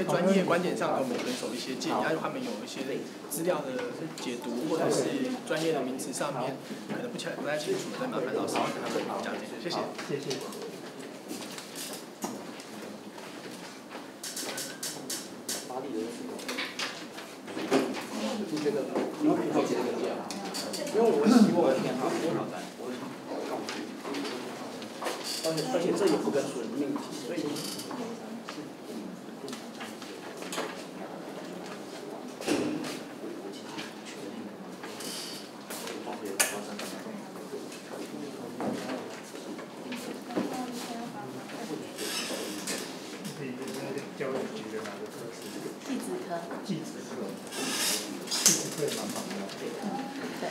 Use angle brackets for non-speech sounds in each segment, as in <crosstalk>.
些专业观点上跟我们选手一些建议，还有他们有一些资料的解读，或者是专业的名词上面可能不清不太清楚，再麻烦老师跟他们讲解，谢谢。谢谢。这个，你要配合这个讲，因为我希望天他多少单，我告诉你，而且而且这也不跟损命，所以。可以教育局的哪个科室？技职科。技职科。技职科也蛮忙的。对。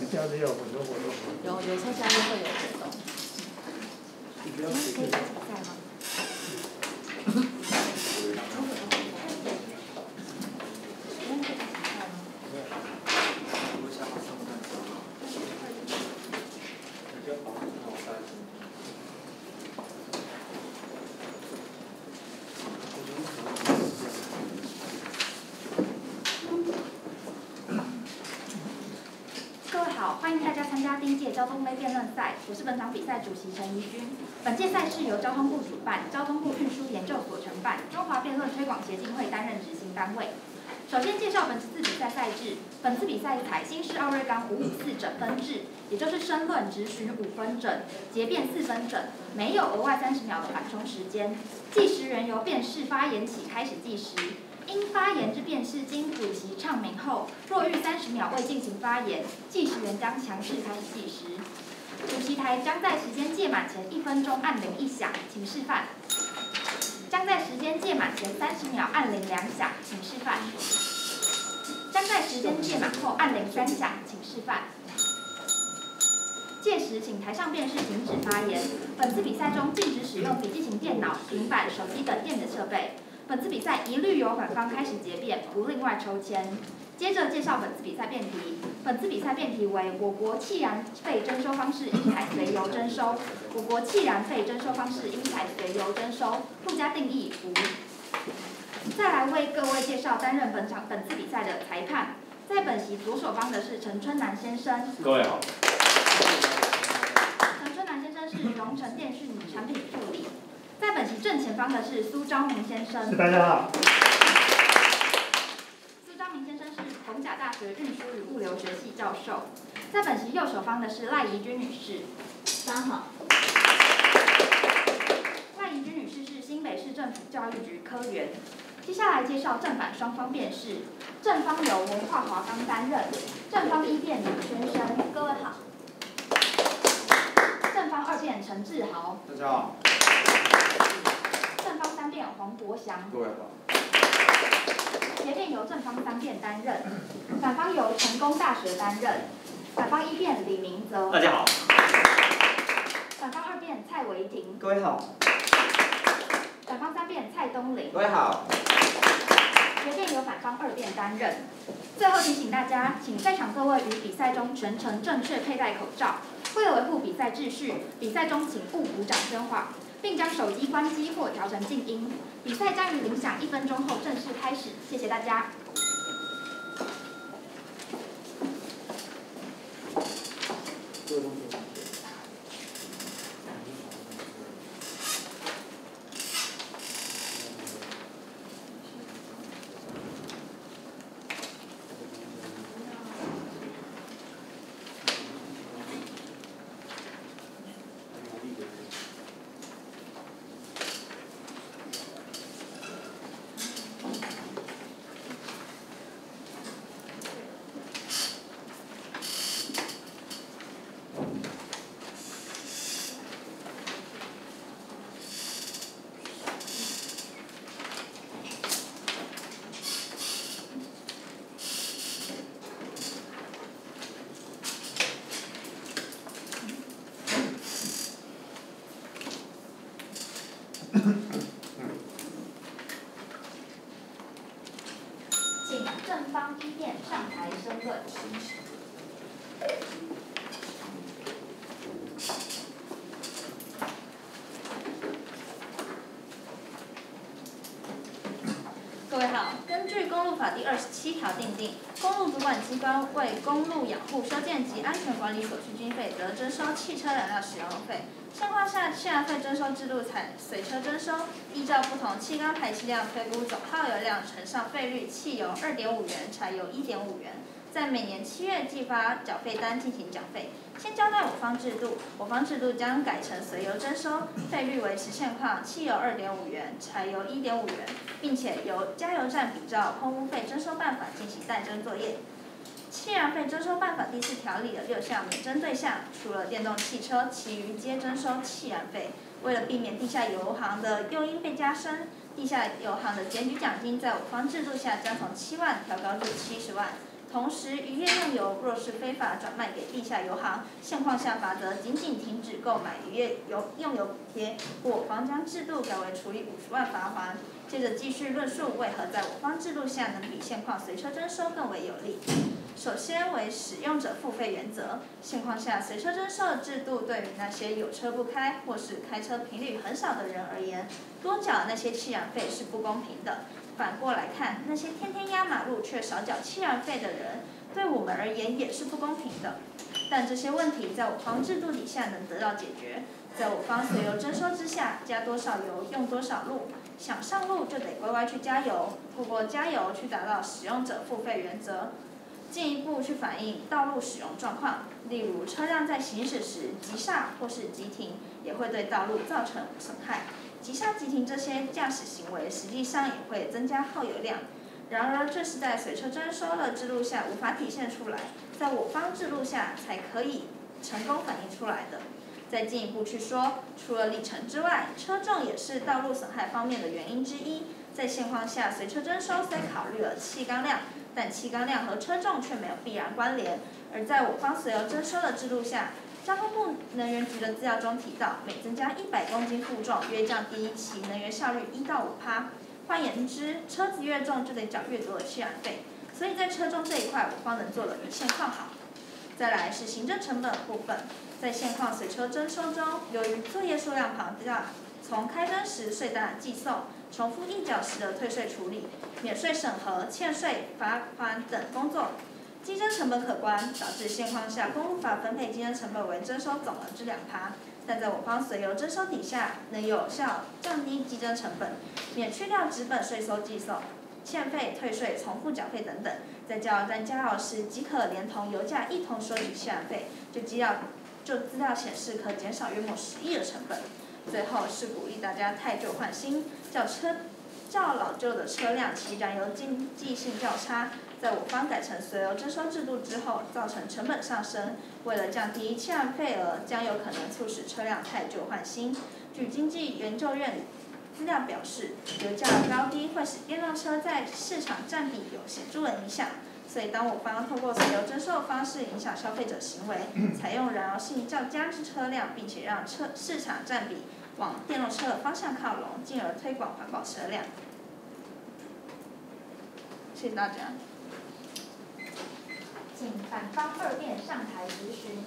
你假日要很多活动。有有时候假日会有活动。可以比赛吗？各位好，欢迎大家参加第一辩论赛。我是本场比赛主席陈怡君。本届赛事由交通部主办，交通部运输研究所承办，中华辩论推广协进会担任执行单位。首先介绍本次比赛赛制。本次比赛采新式奥瑞冈五五四整分制，也就是申论直询五分整，结辩四分整，没有额外三十秒的缓冲时间。计时员由辩士发言起开始计时。因发言之辩士经主席唱名后，若逾三十秒未进行发言，计时员将强势开始计时。主席台将在时间届满前一分钟按铃一响，请示范。将在时间届满前三十秒按铃两响，请示范。将在时间届满后按铃三响，请示范。届时，请台上辩士停止发言。本次比赛中禁止使用笔记型电脑、平板、手机等电子设备。本次比赛一律由本方开始结辩，不另外抽签。接着介绍本次比赛辩题。本次比赛辩题为我国气燃费征收方式应采随油征收。我国气燃费征收方式应采随油征收。附加定义无。再来为各位介绍担任本场本次比赛的裁判。在本席左手方的是陈春南先生。各位好。陈春南先生是荣成电讯产品助理。在本席正前方的是苏昭明先生。大家好。甲大学运输与物流学系教授。在本席右手方的是赖怡君女士。大家好。赖怡君女士是新北市政府教育局科员。接下来介绍正反双方辩士。正方由文化华刚担任。正方一辩李轩生。各位好。正方二辩陈志豪。大家好。正方三辩黄国祥。各位好。结辩由正方三辩担任，反方由成功大学担任。反方一辩李明泽。大家好。反方二辩蔡维婷。各位好。反方三辩蔡东林。各位好。决辩由反方二辩担任。最后提醒大家，请在场各位于比赛中全程正确佩戴口罩。为了维护比赛秩序，比赛中请勿鼓掌喧哗，并将手机关机或调成静音。比赛将于铃响一分钟后正式开始，谢谢大家。收汽车燃料使用费。现况下，汽燃费征收制度采随车征收，依照不同气缸排气量推估总耗油量乘上费率，汽油二点五元，柴油一点五元，在每年七月寄发缴费单进行缴费。先交代我方制度，我方制度将改成随油征收，费率维持现况，汽油二点五元，柴油一点五元，并且由加油站比照空污费征收办法进行代征作业。气燃费征收办法第四条里的六项免征对象，除了电动汽车，其余皆征收气燃费。为了避免地下油行的诱因被加深，地下油行的检举奖金在我方制度下将从七万调高至七十万。同时，渔业用油若是非法转卖给地下油行，现况下罚则仅仅停止购买渔业油用油补贴，我方将制度改为处以五十万罚款。接着继续论述为何在我方制度下能比现况随车征收更为有利。首先为使用者付费原则，现况下随车征收制度对于那些有车不开或是开车频率很少的人而言，多缴那些汽燃费是不公平的。反过来看，那些天天压马路却少缴气儿费的人，对我们而言也是不公平的。但这些问题在我方制度底下能得到解决，在我方随油征收之下，加多少油用多少路，想上路就得乖乖去加油，透过加油去达到使用者付费原则。进一步去反映道路使用状况，例如车辆在行驶时急刹或是急停，也会对道路造成损害。急刹急停这些驾驶行为，实际上也会增加耗油量。然而，这是在随车征收的制度下无法体现出来，在我方制度下才可以成功反映出来的。再进一步去说，除了里程之外，车重也是道路损害方面的原因之一。在现况下，随车征收虽考虑了气缸量。但气缸量和车重却没有必然关联，而在我方随油征收的制度下，交通部能源局的资料中提到，每增加一百公斤负重，约降低其能源效率一到五趴。换言之，车子越重就得缴越多的气燃费，所以在车重这一块，我方能做的比现况好。再来是行政成本部分，在现况随车征收中，由于作业数量庞大，从开征时税单寄送。重复应缴时的退税处理、免税审核、欠税罚款等工作，稽征成本可观，导致现况下公路法分配稽征成本为征收总额之两趴。但在我方随油征收底下，能有效降低稽征成本，免去掉纸本税收计送、欠费退税、重复缴费等等，在加油站加油时即可连同油价一同收取燃费。就资料就资料显示，可减少约莫十亿的成本。最后是鼓励大家汰旧换新，较车较老旧的车辆其燃油经济性较差，在我方改成随油征收制度之后，造成成本上升。为了降低气燃费额，将有可能促使车辆汰旧换新。据经济研究院资料表示，油价高低会使电动车在市场占比有显著的影响。所以，当我方透过随油征收的方式影响消费者行为，采用燃油性较佳之车辆，并且让车市场占比往电动车的方向靠拢，进而推广环保车辆。谢谢大家。请反方二辩上台质询。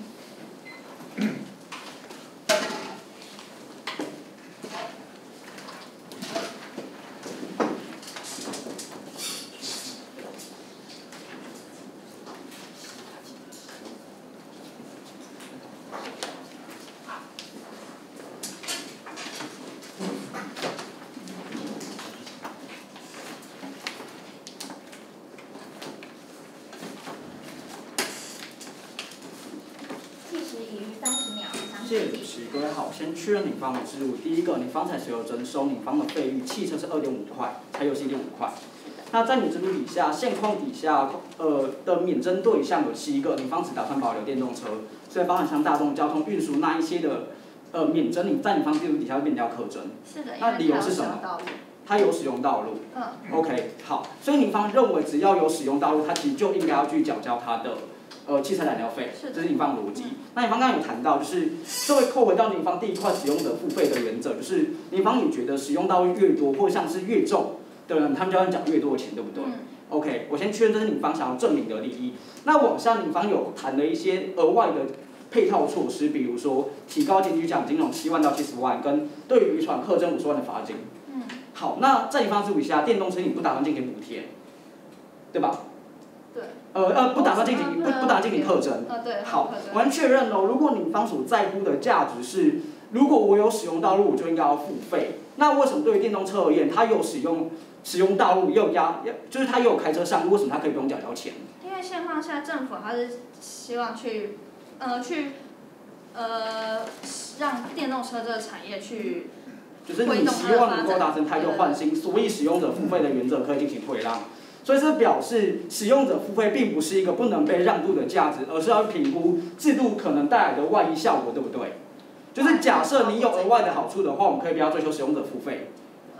谢谢主席，各位好，先确认你方的制度。第一个，你方才所有征收，你方的费率，汽车是二点五块，柴油是一点五块。那在你制度底下，现况底下，呃的免征对象有七个，你方只打算保留电动车，所以包含像大众交通运输那一些的，呃免征你在你方制度底下会变掉课征。是的，那理由是什么？它有使用道路。嗯。OK，好，所以你方认为只要有使用道路，它其实就应该要去缴交它的。呃，汽车燃料费，这是你方逻辑。那你方刚刚有谈到，就是这会扣回到你方第一块使用的付费的原则，就是你方你觉得使用到越多，或像是越重的人，他们就要缴越多的钱，对不对？OK，我先确认这是你方想要证明的利益。那往下你方有谈了一些额外的配套措施，比如说提高检举奖金从七万到七十万，跟对于渔船课征五十万的罚金。嗯。好，那在你方注意一下，电动车你不打算进行补贴？对吧？对。呃呃，不打算进行不不打算进行特征。呃对。好，我们确认哦，如果你方所在乎的价值是，如果我有使用道路，我就应该要付费。那为什么对于电动车而言，它有使用使用道路，也有压，就是它也有开车上路，为什么它可以不用缴交钱？因为现况下政府还是希望去，呃去，呃让电动车这个产业去。就是你希望能够达成汰旧换新，所以使用者付费的原则可以进行退让。所以这表示使用者付费并不是一个不能被让渡的价值，而是要评估制度可能带来的外溢效果，对不对？就是假设你有额外的好处的话，我们可以不要追求使用者付费，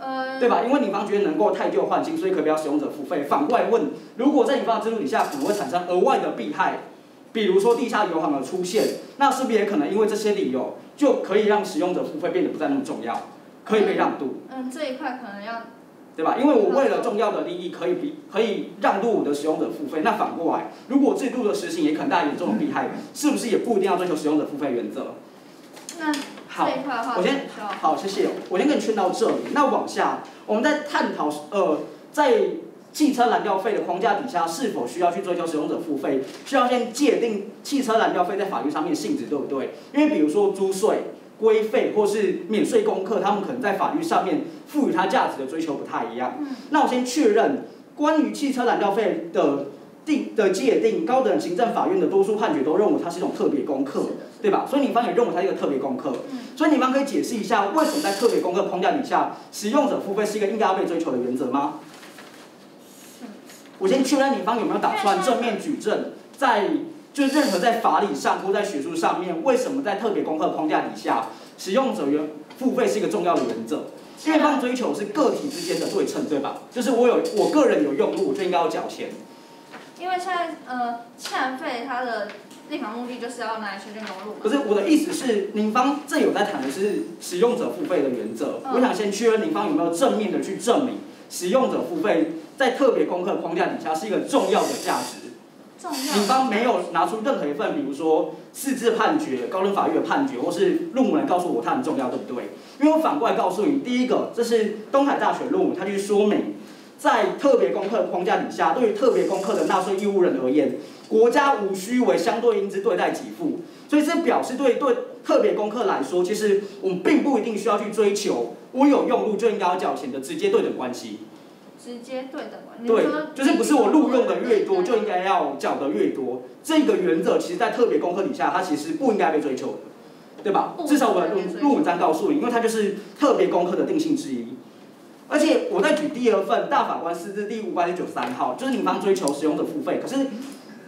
呃对吧？因为你方觉得能够太旧换新，所以可以不要使用者付费。反过来问，如果在你方的制度底下可能会产生额外的弊害，比如说地下油行的出现，那是不是也可能因为这些理由就可以让使用者付费变得不再那么重要？可以被让渡，嗯，这一块可能要，对吧？因为我为了重要的利益，可以比可以让路我的使用者付费。那反过来，如果制度的实行也可能带来严重的弊害，是不是也不一定要追求使用者付费原则？那好，我先好，谢谢。我先跟你劝到这里。那往下，我们在探讨呃，在汽车燃料费的框架底下，是否需要去追求使用者付费？需要先界定汽车燃料费在法律上面性质，对不对？因为比如说租税。规费或是免税功课，他们可能在法律上面赋予它价值的追求不太一样。那我先确认，关于汽车燃料费的定的界定，高等行政法院的多数判决都认为它是一种特别功课，对吧？所以你方也认为它是一个特别功课。所以你方可以解释一下，为什么在特别功课框架底下，使用者付费是一个应该要被追求的原则吗？我先确认你方有没有打算正面举证，在。就任何在法理上或在学术上面，为什么在特别功课框架底下，使用者原付费是一个重要的原则？电方追求是个体之间的对称，对吧？就是我有我个人有用路，我就应该要缴钱。因为现在呃，汽燃费它的立法目的就是要拿来修建公路。可是我的意思是，您方这有在谈的是使用者付费的原则。我想先确认您方有没有正面的去证明，使用者付费在特别功课框架底下是一个重要的价值。警方没有拿出任何一份，比如说四字判决、高等法院的判决，或是论文来告诉我它很重要，对不对？因为我反过来告诉你，第一个，这是东海大学论文，它去说明，在特别功课框架底下，对于特别功课的纳税义务人而言，国家无需为相对应之对待给付，所以这表示对对特别功课来说，其实我们并不一定需要去追求我有用路就应该要缴钱的直接对等关系。直接对等对，就是不是我录用的越多就应该要缴的越多，这个原则其实，在特别功课底下，它其实不应该被追求的，对吧？至少我录录文章告诉你，因为它就是特别功课的定性之一。而且我再举第二份大法官司字第五百九十三号，就是你方追求使用者付费，可是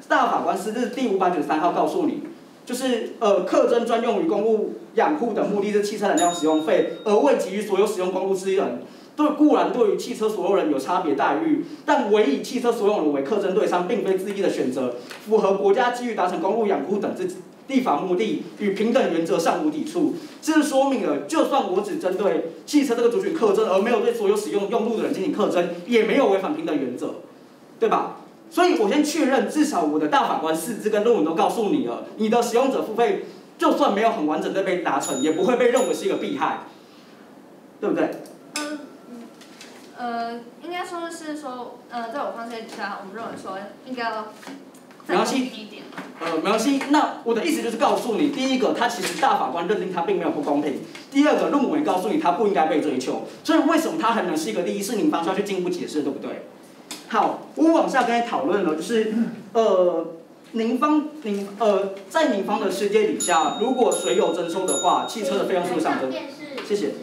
大法官司字第五百九十三号告诉你，就是呃，课征专用于公务养护的目的是汽车燃料使用费，而未给予所有使用公路之人。对，固然对于汽车所有人有差别待遇，但唯以汽车所有人为课征对象，并非自意的选择，符合国家基于达成公路养护等之立法目的与平等原则尚无抵触。这是说明了，就算我只针对汽车这个族群课征，而没有对所有使用用路的人进行课征，也没有违反平等原则，对吧？所以我先确认，至少我的大法官四字跟论文都告诉你了，你的使用者付费，就算没有很完整的被达成，也不会被认为是一个弊害，对不对？呃，应该说的是说，呃，在我方式底下，我们认为说应该要没关系一点。呃，没关系。那我的意思就是告诉你，第一个，他其实大法官认定他并没有不公平；第二个，论文告诉你他不应该被追求。所以为什么他很能是一个利益，是你方需要去进一步解释，对不对？好，我往下跟你讨论了，就是呃，您方您呃，在您方的世界底下，如果谁有征收的话，汽车的费用是不是上升？谢谢。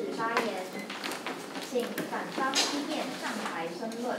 请反方一辩上台申论。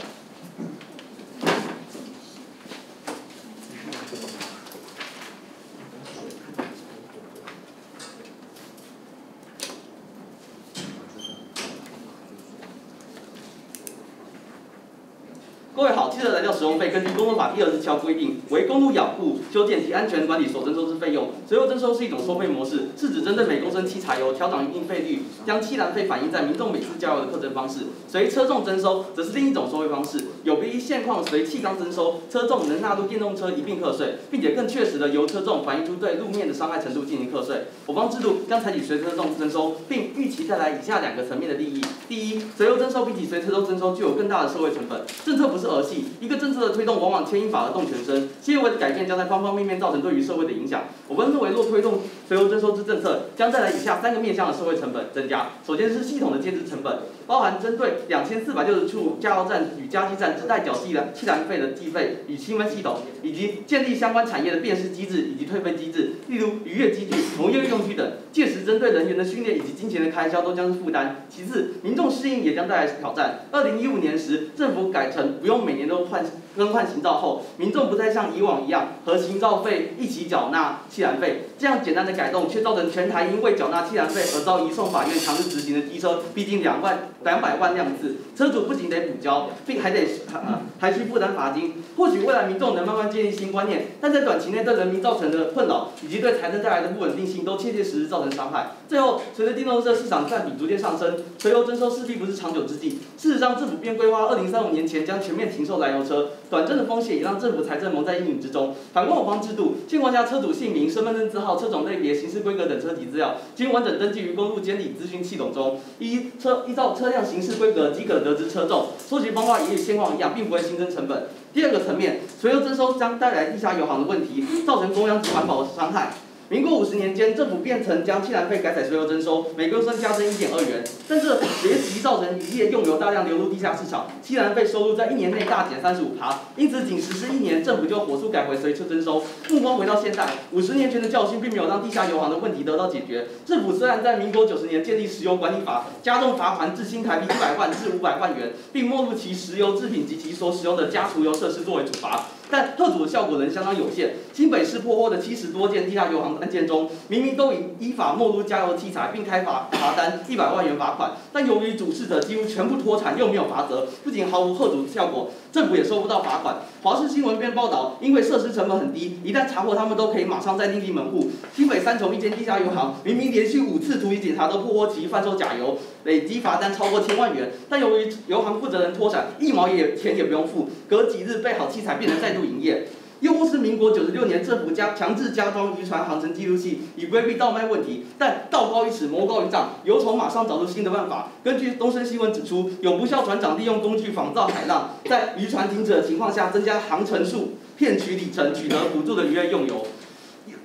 各位好，汽车燃料使用费根据《公路法》第二十条规定，为公路养护、修建及安全管理所征收之费用。随后征收是一种收费模式，是指针对每公升汽柴油调整一定费率，将汽燃费反映在民众每次加油的课征方式。随车重征收则是另一种收费方式，有别于现况随气缸征收，车重能纳入电动车一并课税，并且更确实的由车重反映出对路面的伤害程度进行课税。我方制度将采取随车重征收，并预期带来以下两个层面的利益：第一，随油征收比起随车重征收具有更大的社会成本，政策不是。儿戏，一个政策的推动往往牵一发而动全身，细微的改变将在方方面面造成对于社会的影响。我们认为，若推动随油征收之政策，将带来以下三个面向的社会成本增加。首先是系统的建制成本，包含针对两千四百六十处加油站与加气站之代缴计燃气燃费的计费与清分系统，以及建立相关产业的辨识机制以及退费机制，例如渔业机具、农业用具等。届时针对人员的训练以及金钱的开销都将是负担。其次，民众适应也将带来挑战。二零一五年时，政府改成不用每年都换 <laughs> 更换行照后，民众不再像以往一样和行照费一起缴纳气燃费。这样简单的改动，却造成全台因为缴纳气燃费而遭移送法院强制执行的机车，逼近两万两百万辆次。车主不仅得补交，并还得呃还需负担罚金。或许未来民众能慢慢建立新观念，但在短期内对人民造成的困扰，以及对财政带来的不稳定性，都切切实实造成伤害。最后，随着电动车市场占比逐渐上升，柴油征收势必不是长久之计。事实上，政府便规划二零三五年前将全面停售燃油车，短暂的风险也让政府财政蒙在阴影之中。反观我方制度，现况下车主姓名、身份证字号、车种类别、行驶规格等车体资料，经完整登记于公路监理资讯系统中，依车依照车辆行驶规格即可得知车重。收集方法也与现况一样，并不会新增成本。第二个层面，所有征收将带来地下油行的问题，造成中央及环保的伤害。民国五十年间，政府便曾将气燃费改采税油征收，每公升加征一点二元，但这随即造成渔业用油大量流入地下市场，气燃费收入在一年内大减三十五趴，因此仅实施一年，政府就火速改回随车征收。目光回到现代，五十年前的教训并没有让地下油行的问题得到解决。政府虽然在民国九十年建立石油管理法，加重罚款至新台币一百万至五百万元，并没入其石油制品及其所使用的加除油设施作为处罚。但贺阻的效果仍相当有限。新北市破获的七十多件地下油行案件中，明明都已依法没入加油器材，并开罚罚单一百万元罚款，但由于主事者几乎全部脱产，又没有罚则，不仅毫无贺阻效果，政府也收不到罚款。华视新闻编报道，因为设施成本很低，一旦查获，他们都可以马上再另立门户。新北三重一间地下油行，明明连续五次突击检查都破获其贩售假油，累计罚单超过千万元，但由于油行负责人脱产，一毛也钱也不用付，隔几日备好器材便能再度营业。又或是民国九十六年，政府加强制加装渔船航程记录器，以规避倒卖问题。但道高一尺，魔高一丈，油头马上找出新的办法。根据东森新闻指出，有不孝船长利用工具仿造海浪，在渔船停止的情况下增加航程数，骗取里程，取得补助的渔业用油。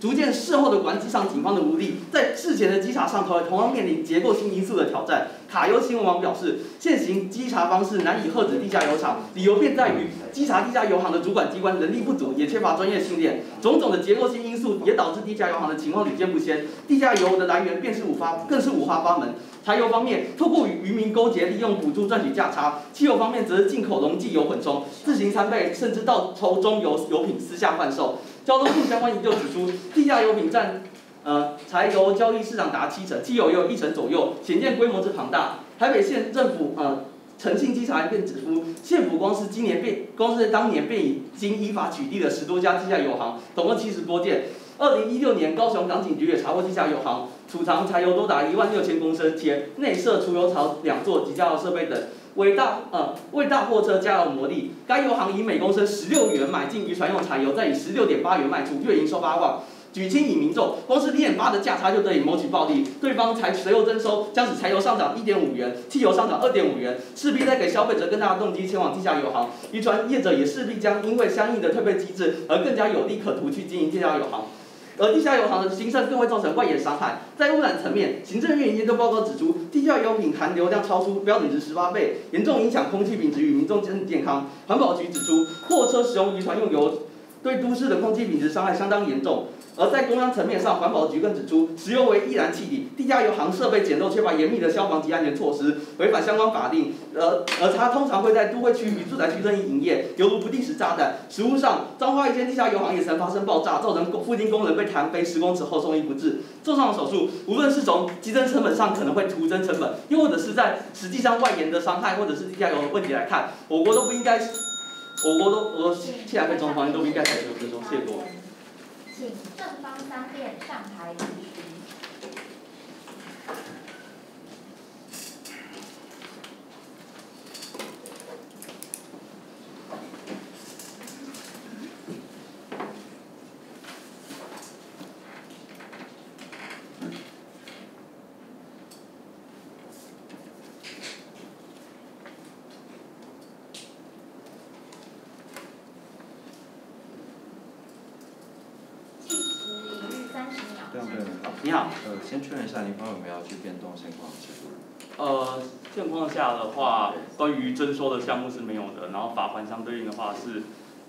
逐渐事后的管制上，警方的无力，在事前的稽查上，同同样面临结构性因素的挑战。卡优新闻网表示，现行稽查方式难以遏止地下油厂，理由便在于稽查地下油行的主管机关人力不足，也缺乏专业训练。种种的结构性因素也导致地下油行的情况屡见不鲜，地下油的来源便是五花，更是五花八门。柴油方面，透过与渔民勾结，利用补助赚取价差；汽油方面，则是进口溶剂油混充，自行参配，甚至到抽中油油品私下贩售。交通部相关研究指出，地下油品占呃柴油交易市场达七成，汽油也有一成左右，显见规模之庞大。台北县政府呃诚信稽查便指出，县府光是今年便光是当年便已经依法取缔了十多家地下油行，总共七十多件。二零一六年，高雄港警局也查获地下油行，储藏柴油多达一万六千公升，且内设储油槽两座及加油设备等。为大呃为大货车加油磨砺，该油行以每公升十六元买进渔船用柴油，再以十六点八元卖出，月营收八万。举轻以民众，光是零点八的价差就得以谋取暴利。对方柴石油征收，将使柴油上涨一点五元，汽油上涨二点五元，势必带给消费者更大的动机前往地下油行。渔船业者也势必将因为相应的退费机制而更加有利可图去经营地下油行。而地下油行的兴盛更会造成外延伤害。在污染层面，行政院研究报告指出，地下油品含硫量超出标准值十八倍，严重影响空气品质与民众身体健康。环保局指出，货车使用渔船用油，对都市的空气品质伤害相当严重。而在中央层面上，环保局更指出，石油为易燃气体，地下油行设备简陋，缺乏严密的消防及安全措施，违反相关法令。而而它通常会在都会区与住宅区任意营业，犹如不定时炸弹。实物上，彰化一间地下油行也曾发生爆炸，造成附近工人被弹飞十公尺后送医不治。做上手术，无论是从激增成本上可能会徒增成本，又或者是在实际上外延的伤害，或者是地下油的问题来看，我国都不应该，我国都我气燃费中方都不应该采取这种谢过。请正方三辩上台。质呃，现况下的话，关于征收的项目是没有的，然后罚款相对应的话是，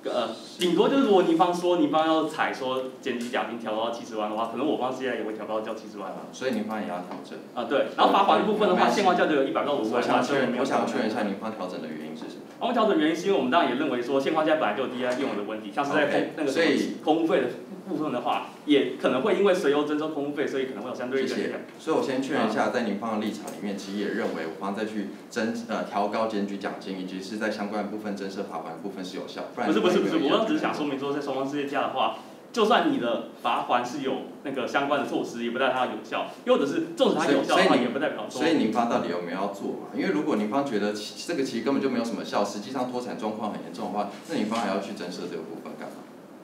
呃，顶多就是如果你方说你方要采说减低奖金调到七十万的话，可能我方现在也会调高到七十万吧。所以你方也要调整。啊，对，然后罚款的部分的话，现况价就有一百到五十万，我想确认，我想确认一下你方调整的原因是什么？我们调整原因是因为我们当然也认为说，现况价本来就有低压用的问题，像是在那个所以空污费的部分的话，也可能会因为随油征收空污费，所以可能会有相对的影响谢。所以我先确认一下，在您方的立场里面，其实也认为我方再去增呃调高检举奖金，以及是在相关部分增设罚款部分是有效，不然不是不是不是，我刚刚只是想说明说，在双方世界下的话，就算你的罚款是有那个相关的措施，也不代表它有效，又或者是纵使它有效的话，也不代表说所以您方到底有没有要做嘛？因为如果您方觉得其这个其实根本就没有什么效，实际上脱产状况很严重的话，那您方还要去增设这个部分干嘛？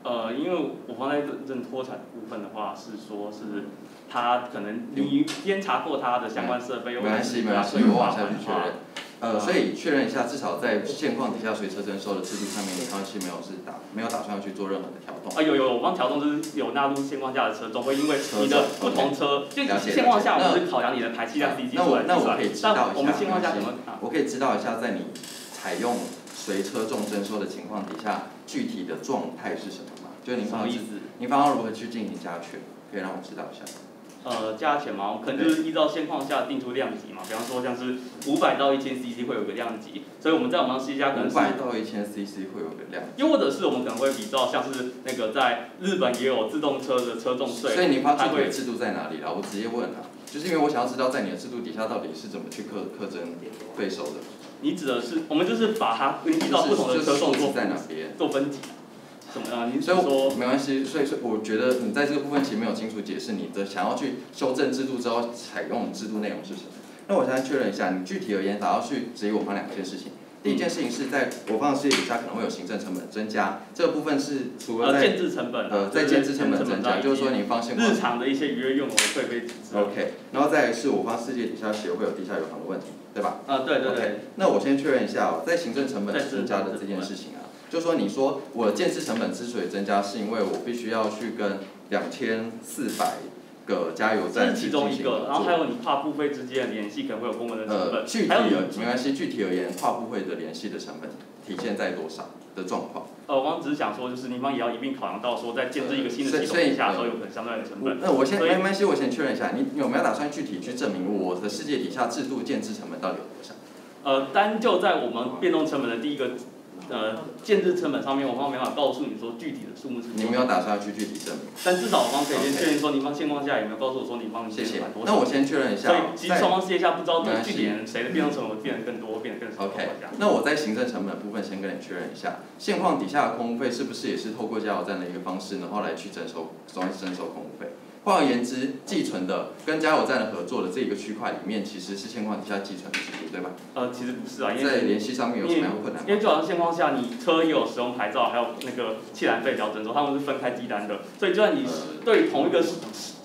呃，因为我方在认认脱产部分的话，是说是他可能你先查过他的相关设备，没关系没关系，我往下去确认。呃，所以确认一下，至少在现况底下随车征收的制度上面，你方是没有是打没有打算要去做任何的调动。啊有有，我方调动就是有纳入现况下的车重，会因为你的不同车，就现况下我们是考量你的排气量 CC 那我那我可以知道一下，我们现况下怎么啊？我可以知道一下，在你采用随车重征收的情况底下，具体的状态是什么吗？就是您方是什么意思？您方要如何去进行加权？可以让我知道一下。呃，加权嘛，可能就是依照现况下定出量级嘛，比方说像是五百到一千 CC 会有个量级，所以我们在我们试一下可能是，五百到一千 CC 会有个量。又或者是我们可能会比照像是那个在日本也有自动车的车重税，所以你方具体的制度在哪里啦？我直接问啊，就是因为我想要知道在你的制度底下到底是怎么去课课征费收的，你指的是我们就是把它分析到不同的就是车重做在哪边？做分级，怎么样？你所以没关系，所以说我觉得你在这个部分其实没有清楚解释你的想要去修正制度之后采用的制度内容是什么。那我现在确认一下，你具体而言想要去质疑我方两件事情。第一件事情是在我方的事业底下可能会有行政成本增加，这个部分是除了呃在建制成本啊，呃在建制成本增加，就是说你放现日常的一些娱乐用的会被指示。OK，然后再来是我方世界底下协会有地下油行的问题，对吧？啊，对对对，那我先确认一下哦，在行政成本增加的这件事情啊，就说你说我的建制成本之所以增加，是因为我必须要去跟两千四百个加油站这是其中一个，然后还有你跨部费之间的联系可能会有公文的成呃，本，具体而没关系，具体而言，跨部会的联系的成本体现在多少的状况？呃，我刚刚只是想说，就是你方也要一并考量到说，在建制一个新的系统底下的时候，有可能相对的成本。那我先没关系，我先确认一下，你有没有打算具体去证明我的世界底下制度建制成本到底有多少？呃，单就在我们变动成本的第一个呃建制成本上面，我方没法告诉你说具体的数目是多少。你没有打算要去具体证明？但至少我方可以先确认说，你方现况下有没有告诉我说你方的谢谢？那我先确认一下所以其实双方世界下不知道具体人谁的变动成本会变得更多，变得更少。OK，那我在行政成本部分先跟你确认一下，现况底下的空污费是不是也是透过加油站的一个方式，然后来去征收，容易征收空污费？换而言之，寄存的跟加油站的合作的这个区块里面，其实是现况底下寄存的制度，对吧？呃，其实不是啊，因为在联系上面有什么样的困难吗？因为就好是现况下，你车也有使用牌照，还有那个气燃费也要征收，他们是分开计单的，所以就算你对同一个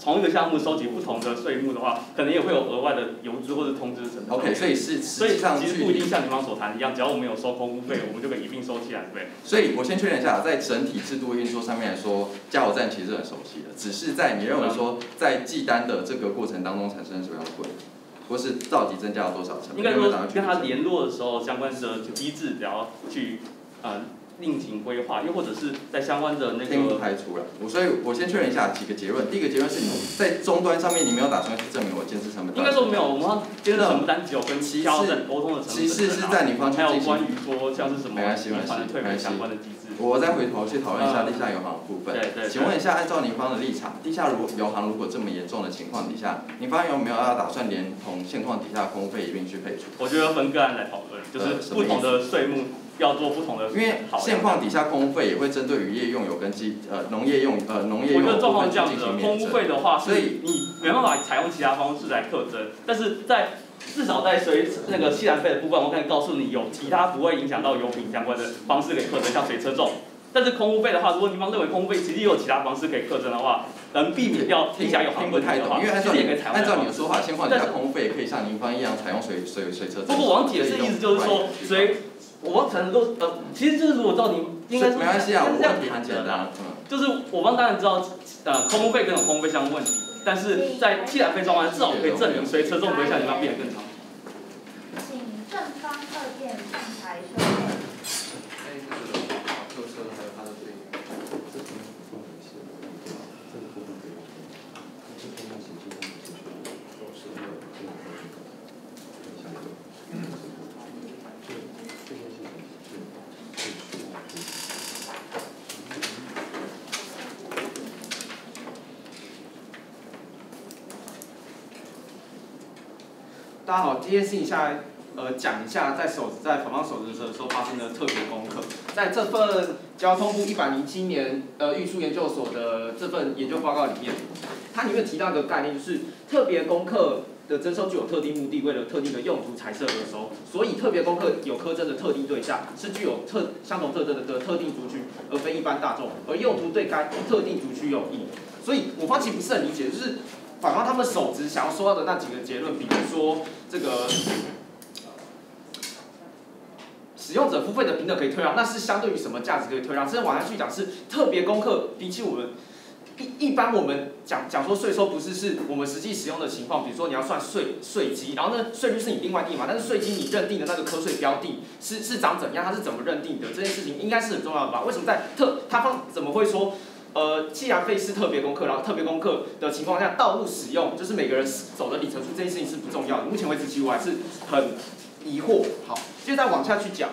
同一个项目收集不同的税目的话，可能也会有额外的邮资或者通知成本。OK，所以是所以实际上其实不一定像你刚刚所谈一样，只要我们有收空污费，我们就可以一并收气燃费。所以我先确认一下，在整体制度运作上面来说，加油站其实是很熟悉的，只是在你认为说在计单的这个过程当中产生什么样的问题，或是到底增加了多少成本？应该说跟他联络的时候，相关的机制然后去呃另行规划，又或者是在相关的那个不个太出来，我所以，我先确认一下几个结论。第一个结论是你在终端上面，你没有打算去证明我建设成本。应该说没有，我们今跟其次加油站沟通的成本，其次是在你方还有关。于说像是什么没关系没关系遗传的退没关系费相关的机制。我再回头去讨论一下地下油行的部分。对对对请问一下，按照您方的立场，地下如果油行如果这么严重的情况底下，您方有没有要打算连同现况底下的空费一并去废除？我觉得分个案来讨论，就是不同的税目要做不同的因为现况底下空费也会针对渔业用油跟机呃农业用呃农业用我的部分去况这样子的，进行免征。空污费的话所以你没办法采用其他方式来课征，但是在至少在水那个气燃费的部分，我可以告诉你有其他不会影响到油品相关的方式可以课征，像水车重。但是空污费的话，如果你方认为空污费其实也有其他方式可以课征的话，能避免掉地下有听行不太懂，因为按照你按照你的说法，现况底下空费也可以像您方一样采用水水水车。不过我想解释意思就是说，随我可能都呃，其实就是如果照你应该说没关系啊，我是这样问题很简单，嗯。就是我方当然知道，呃，空费跟有空费相关问题，但是在气燃费双方至少可以证明，所以车重不会像你方变得更长。请正方二辩上台说大家好，今天试一下，呃，讲一下在手在反方手指的时候发生的特别功课。在这份交通部一百零七年呃运输研究所的这份研究报告里面，它里面提到一个概念，是特别功课的征收具有特定目的，为了特定的用途才设而收。所以特别功课有苛征的特定对象是具有特相同特征的特定族群，而非一般大众，而用途对该特定族群有益。所以我方其实不是很理解，就是。反方他们手执想要说到的那几个结论，比如说这个使用者付费的平等可以退让，那是相对于什么价值可以退让？甚至往下去讲是特别功课，比起我们一一般我们讲讲说税收不是是我们实际使用的情况，比如说你要算税税基，然后呢税率是你另外定嘛，但是税基你认定的那个课税标的是是长怎样，它是怎么认定的？这件事情应该是很重要的吧？为什么在特他方怎么会说？呃，既然费是特别功课，然后特别功课的情况下，道路使用就是每个人走的里程数这件事情是不重要的。目前为止，其实我还是很疑惑。好，就再往下去讲，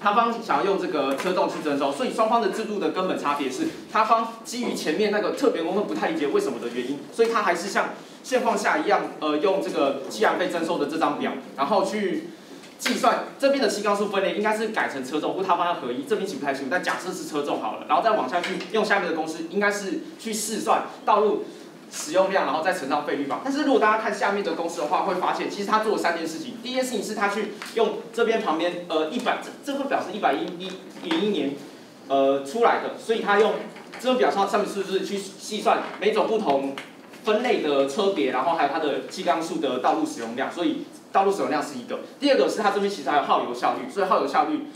他方想要用这个车动去征收，所以双方的制度的根本差别是，他方基于前面那个特别功课不太理解为什么的原因，所以他还是像现况下一样，呃，用这个既然费征收的这张表，然后去。计算这边的气缸数分类应该是改成车重，不过他方要合一，这边不太清楚，但假设是车重好了，然后再往下去用下面的公式，应该是去试算道路使用量，然后再乘上费率吧。但是如果大家看下面的公式的话，会发现其实他做了三件事情。第一件事情是他去用这边旁边呃一百这这份表是一百一一零一年呃出来的，所以他用这份表上上面是不是去细算每种不同分类的车别，然后还有它的气缸数的道路使用量，所以。道路使用量是一个，第二个是它这边其实还有耗油效率，所以耗油效率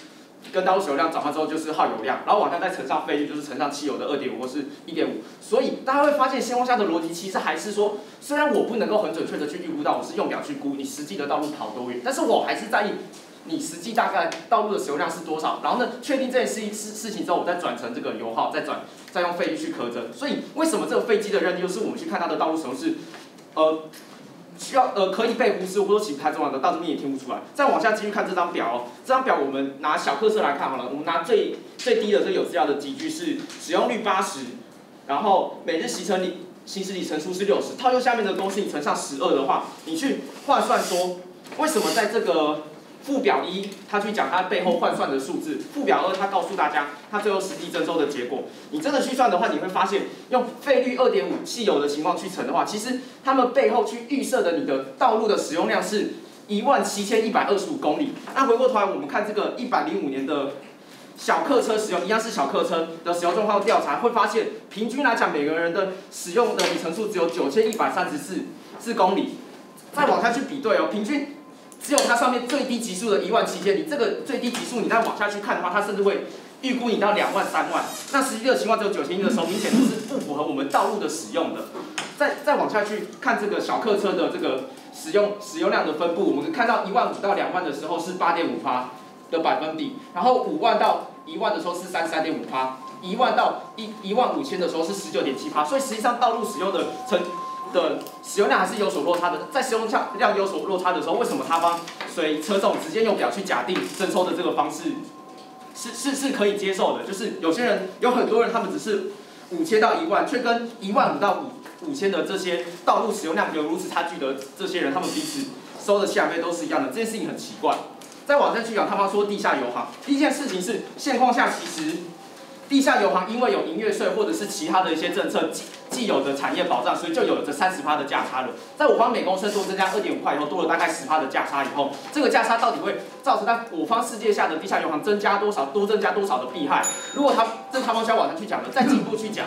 跟道路使用量转换之后就是耗油量，然后往下再乘上费率，就是乘上汽油的二点五或是一点五，所以大家会发现先锋下的逻辑其实还是说，虽然我不能够很准确的去预估到我是用表去估你实际的道路跑多远，但是我还是在意你实际大概道路的使用量是多少，然后呢确定这件事事事情之后，我再转成这个油耗，再转再用费率去苛征，所以为什么这个飞机的认定就是我们去看它的道路使用是，呃。需要呃可以被忽视或者其他重要的，到这边也听不出来。再往下继续看这张表哦，这张表我们拿小客车来看好了，我们拿最最低的这有资料的集聚是使用率八十，然后每日行程里行驶里程数是六十，套用下面的公式你乘上十二的话，你去换算说为什么在这个。附表一，他去讲他背后换算的数字；附表二，他告诉大家他最后实际征收的结果。你真的去算的话，你会发现用费率二点五汽油的情况去乘的话，其实他们背后去预设的你的道路的使用量是一万七千一百二十五公里。那回过头来，我们看这个一百零五年的小客车使用，一样是小客车的使用状况调查，会发现平均来讲，每个人的使用的里程数只有九千一百三十四四公里。再往下去比对哦，平均。只有它上面最低级数的一万七千，你这个最低级数你再往下去看的话，它甚至会预估你到两万三万。那实际的情况只有九千一的时候，明显就是不符合我们道路的使用的。再再往下去看这个小客车的这个使用使用量的分布，我们看到一万五到两万的时候是八点五趴的百分比，然后五万到一万的时候是三十三点五趴，一万到一一万五千的时候是十九点七趴，所以实际上道路使用的成。的使用量还是有所落差的，在使用量量有所落差的时候，为什么他方随车重直接用表去假定征收的这个方式是是是可以接受的？就是有些人有很多人他们只是五千到一万，却跟一万五到五五千的这些道路使用量有如此差距的这些人，他们彼此收的气费都是一样的，这件事情很奇怪。在网上去讲，他方说地下油行，第一件事情是现况下其实。地下油行因为有营业税或者是其他的一些政策既既有的产业保障，所以就有了这三十趴的价差了。在我方每公升多增加二点五块以后，多了大概十趴的价差以后，这个价差到底会造成在我方世界下的地下油行增加多少，多增加多少的弊害？如果他这他方需要往上去讲的，再进一步去讲，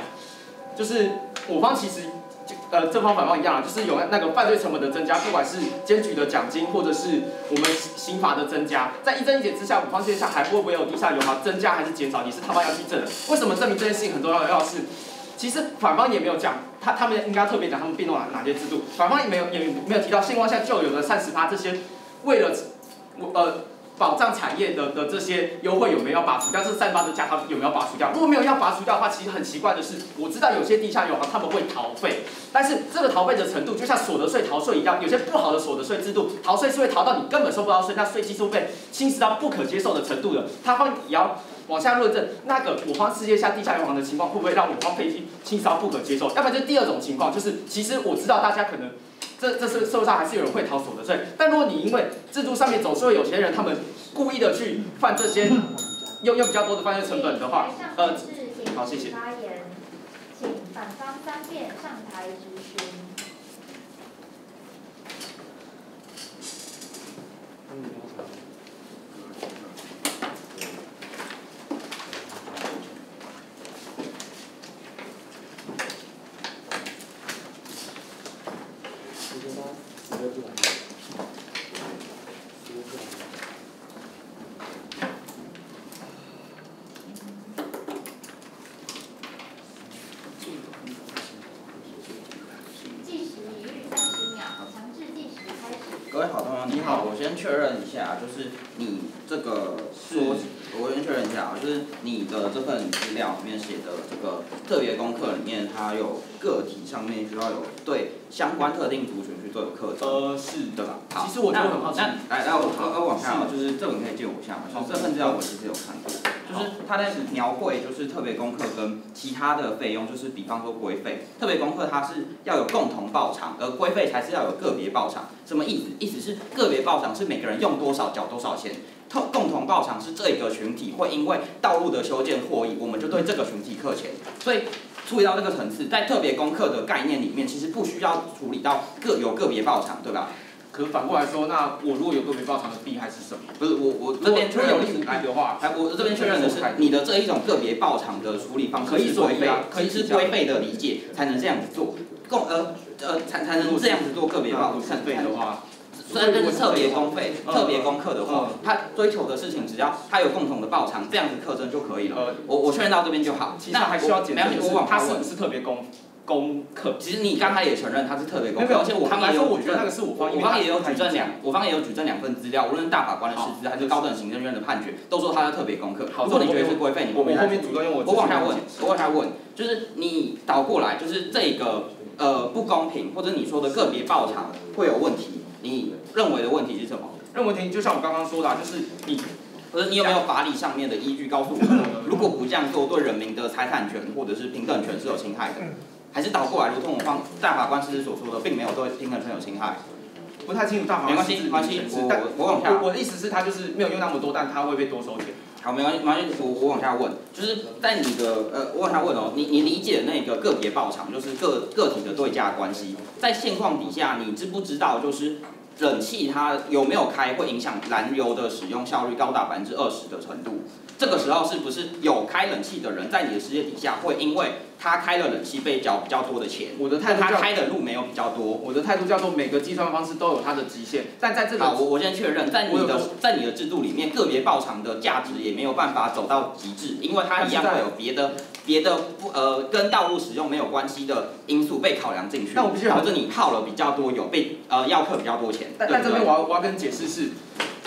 就是我方其实呃正方反方一样，就是有那个犯罪成本的增加，不管是监局的奖金或者是我们刑罚的增加，在一增一减之下，五方之下还会不会有地下游吗增加还是减少？你是他方要去证的。为什么证明这件事情很重要？要是其实反方也没有讲，他他们应该特别讲他们变动哪哪些制度，反方也没有也没有提到现况下就有的三十趴这些为了我呃。保障产业的的这些优惠有没有要拔除掉？这三八的价，它有没有拔除掉？如果没有要拔除掉的话，其实很奇怪的是，我知道有些地下游行他们会逃费，但是这个逃费的程度就像所得税逃税一样，有些不好的所得税制度，逃税是会逃到你根本收不到税，那税基数被侵蚀到不可接受的程度的。他方也要往下论证，那个我方世界下地下银行的情况会不会让我方被侵侵蚀到不可接受？要不然就第二种情况，就是其实我知道大家可能。这这是社会上还是有人会逃所得税，但如果你因为制度上面总是会有些人他们故意的去犯这些，<laughs> 用用比较多的犯罪成本的话，呃，好谢谢。发言，请反方三辩上台质询。确认一下，就是你这个说，我先确认一下啊，就是你的这份资料里面写的这个特别功课里面，它有个体上面需要有对相关特定族群去做课程。呃，是的吧？好，其实我就很好奇。来，来，我我我往下，就是这个你可以借我一下嘛。这份资料我其实有看过，就是他在描绘就是特别功课跟其他的费用，就是比方说规费，特别功课它是要有共同报偿，而规费才是要有个别报偿。什么意思？意思是个别报偿是每个人用多少缴多少钱，特共同报偿是这个群体会因为道路的修建获益，我们就对这个群体课钱。所以处理到这个层次，在特别功课的概念里面，其实不需要处理到个有个别报偿，对吧？可反过来说，那我如果有个别报偿的弊害是什么？不是我我这边确认的话，哎我这边确认的是你的这一种个别报偿的处理方式可以规费，可以是规费的理解才能这样子做。共呃呃才才能这样子做个别报课费的话，虽然这是特别公费、特别功课的话，他追求的事情只要他有共同的报偿，这样子课征就可以了。我我确认到这边就好。那还需要检查就是他是不是特别功功课？其实你刚才也承认他是特别功课，而且我方也有举证，我方也有举证两，我方也有举证两份资料，无论大法官的师资还是高等行政院的判决，都说他是特别功课。如果你觉得是规费，你我后面主动用我。我往下问，我往下问，就是你倒过来，就是这个。呃，不公平，或者你说的个别报偿会有问题，你认为的问题是什么？认为问题就像我刚刚说的，就是你，呃你有没有法理上面的依据告诉我们，如果不这样做，对人民的财产权或者是平等权是有侵害的？还是倒过来，如同我方大法官师所说的，并没有对平等权有侵害？不太清楚大法官没关系，我我往下，我的意思是，他就是没有用那么多，但他会被多收钱。好，没关系，没关系，我我往下问，就是在你的呃，我往下问哦，你你理解那个个别报场，就是个个体的对价关系，在现况底下，你知不知道就是冷气它有没有开会影响燃油的使用效率高达百分之二十的程度？这个时候是不是有开冷气的人在你的世界底下会因为？他开了冷气被缴比较多的钱，我的态度他开的路没有比较多，我的态度叫做每个计算方式都有它的极限，但在这个好，我我先确认，在你的在你的制度里面，个别报偿的价值也没有办法走到极致，因为它一样会有别的别的不呃跟道路使用没有关系的因素被考量进去，那我必须保证你耗了比较多有，被呃要课比较多钱。但但这边我要我要跟你解释是。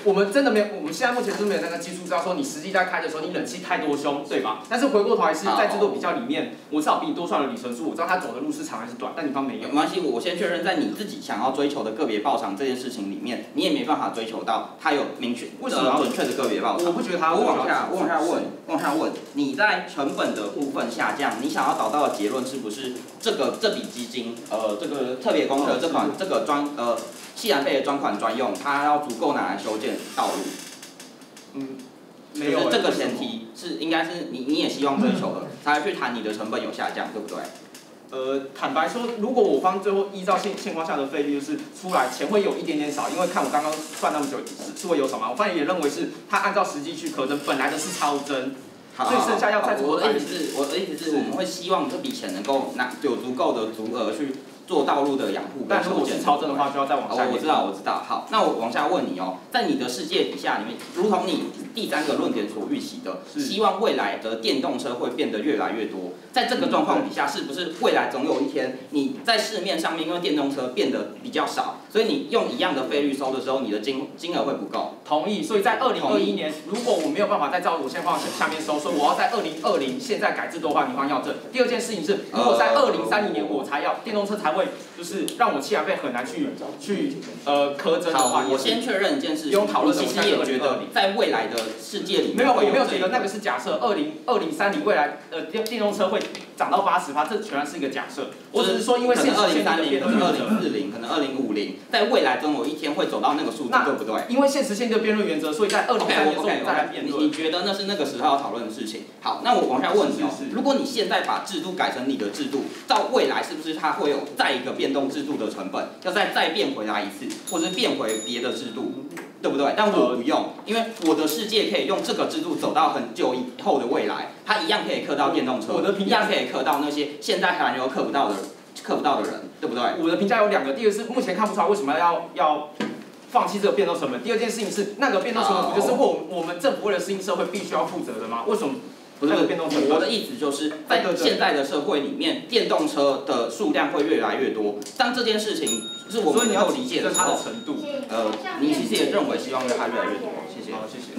我们真的没有，我们现在目前是没有那个技术，知道说你实际在开的时候，你冷气太多凶，对吧？但是回过头来是在制度比较里面，我至少比你多算了里程数，我知道他走的路是长还是短，但你方没有。没关系，我先确认，在你自己想要追求的个别报偿这件事情里面，你也没办法追求到它有明确、为什么准确的个别报偿。我不觉得他。我往下，我往下问，往下问，你在成本的部分下降，你想要找到的结论是不是这个这笔基金，呃，这个特别功的这款这个专呃，气燃费的专款专用，它要足够拿来修建道路？嗯，没有。这个前提是应该是你你也希望追求的，<laughs> 才去谈你的成本有下降，对不对？呃，坦白说，如果我方最后依照现现况下的费率就是出来，钱会有一点点少，因为看我刚刚算那么久是是会有少吗？我发现也认为是他按照实际去可能本来的是超增，所以剩下要再我的意思是，我的意思是我们会希望这笔钱能够拿有足够的足额去做道路的养护但如果。是超正的话，就要再往下我知道，我知道。好，那我往下问你哦，在你的世界底下里面，如同你第三个论点所预期的，希望未来的电动车会变得越来越多。在这个状况底下，是不是未来总有一天你在市面上面，因为电动车变得比较少，所以你用一样的费率收的时候，你的金金额会不够？同意，所以在二零二一年，如果我没有办法再照我现况下面收，所以我要在二零二零现在改制多化拟方药证。第二件事情是，如果在二零三零年我才要电动车才会，就是让我汽燃费很难去去呃苛征的话，好，我先确认一件事情，用讨论你其实也觉得在未来的世界里面没有，会我没有这个觉得那个是假设，二零二零三零未来呃电电动车会涨到八十趴，这全然是一个假设。我只是说，因为现实二零三零，可能二零四零，可能二零五零，在未来总有一天会走到那个数字，对不对？因为现实限定的辩论原则，所以在二零三年的时候我 OK 们再来辩论你你。觉得那是那个时候要讨论的事情？好，那我往下问你哦如果你现在把制度改成你的制度，到未来是不是它会有再一个变动制度的成本，要再再变回来一次，或者是变回别的制度？对不对？但我不用，因为我的世界可以用这个制度走到很久以后的未来，它一样可以刻到电动车，我的评一样可以刻到那些现在燃油克不到的刻不到的人，对不对？我的评价有两个，第一个是目前看不出来为什么要要放弃这个变动成本，第二件事情是那个变动成本不就是我我们政府为了适应社会必须要负责的吗？为什么不是我的意思就是在现在的社会里面，电动车的数量会越来越多。当这件事情是我们能够理解的时候这它的，程度。呃，你其实也认为希望它越来越多。谢谢。好，谢谢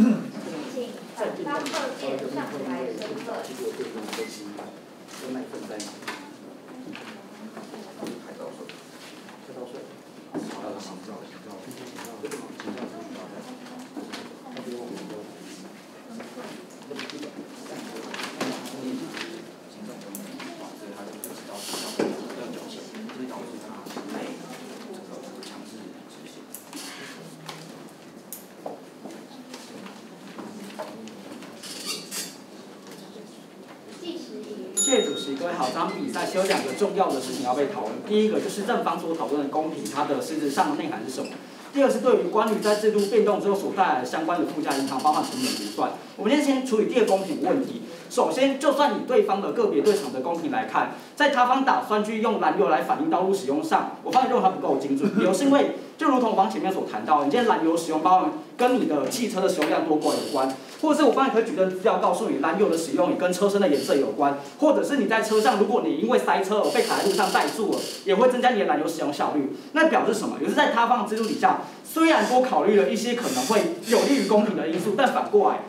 时已各位好，这场比赛是有两个重要的事情要被讨论。第一个就是正方所讨论的公平，它的实质上的内涵是什么？第二是对于关于在制度变动之后所带来的相关的附加影响，包含成本估算。我们今天先处理第二公平问题。首先，就算以对方的个别对场的公平来看，在他方打算去用燃油来反映道路使用上，我发现认为它不够精准。理由是因为，就如同我刚前面所谈到，你今天燃油使用包含跟你的汽车的使用量多寡有关，或者是我刚才可以举的资料告诉你，燃油的使用也跟车身的颜色有关，或者是你在车上，如果你因为塞车而被卡在路上怠速了，也会增加你的燃油使用效率。那表示什么？也是在塌方的制度底下，虽然多考虑了一些可能会有利于公平的因素，但反过来。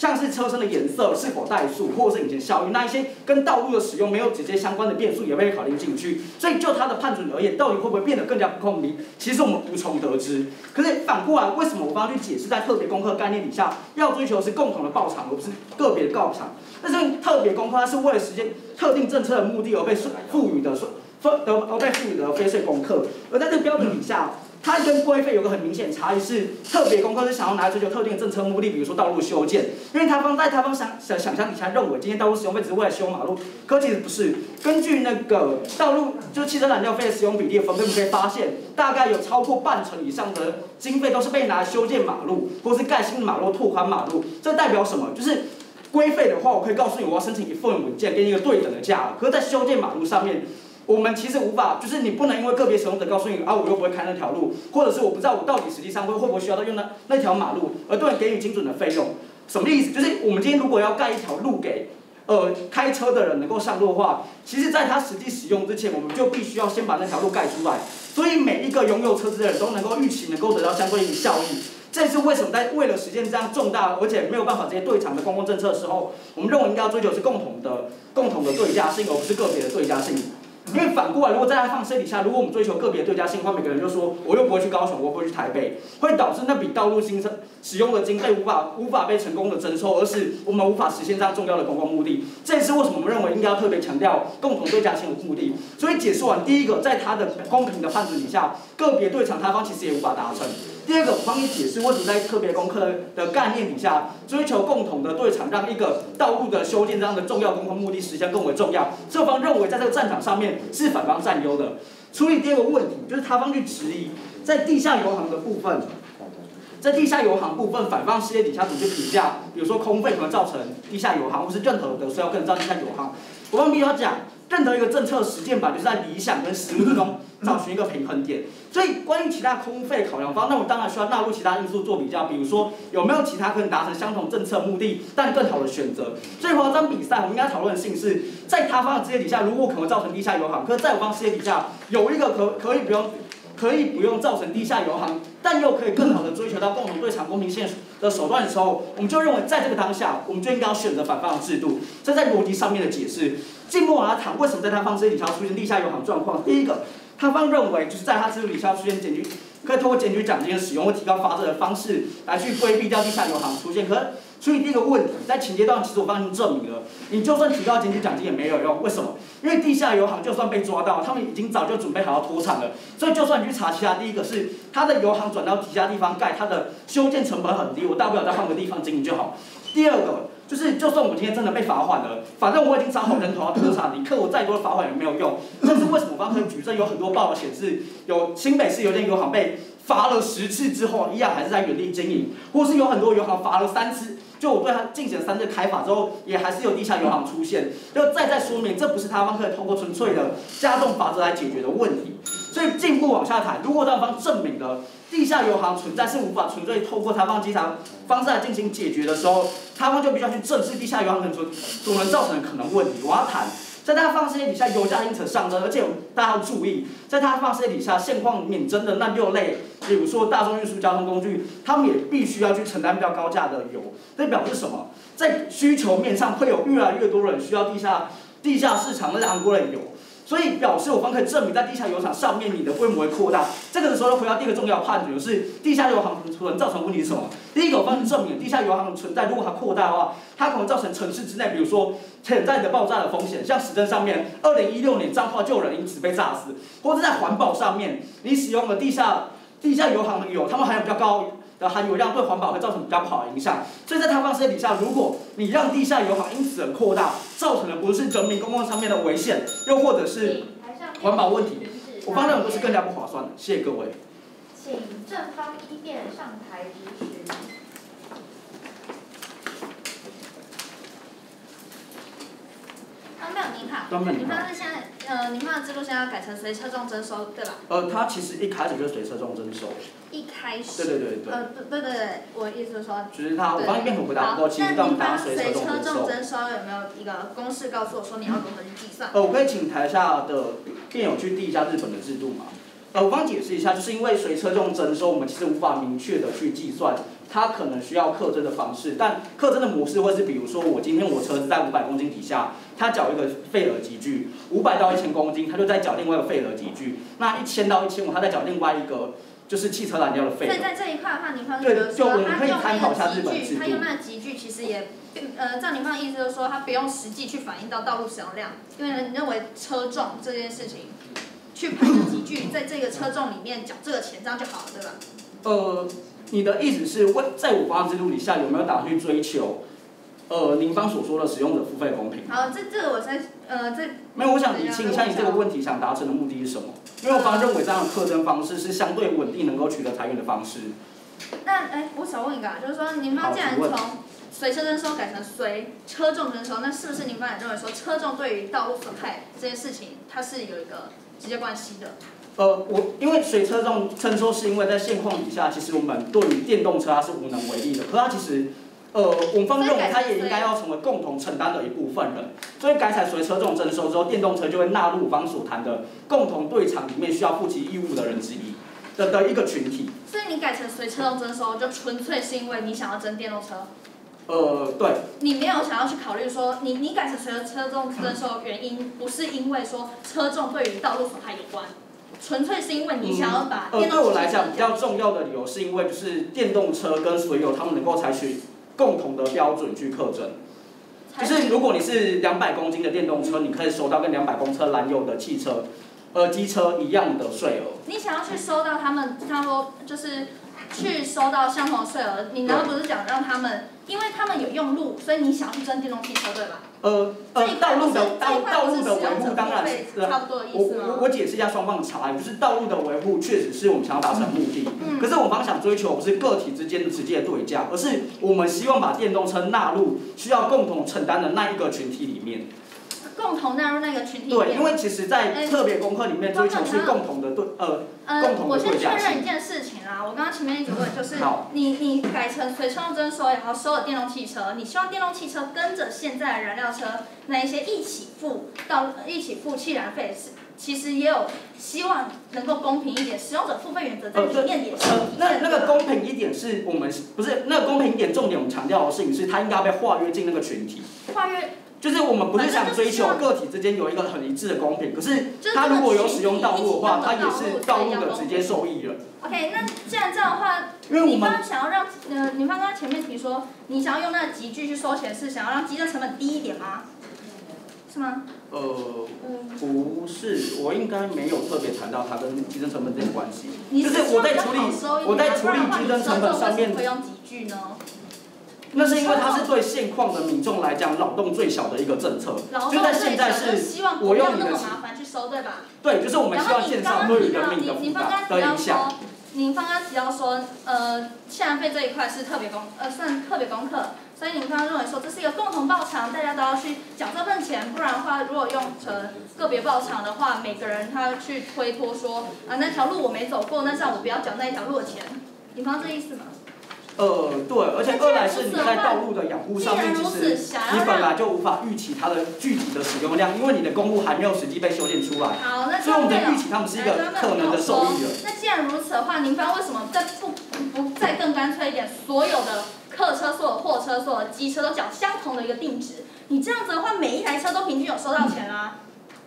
像是车身的颜色是否怠速，或者是引擎效应，那一些跟道路的使用没有直接相关的变数也被考虑进去。所以就它的判准而言，到底会不会变得更加不公平，其实我们无从得知。可是反过来，为什么我刚刚去解释在特别功课概念底下，要追求是共同的报偿，而不是个别的报偿？但是特别功课它是为了实现特定政策的目的而被赋予的，分而而被赋予的非税功课。而在这个标准底下。它跟规费有个很明显差异，是特别功课是想要拿来追求特定的政策目的，比如说道路修建，因为他方在他方想想想象底下认为今天道路使用费只是为了修马路，可其实不是。根据那个道路就汽车燃料费的使用比例的分配，我们可以发现，大概有超过半成以上的经费都是被拿来修建马路，或是盖新的马路、拓宽马路。这代表什么？就是规费的话，我可以告诉你，我要申请一份文件，给你一个对等的价额。可是，在修建马路上面。我们其实无法，就是你不能因为个别使用者告诉你啊，我又不会开那条路，或者是我不知道我到底实际上会会不会需要到用那那条马路，而对你给予精准的费用，什么意思？就是我们今天如果要盖一条路给呃开车的人能够上路的话，其实在他实际使用之前，我们就必须要先把那条路盖出来，所以每一个拥有车子的人都能够预期能够得到相对应的效益。这是为什么在为了实现这样重大而且没有办法直接对场的公共政策的时候，我们认为应该要追求是共同的共同的对价性，而不是个别的对价性。因为反过来，如果在它放设底下，如果我们追求个别对价性的话，每个人就说我又不会去高雄，我不会去台北，会导致那笔道路新生使用的经费无法无法被成功的征收，而是我们无法实现这样重要的公共目的。这也是为什么我们认为应该要特别强调共同对价性的目的。所以解释完第一个，在它的公平的判准底下，个别对场他方其实也无法达成。第二个，我帮你解释为什么在特别功课的概念底下，追求共同的。对场，让一个道路的。修建这样的。重要功课目的。实现更为重要。这方认为在这个战场上面是反方占优的。处理第二个问题，就是他方去质疑在地下油行的。部分，在地下油行部分，反方事业底下怎么去评价？比如说空费可能造成地下油行，或是任何的。税要更造地下油行。我帮必须要讲，任何一个政策实践吧，就是在理想跟实务中找寻一个平衡点。所以关于其他空费考量方，那我当然需要纳入其他因素做比较，比如说有没有其他可能达成相同政策目的但更好的选择。所以华章比赛，我们应该讨论的性是，在他方的世界底下，如果可能造成地下油行，可是在我方世界底下有一个可可以不用。可以不用造成地下油行，但又可以更好的追求到共同对场公平性的手段的时候，我们就认为在这个当下，我们就应该要选择反方的制度。这在逻辑上面的解释，进一步往下谈，为什么在他方式底下出现地下油行状况？第一个，他方认为就是在他制度底下出现检举，可以通过检举奖金的使用或提高罚则的方式来去规避掉地下油行出现。可是所以第一个问题，在前阶段其实我帮您证明了，你。就算提高检举奖金也没有用。为什么？因为地下油行就算被抓到，他们已经早就准备好要脱产了。所以就算你。去查其他，第一个是他的油行转到其他地方盖，他的修建成本很低，我大不了再换个地方经营就好。第二个就是，就算我今天真的被罚款了，反正我已经找好人头要脱产，你扣我再多的罚款也没有用。这是为什么？我刚才举证有很多报道显示，有新北市有间银行被罚了十次之后，依然还是在原地经营，或是有很多银行罚了三次。就我对他进行了三次开法之后，也还是有地下油行出现，就再再说明这不是他方可以通过纯粹的加重法则来解决的问题。所以进一步往下谈，如果对方证明了地下油行存在是无法纯粹透过他方稽查方式来进行解决的时候，他方就必须要去正视地下油行存所能造成的可能问题。我要谈。在它放世界底下，油价因此上升，而且大家要注意，在它放世界底下，现况免征的那六类，比如说大众运输交通工具，他们也必须要去承担比较高价的油。这表示什么？在需求面上，会有越来越多人需要地下地下市场那昂贵的油。所以表示我方可以证明，在地下油厂上面，你的规模会扩大。这个时候，回到第一个重要判决，是地下油行可能造成问题是什么？第一个，我方证明地下油行的存在，如果它扩大的话，它可能造成城市之内，比如说潜在的爆炸的风险。像实证上面，二零一六年彰化救人因此被炸死，或者在环保上面，你使用了地下地下油行的油，它们含有比较高。的含油量对环保会造成比较不好的影响，所以在开放世界底下，如果你让地下油行因此而扩大，造成的不是人民公共上面的危险，又或者是环保问题，我方认为都是更加不划算的。谢谢各位。请正方一辩上台质询。您好，您方是现在呃，您方的制度现在要改成随车重征收，对吧？呃，它其实一开始就是随车重征收。一开始。对对对对。呃，对对对，我意思是说。就是他，我方便很回答，我其实让大家随车重征收有没有一个公式告诉我说你要如何去计算？呃，我可以请台下的辩友去递一下日本的制度嘛？呃，我方解释一下，就是因为随车重征收，我们其实无法明确的去计算。它可能需要课征的方式，但课征的模式会是，比如说我今天我车子在五百公斤底下，它缴一个费额集聚，五百到一千公斤，他就在缴另外一个费额集聚，那一千到一千五，他再缴另外一个就是汽车燃料的费。所以在这一块的话，您方就觉得说，它用那个集聚，他用那个集聚其实也，呃，照您方的意思就是说，他不用实际去反映到道路使用量，因为你认为车重这件事情，去排个集聚，在这个车重里面缴这个钱，这样就好了，对吧？呃。你的意思是问，在我方制度底下有没有打算去追求，呃，您方所说的使用者付费公平？好，这这个我在呃这没有，我想理清一下你这个问题想达成的目的是什么？因为我方认为这样的特征方式是相对稳定能够取得财源的方式。那哎，我想问一个啊，就是说您方既然从随车征收改成随车重征收，那是不是您方也认为说车重对于道路损害这件事情它是有一个直接关系的？呃，我因为随车重征收是因为在现况底下，其实我们对于电动车它是无能为力的。可它其实，呃，我方认为它也应该要成为共同承担的一部分人。所以改采随车重征收之后，电动车就会纳入我方所谈的共同对厂里面需要负起义务的人之一的的一个群体。所以你改成随车重征收，就纯粹是因为你想要征电动车？呃，对。你没有想要去考虑说，你你改成随车重征收原因不是因为说车重对于道路损害有关？纯粹是因为你想要把呃，对我来讲比较重要的理由是因为就是电动车跟水油他们能够采取共同的标准去课征，就是如果你是两百公斤的电动车，你可以收到跟两百公车燃油的汽车，呃，机车一样的税额。你想要去收到他们，他说就是去收到相同的税额，你难道不是讲让他们，因为他们有用路，所以你想要去争电动汽车，对吧？呃呃，道路的道道路的维护当然是，我我我解释一下双方的差异，就是道路的维护确实是我们想要达成目的，可是我们方想追求不是个体之间的直接对价，而是我们希望把电动车纳入需要共同承担的那一个群体里面。共同纳入那个群体里面。对，因为其实，在特别功课里面追求是共同的对呃呃共，同我先确。认一件事情啦，我刚刚前面一直问就是，你你改成随车征收，然后收了电动汽车，你希望电动汽车跟着现在的燃料车那一些一起付到一起付气燃费是？其实也有希望能够公平一点，使用者付费原则在呃，里，面也是呃，那那个公平一点是我们不是那个公平一点，重点我们强调的事情是，它应该被划约进那个群体。跨越就是我们不是想追求个体之间有一个很一致的公平，可是就是他如果有使用道路的话，他也是道路的直接受益人。OK，那既然这样的话，你因为我们刚刚想要让呃，你刚刚前面提说，你想要用那个集聚去收钱，是想要让机车成本低一点吗？是吗？呃，不是，我应该没有特别谈到它跟集增成本这个关系。你就是我在处理我在处理不然的话机增成本上面会用集聚呢？那是因为它是对现况的民众来讲扰动最小的一个政策，劳就在现在就是希望不要那我用你的么麻烦去收，对吧？对，就是我们希望建商对于人民的负你刚刚担的提到影响。说，您刚刚提到说，呃，气燃费这一块是特别功，呃，算特别功课，所以您刚刚认为说这是一个共同报偿，大家都要去缴这份钱，不然的话，如果用成个别报偿的话，每个人他去推脱说，啊，那条路我没走过，那这样我不要缴那一条路的钱，您刚刚这意思吗？呃，对，而且二来是你在道路的养护上面，其实你本来就无法预期它的具体的使用量，因为你的公路还没有实际被修建出来。好，那所以我们的预期他们是一个可能的受益人。那既然如此的话，您方为什么再不不再更干脆一点，所有的客车、所有货车、所有的机车都缴相同的一个定值？你这样子的话，每一台车都平均有收到钱啦、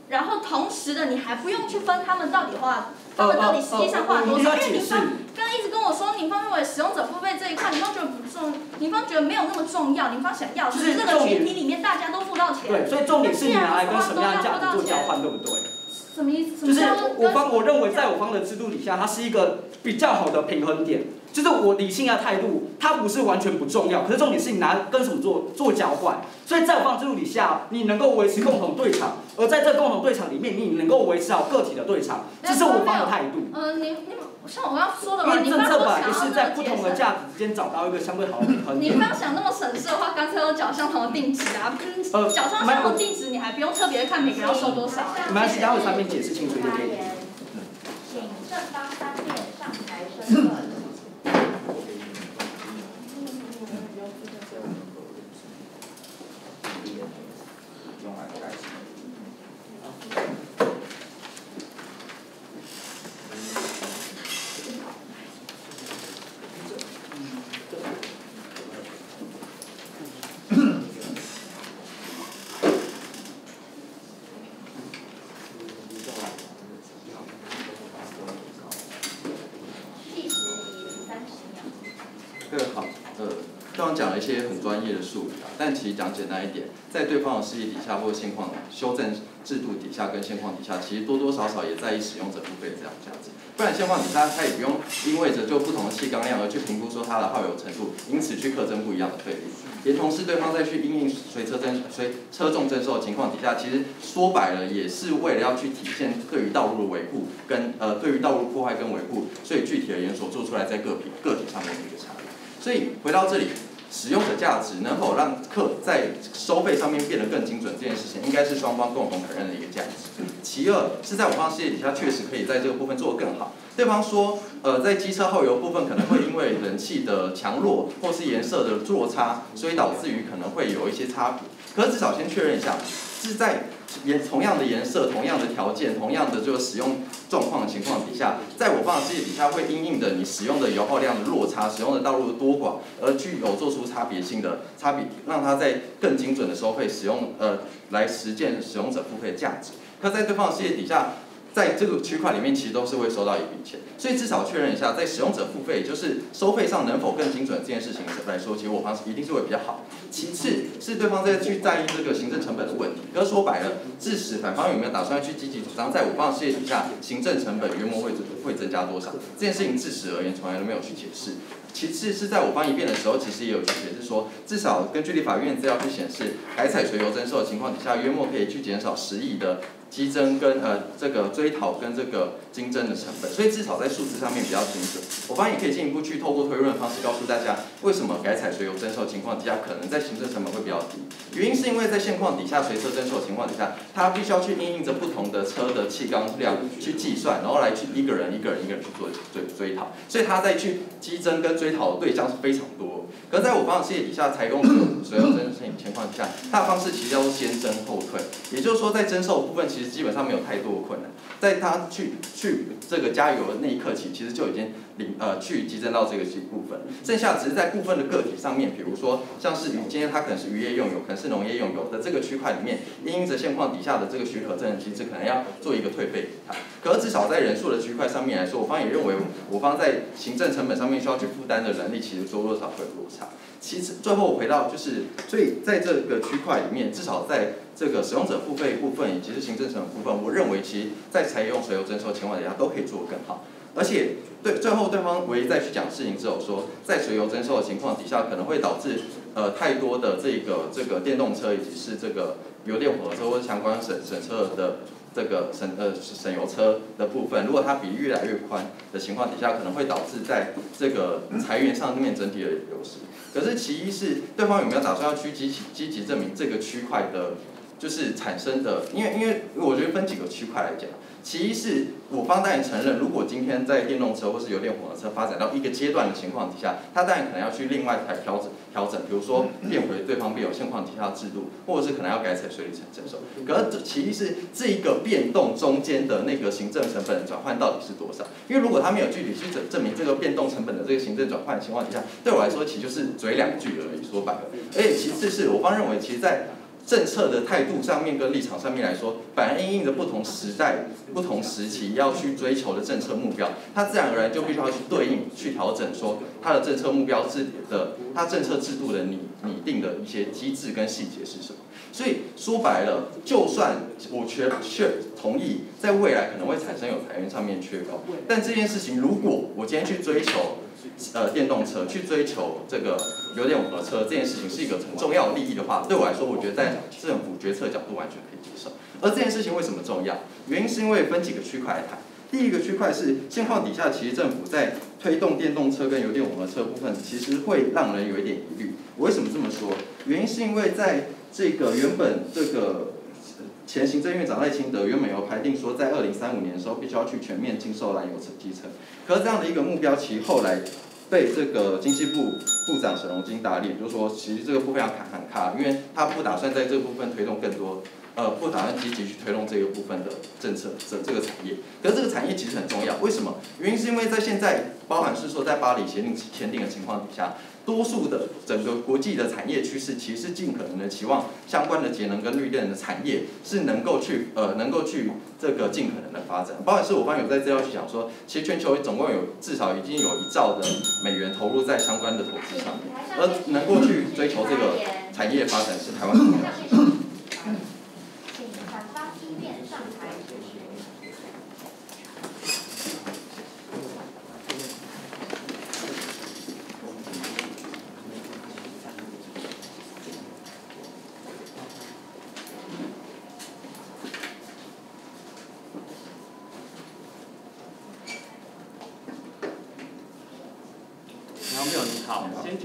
然后同时的，你还不用去分他们到底花，他们到底实际上花了多少？因为你方刚刚一直跟我说，您方认为使用者付费这一块，您方觉得不重，您方觉得没有那么重要，您方想要就是这个群体里面大家都付到钱。对，所以重点是你拿来跟什么样的价值做交换，对不对？什么意思？就是我方我认为在我方的制度底下，它是一个比较好的平衡点。就是我理性的态度，它不是完全不重要，可是重点是你拿跟什么做做交换。所以在我方制度底下，你能够维持共同对场，而在这共同对场里面，你能够维持好个体的对场，这是我方的态度。嗯，你你像我刚刚说的嘛，因为你政策本来就是在不同的价值之间找到一个相对好的平衡你不要想那么省事的话，干脆用缴相同的定值啊，呃，缴上相同的定值，你还不用特别看每个人要收多少。没关系，待会上面解释清楚一点点。请正方三辩上台申论。<laughs> 各位好，呃，刚刚讲了一些很专业的术语啊，但其实讲简单一点，在对方的示意底下或者现况修正制度底下跟现况底下，其实多多少少也在意使用者付费这样价值。不然现况底下他也不用因为着就不同的气缸量而去评估说它的耗油程度，因此去课征不一样的费率。也同时对方再去因应随车征随车重征收的情况底下，其实说白了也是为了要去体现对于道路的维护跟呃对于道路破坏跟维护，所以具体而言所做出来在个体个体上面的一个差异。所以回到这里，使用的价值能否让客在收费上面变得更精准，这件事情应该是双方共同承认的一个价值。其二是在我方视野底下，确实可以在这个部分做得更好。对方说，呃，在机车后油部分可能会因为人气的强弱或是颜色的落差，所以导致于可能会有一些差别。可是至少先确认一下，是在颜同样的颜色、同样的条件、同样的这个使用状况的情况底下，在我方的世界底下会因应的你使用的油耗量的落差、使用的道路的多寡，而具有做出差别性的差别，让它在更精准的收费使用呃来实践使用者付费的价值。可在对方的视野底下。在这个区块里面，其实都是会收到一笔钱，所以至少确认一下，在使用者付费，就是收费上能否更精准这件事情来说，其实我方一定是会比较好。其次是对方在去在意这个行政成本的问题，要说白了，致使反方有没有打算去积极主张，在我方的事业底下，行政成本约莫会会增加多少？这件事情致使而言，从来都没有去解释。其次是在我方一辩的时候，其实也有去解释说，至少根据立法院资料去显示，海采垂油征收的情况底下，约莫可以去减少十亿的。激增跟呃这个追讨跟这个经增的成本，所以至少在数字上面比较精准。我发现也可以进一步去透过推论的方式告诉大家，为什么改采随油征收情况底下，可能在行政成本会比较低。原因是因为在现况底下随车征收情况底下，它必须要去应应着不同的车的气缸量去计算，然后来去一个人一个人一个人去做追追讨，所以它再去激增跟追讨的对象是非常多。可在我方的视野底下，采用随油征收情况下，它的方式其实叫做先征后退，也就是说在征收部分其实基本上没有太多的困难，在他去去这个加油的那一刻起，其实就已经领呃去激增到这个部分，剩下只是在部分的个体上面，比如说像是今天它可能是渔业用油，可能是农业用油的这个区块里面，因着现况底下的这个许可证，其实可能要做一个退费。可是至少在人数的区块上面来说，我方也认为我方在行政成本上面需要去负担的人力，其实多多少会有落差。其实最后回到就是，所以在这个区块里面，至少在这个使用者付费部分以及是行政成本部分，我认为其实在采用随油征收情况底下都可以做得更好。而且对最后对方唯一再去讲事情之后说，在水油征收的情况底下，可能会导致呃太多的这个这个电动车以及是这个油电混合车或者相关省省车的。这个省呃省油车的部分，如果它比越来越宽的情况底下，可能会导致在这个裁员上面整体的流失。可是其一是对方有没有打算要去积极积极证明这个区块的，就是产生的，因为因为我觉得分几个区块来讲。其一是我方当然承认，如果今天在电动车或是油电混合车发展到一个阶段的情况底下，它当然可能要去另外台调整调整，比如说变回对方必有现况底下的制度，或者是可能要改采水利成征收。可是其一是这一个变动中间的那个行政成本的转换到底是多少？因为如果他没有具体去证证明这个变动成本的这个行政转换情况底下，对我来说其实就是嘴两句而已，说白了。而且其次是我方认为，其实，在政策的态度上面跟立场上面来说，本来因应的不同时代、不同时期要去追求的政策目标，它自然而然就必须要去对应、去调整，说它的政策目标制的、它政策制度的拟拟定的一些机制跟细节是什么。所以说白了，就算我确确同意，在未来可能会产生有裁员上面缺口，但这件事情如果我今天去追求。呃，电动车去追求这个油电混合车这件事情是一个很重要的利益的话，对我来说，我觉得在政府决策角度完全可以接受。而这件事情为什么重要？原因是因为分几个区块来谈。第一个区块是现况底下，其实政府在推动电动车跟油电混合车部分，其实会让人有一点疑虑。我为什么这么说？原因是因为在这个原本这个。前行政院长赖清德原本有排定说，在二零三五年的时候，必须要去全面禁售燃油车机车。可是这样的一个目标，其实后来被这个经济部部长沈荣金打脸，就说其实这个部分要砍砍卡，因为他不打算在这个部分推动更多，呃，不打算积极去推动这个部分的政策这这个产业。可是这个产业其实很重要，为什么？原因是因为在现在，包含是说在巴黎协定签订的情况底下。多数的整个国际的产业趋势，其实尽可能的期望相关的节能跟绿电的产业是能够去呃能够去这个尽可能的发展。包括是我方有在资料去讲说，其实全球总共有至少已经有一兆的美元投入在相关的投资上面，而能够去追求这个产业发展是台湾重要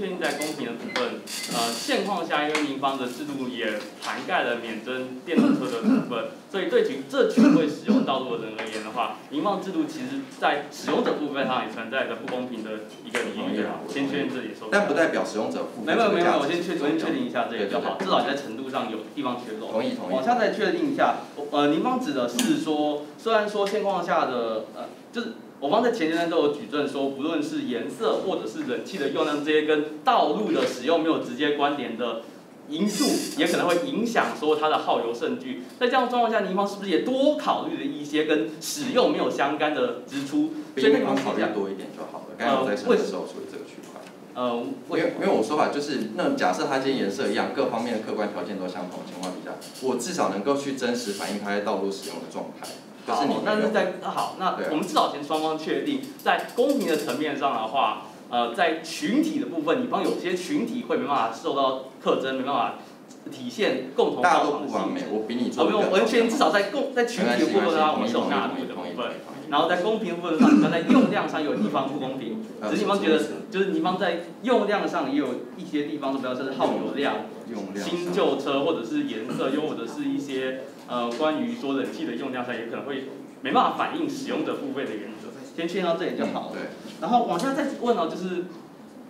定在公平的部分，呃，现况下，因为民方的制度也涵盖了免征电动车的部分，所以对群这群会使用道路的人而言的话，民望制度其实在使用者部分上也存在着不公平的一个疑虑啊。先确认这里说。但不代表使用者付费。没有没有，我先确我先确定一下这个就好，至少在程度上有地方缺漏。同意同意。往下再确定一下，呃，您方指的是说，虽然说现况下的呃，就是。我方在前阶段都有举证说，不论是颜色或者是冷气的用量这些跟道路的使用没有直接关联的因素，也可能会影响说它的耗油甚巨。在这样状况下，您方是不是也多考虑了一些跟使用没有相干的支出？所以那方考虑多一点就好了。刚刚在什么时候处理这个区块？呃，因为因为我说法就是，那假设它今天颜色一样，各方面的客观条件都相同的情况底下，我至少能够去真实反映它在道路使用的状态。好，那是在那好，那我们至少先双方确定，在公平的层面上的话，呃，在群体的部分，你方有些群体会没办法受到特征，没办法体现共同大家都报偿的不完美。，我比你做我们得更好。我们确定至少在共在群体的部分上，我们是有纳入的部分。然后在公平的部分上，你们在用量上有地方不公平，只是你方觉得就是你方在用量上也有一些地方，比较是耗油量、新旧车或者是颜色，又或者是一些呃关于说冷气的用量上，也可能会没办法反映使用者付费的原则。先确认到这里就好了。对，然后往下再问呢，就是，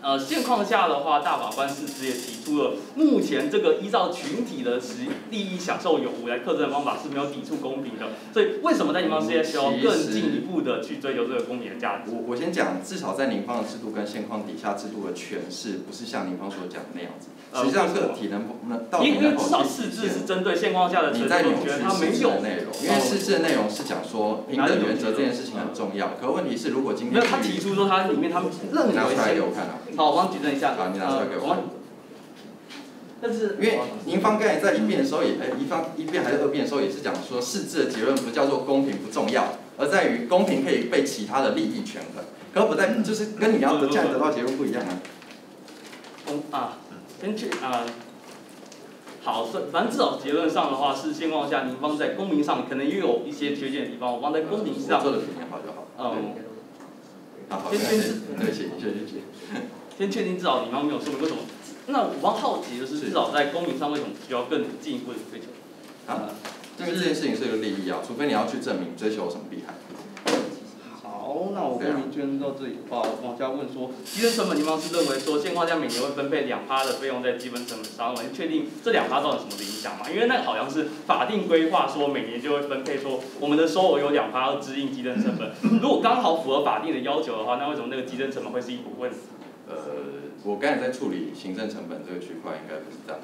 呃，现况下的话，大法官释字也提出了，目前这个依照群体的实利益享受有无来课征的方法是没有抵触公平的，所以为什么在你方世界需要更进一步的去追求这个公平的价值？我我先讲，至少在宁方的制度跟现况底下制度的诠释，不是像宁方所讲的那样子。实际上，个体能能到底因为能否至少去体现释字是针对现况下的你，在扭曲觉得它没释字有的内容，因为释字的内容是讲说平等原则这件事情很重要。可问题是，如果今天没有他提出说他里面他们认为拿出来给我看啊。好，我帮举证一下。好，你拿出来给我看。但是因为您方刚才在一辩的时候也，哎，一方一辩还是二辩的时候也是讲说，释字的结论不叫做公平不重要，而在于公平可以被其他的利益权衡。可不在就是跟你要这样得到结论不一样啊。公啊，先去啊。好，反正至少结论上的话是现况下，您方在公民上可能也有一些缺陷的地方，我方在公民上做的比你好就好。嗯。好，好，先先对不起，谢谢谢。<laughs> 先确定至少你方没有说明为什么？那我方好奇的是，至少在公民上为什么需要更进一步的追求？啊，因为这件事情是一个利益啊，除非你要去证明追求什么厉害。好，那我公民捐到这里的话，往下问说，基本成本地方是认为说，现况下每年会分配两趴的费用在基本成本上，我们确定这两趴造成什么的影响吗？因为那好像是法定规划说每年就会分配说，我们的收入有两趴要支应基本成本，如果刚好符合法定的要求的话，那为什么那个基本成本会是一股问？呃，我刚才在处理行政成本这个区块，应该不是这样。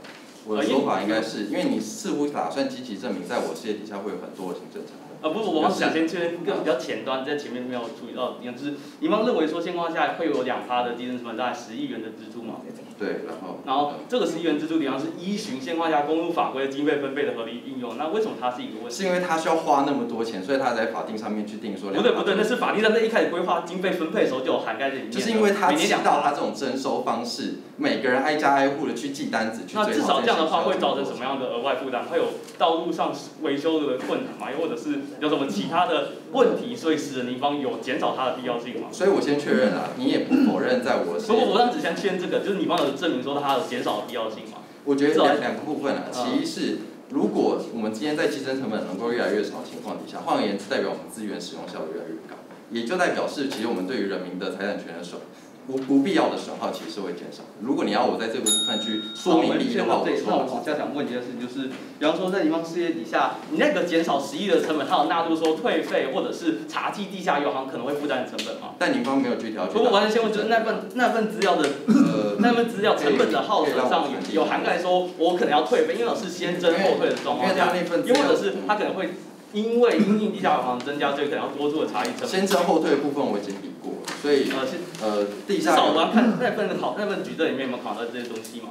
我的说法应该是，因为你似乎打算积极证明，在我事业底下会有很多行政成本。啊不不，我想先确认一个比较前端，在前面没有注意到，就是你们认为说现况下会有两趴的基金成本，大概十亿元的支出吗？对，然后。然后这个十亿元支出地方是依循现况下公路法规经费分配的合理应用，那为什么它是一个问题？是因为它需要花那么多钱，所以它在法定上面去定说。不对不对，那是法定上在一开始规划经费分配的时候就有涵盖在里面。就是因为他知道他这种征收方式，每个人挨家挨户的去记单子去。那至少这样的话会造成什么样的额外负担？会有道路上维修的困难吗？又或者是有什么其他的问题，所以使得您方有减少它的必要性吗？所以我先确认啊，你也不否认在我。不过我当时先确认这个，就是你方有证明说它有减少的必要性吗？我觉得两两个部分啊，其一是如果我们今天在计生成本能够越来越少的情况底下，换而言之，代表我们资源使用效率越来越高，也就代表是其实我们对于人民的财产权的损不不必要的损耗其实是会减少。如果你要我在这个部分去说明利益的话，我那我往下想问一件事情，就是比方说在地方事业底下，你那个减少十亿的成本，它有纳入说退费或者是查缉地下油行可能会负担的成本吗？但您方没有具体要。不过我还是先问，就是那份那份资料的呃那份资料成本的耗损上有有涵盖说，我可能要退费，因为我是先征后退的状况下，又或者是他可能会因为因应地下油行增加，所以可能要多做的差异成本。先征后退的部分我已经比过了，所以呃呃地下。至少我要看那份考那份举证里面有没有考到这些东西嘛。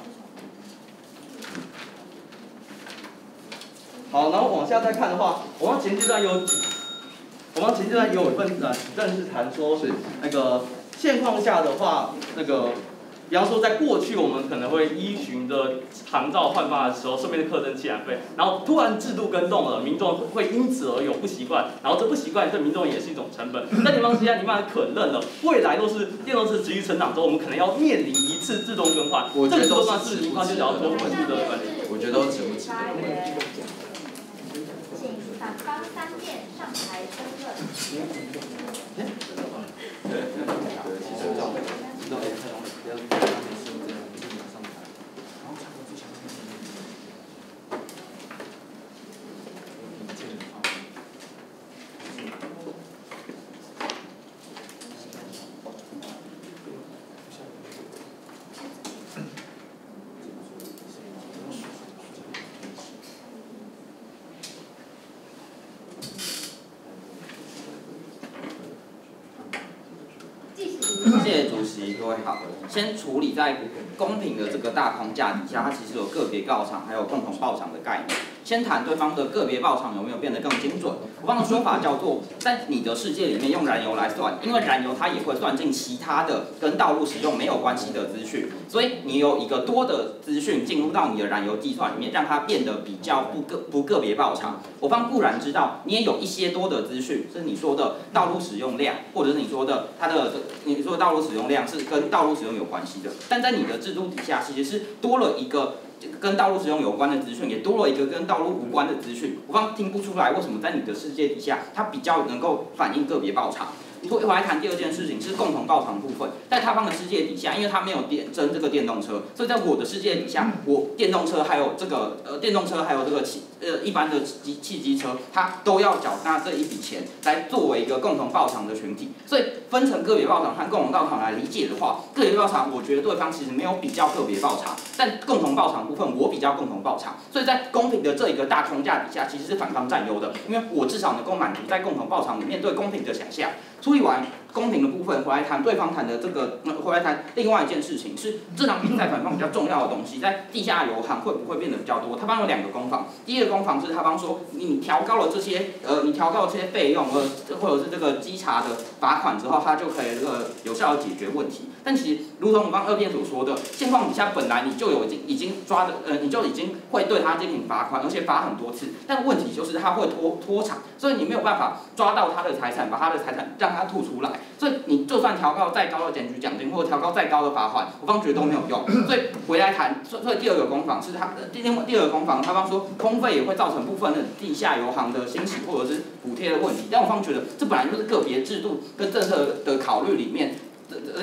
好，然后往下再看的话，我们前阶段有，我们前阶段有一份呃举证是谈说是那个现况下的话，那个。比方说，在过去我们可能会依循着航照换发的时候，顺便课征气燃费，然后突然制度更动了，民众会因此而有不习惯，然后这不习惯对民众也是一种成本。那情况之下，你把它可认了，未来都是电动车持续成长之后，我们可能要面临一次自动更换，我觉得都是情况就要多稳定的管理。我觉得都值不值得。反方三辩上台申论。2000. 先处理在公平的这个大框架底下，它其实有个别告场，还有共同报场的概念。先谈对方的个别报场有没有变得更精准。我方的说法叫做，在你的世界里面用燃油来算，因为燃油它也会算进其他的跟道路使用没有关系的资讯，所以你有一个多的资讯进入到你的燃油计算里面，让它变得比较不个不个别报偿。我方固然知道你也有一些多的资讯，是你说的道路使用量，或者是你说的它的你说的道路使用量是跟道路使用有关系的，但在你的制度底下，其实是多了一个。跟道路使用有关的资讯，也多了一个跟道路无关的资讯。我方听不出来为什么在你的世界底下，它比较能够反映个别报偿。我我来谈第二件事情，是共同报偿部分。在他方的世界底下，因为他没有电争这个电动车，所以在我的世界底下，我电动车还有这个呃电动车还有这个汽呃一般的机汽机车，它都要缴纳这一笔钱来作为一个共同报偿的群体。所以分成个别报偿和共同报偿来理解的话，个别报偿我觉得对方其实没有比较个别报偿，但共同报偿部分我比较共同报偿。所以在公平的这一个大框架底下，其实是反方占优的，因为我至少能够满足在共同报偿里面对公平的想象。处理完公平的部分，回来谈对方谈的这个，回来谈另外一件事情，是这场比赛反方比较重要的东西，在地下油行会不会变得比较多？他方有两个攻防，第一个攻防是他方说，你调高了这些，呃，你调高了这些费用，呃，或者是这个稽查的罚款之后，他就可以这个有效的解决问题。但其实，如同我方二辩所说的，现况底下本来你就有已经已经抓的，呃，你就已经会对他进行罚款，而且罚很多次。但问题就是他会拖拖长，所以你没有办法抓到他的财产，把他的财产让他吐出来。所以你就算调高再高的检举奖金，或者调高再高的罚款，我方觉得都没有用。<laughs> 所以回来谈，所所以第二个攻防是他第第第二个攻防，他方说空费也会造成部分的地下油行的兴起，或者是补贴的问题。但我方觉得这本来就是个别制度跟政策的考虑里面。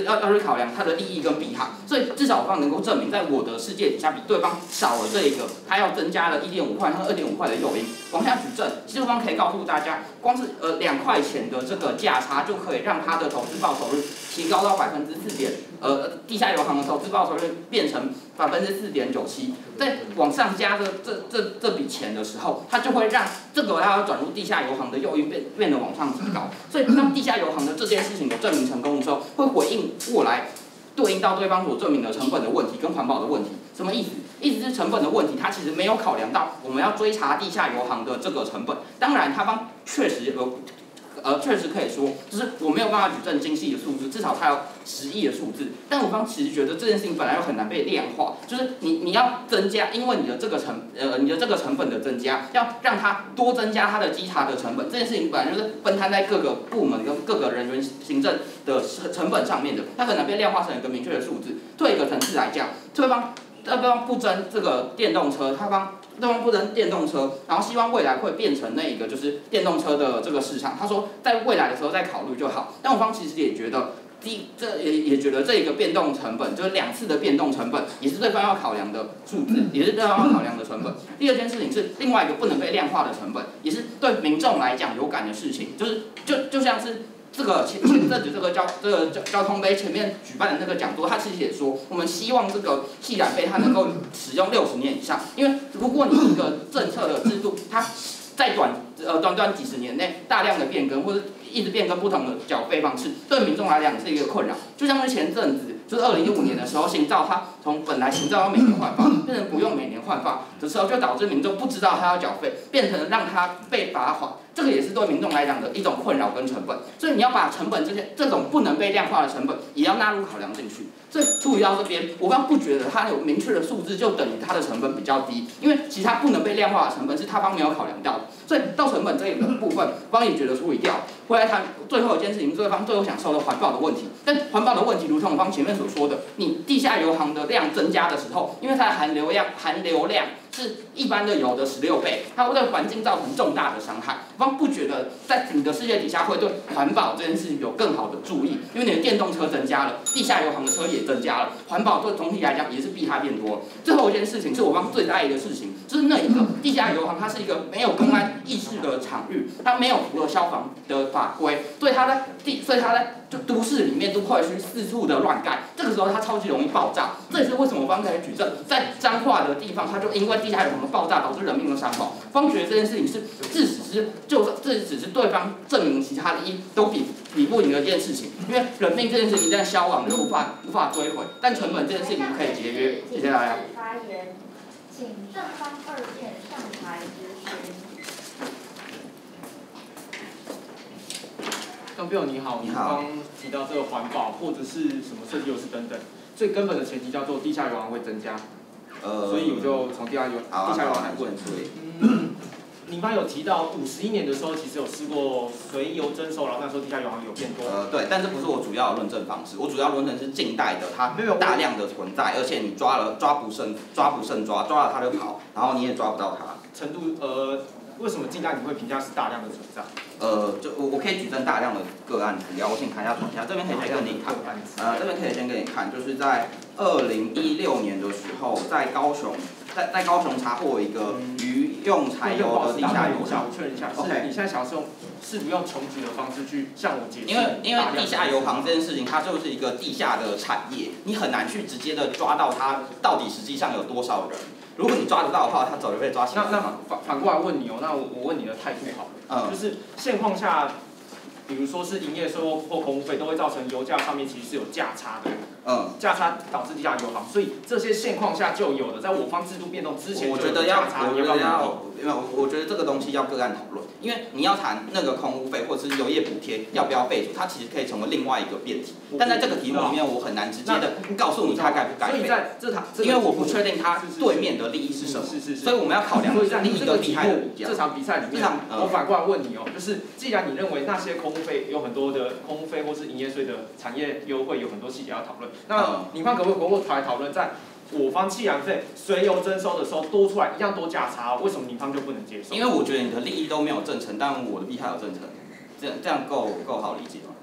要要去考量它的利益跟弊害，所以至少我方能够证明，在我的世界底下，比对方少了这一个，他要增加了一点五块和二点五块的诱因。往下举证，其实我方可以告诉大家，光是呃两块钱的这个价差，就可以让他的投资报酬率提高到百分之四点，呃，地下油行的投资报酬率变成百分之四点九七。在往上加这这这这笔钱的时候，它就会让这个它要转入地下油行的诱因变变得往上提高。所以当地下油行的这件事情的证明成功的时候，会回应过来，对应到对方所证明的成本的问题跟环保的问题。什么意思？意思是成本的问题，它其实没有考量到我们要追查地下油行的这个成本。当然，他方确实有。呃，确实可以说，就是我没有办法举证精细的数字，至少它有十亿的数字。但我方其实觉得这件事情本来就很难被量化，就是你你要增加，因为你的这个成呃你的这个成本的增加，要让它多增加它的稽查的成本，这件事情本来就是分摊在各个部门跟各个人员行政的成本上面的，它很难被量化成一个明确的数字。退一个层次来讲，对方对方不争这个电动车，他方。对方不能电动车，然后希望未来会变成那一个就是电动车的这个市场。他说在未来的时候再考虑就好。但我方其实也觉得，第这也也觉得这一个变动成本就是两次的变动成本，也是对方要考量的数字，也是对方要考量的成本。第二件事情是另外一个不能被量化的成本，也是对民众来讲有感的事情，就是就就像是。这个前前阵子这个交这个交交通杯前面举办的那个讲座，他其实也说，我们希望这个气燃杯它能够使用六十年以上，因为如果你一个政策的制度，它在短呃短短几十年内大量的变更，或者一直变更不同的缴费方式，对民众来讲是一个困扰。就像是前阵子，就是二零一五年的时候，行照它从本来行照要每年换发，<coughs> 变成不用每年换发的时候，就导致民众不知道他要缴费，变成让他被罚款。这个也是对民众来讲的一种困扰跟成本，所以你要把成本这些这种不能被量化的成本也要纳入考量进去。所以处理到这边，我刚不觉得它有明确的数字就等于它的成本比较低，因为其他不能被量化的成本是他方没有考量到的。所以到成本这一个部分，方也觉得处理掉。回来谈最后一件事情，对方最后想说的环保的问题。但环保的问题，如同我方前面所说的，你地下油行的量增加的时候，因为它含流量含流量。是一般的油的十六倍，它会对环境造成重大的伤害。我方不觉得在你的世界底下会对环保这件事情有更好的注意，因为你的电动车增加了，地下油行的车也增加了，环保对总体来讲也是避害变多。最后一件事情是我方最在意的事情，就是那一个地下油行，它是一个没有公安意识的场域，它没有符合消防的法规，所以它在地，所以它在。就都市里面都会去四处的乱盖，这个时候它超级容易爆炸。这也是为什么我方可以举证，在脏话的地方，它就因为地下有什么爆炸导致人命的伤亡。方觉得这件事情是，自始是就这只是对方证明其他的一都比比不赢的一件事情。因为人命这件事情在消亡就无法无法追回，但成本这件事情可以节约。谢谢大家。发言，请正方二辩上台咨询。张彪你好，你好刚提到这个环保或者是什么设计优势等等，最根本的前提叫做地下油行会增加，呃，所以我就从地下油地下油好啊行来问。对，嗯，你刚有提到五十一年的时候，其实有试过随油征收，然后那时候地下油行有变多。呃，对，但这不是我主要的论证方式，我主要论证是近代的，它没有大量的存在，而且你抓了抓不胜抓不胜抓，抓了它就跑，然后你也抓不到它。程度呃，为什么近代你会评价是大量的存在？呃，就我我可以举证大量的个案资料，我先看一下等一下，这边可以先跟你看。呃，这边可以先给你看，就是在二零一六年的时候，在高雄，在在高雄查获一个渔用柴油的地下油厂我。确认一下，是你现在想要是用试图用穷举的方式去向我解释？因为因为地下油行这件事情，它就是一个地下的产业，你很难去直接的抓到它到底实际上有多少人。如果你抓得到的话，他早就被抓起来那了。那反反过来问你哦，那我我问你的态度好了，嗯。就是现况下，比如说是营业收或或空污费，都会造成油价上面其实是有价差的，嗯，价差导致地下油行，所以这些现况下就有的，在我方制度变动之前就有我觉得要我觉得要因为我我觉得这个东西要个案讨论，因为你要谈那个空屋费或者是油业补贴要不要废除，它其实可以成为另外一个辩题。但在这个题目里面，我很难直接的告诉你它该不该所以废，在这场，这个因为我不确定它对面的利益是什么，是是是所以我们要考量所以在利益这个题目比较这。场比赛里面我反过来问你哦，就是既然你认为那些空污费有很多的空污费或是营业税的产业优惠有很多细节要讨论，那嗯你方可不可以回过头来讨论，在我方气燃费随由征收的时候多出来一样多价差，为什么你方就不能接受？因为我觉得你的利益都没有正成，但我的利害有正成，这样这样够够好理解吗？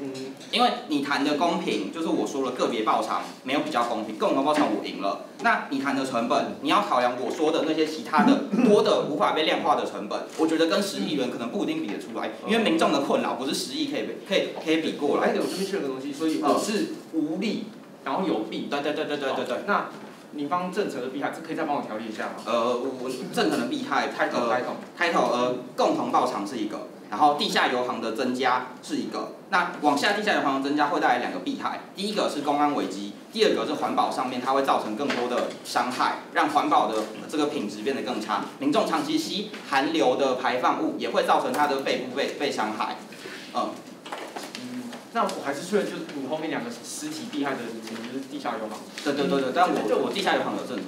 嗯，因为你谈的公平，就是我说了个别报偿没有比较公平，共同报偿我赢了。那你谈的成本，你要考量我说的那些其他的 <laughs> 多的无法被量化的成本，我觉得跟十亿元可能不一定比得出来，因为民众的困扰不是十亿可以可以可以比过来哎，的。我这边缺个东西，所以嗯我是无利，然后有弊。对对对对对对对。那你方正成的弊害，这可以再帮我调理一下吗？呃，我我正常的弊害，开头呃开头。开头呃，共同报偿是一个，然后地下油行的增加是一个。那往下地下油行的增加会带来两个弊害，第一个是公安危机，第二个是环保上面它会造成更多的伤害，让环保的这个品质变得更差。民众长期吸含硫的排放物，也会造成他的肺部被被伤害。嗯，嗯，那我还是确认，就是你后面两个实体弊害的就是地下油行。对对对对，但就我我地下油行有正成。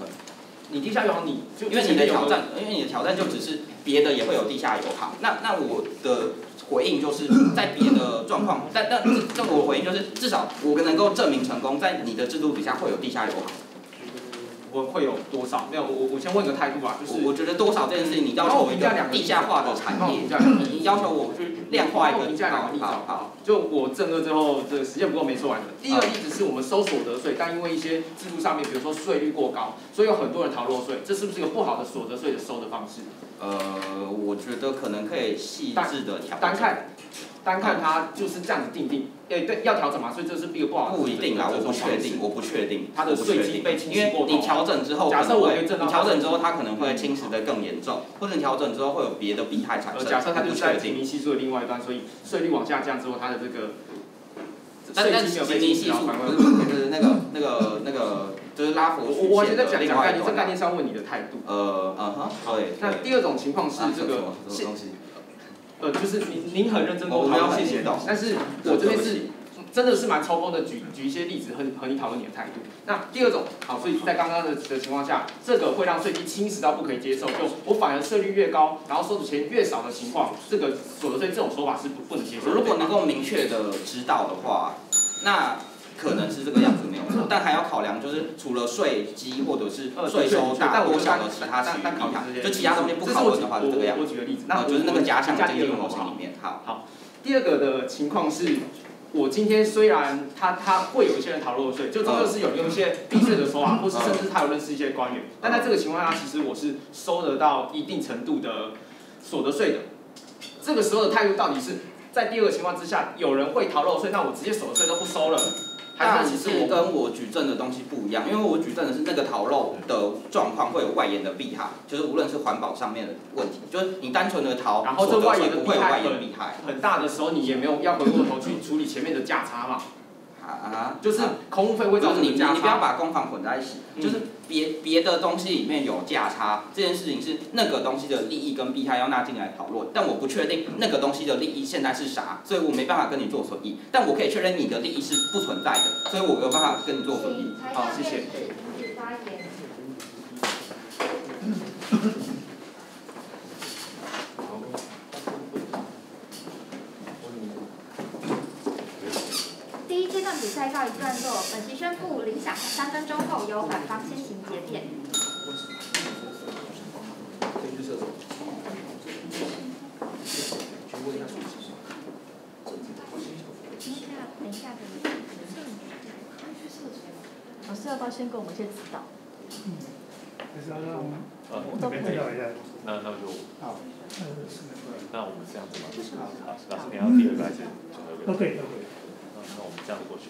你地下油行你就因为你的挑战，因为你的挑战就只是别的也会有地下油行，那那我的回应就是在别的状况，但但这这我回应就是至少我能够证明成功，在你的制度底下会有地下油行。我会有多少？没有，我我我先问个态度吧，就是我我觉得多少这件事情，你要求我一个地下化的产业，你你要求我去量化一个评价两个例子好好，就我正二最后这个时间不够没说完的。第二个例子是我们收所得税，但因为一些制度上面，比如说税率过高，所以有很多人逃漏税，这是不是一个不好的所得税的收的方式？呃，我觉得可能可以细致的调。单看单看它就是这样子定定，诶对，要调整嘛，所以这是一个不好的。不一定啦，我不确定，我不确定，它的税基被侵因为蚀过头。你调整之后，假设我你调整之后，它可能会侵蚀的更严重，或者你调整之后会有别的弊害产呃，生。假设它就是在不确定。提名系数的另外一端，所以税率往下降之后，它的这个但但税基没有提名系被侵蚀，然后数不是不是那个那个那个就是拉佛我我完全在讲另讲概念，这概念是要问你的态度。呃嗯哼，对。那第二种情况是啊这个什么什么东西？呃，就是您您很认真跟我我没有讨论，谢谢。但是我这边是真的是蛮抽风的，举举一些例子和和你讨论你的态度。那第二种，好，所以在刚刚的的情况下，这个会让税基侵蚀到不可以接受，就我反而税率越高，然后收的钱越少的情况，这个所得税这种说法是不不能接受。如果能够明确的知道的话，那可能是这个样子没有错，但还要考量就是除了税基或者是税收大但我就多少的其他区域单单考虑这些，就其他东西不讨论的话，就这个样子。我举个例子，那呃，就是那个假想加经济模型里面，好好。第二个的情况是，我今天虽然他他会有一些人逃漏税，就真的是有用一些避税的说法，或是甚至他有认识一些官员，但在这个情况下，其实我是收得到一定程度的所得税的。这个时候的态度到底是在第二个情况之下，有人会逃漏税，那我直接所得税都不收了，还但是其实我跟我举证的东西不一样，因为我举证的是那个逃漏的状况会有外延的弊害，就是无论是环保上面的问题，就是你单纯的逃，然后这外延的不会有外弊害延的弊害。很大的时候，你也没有要回过头去处理前面的价差嘛？<laughs> 啊，就是空污费会造成你你你不要。把工房混在一起，嗯就是别别的东西里面有价差，这件事情是那个东西的利益跟弊害要纳进来讨论，但我不确定那个东西的利益现在是啥，所以我没办法跟你做损益，但我可以确认你的利益是不存在的，所以我有办法跟你做损益。好谢谢下辩士停止发言。第一阶段比赛告一段落，本席宣布铃响三分钟后由反方先行结辩。等一下，等一下，等一下。老师要不要先给我们一些指导？还是要让呃，那边指导一下。那那就好，那我们这样子嘛，好，老师你要第二个还是最后一个？都可以，都可以。这样过去。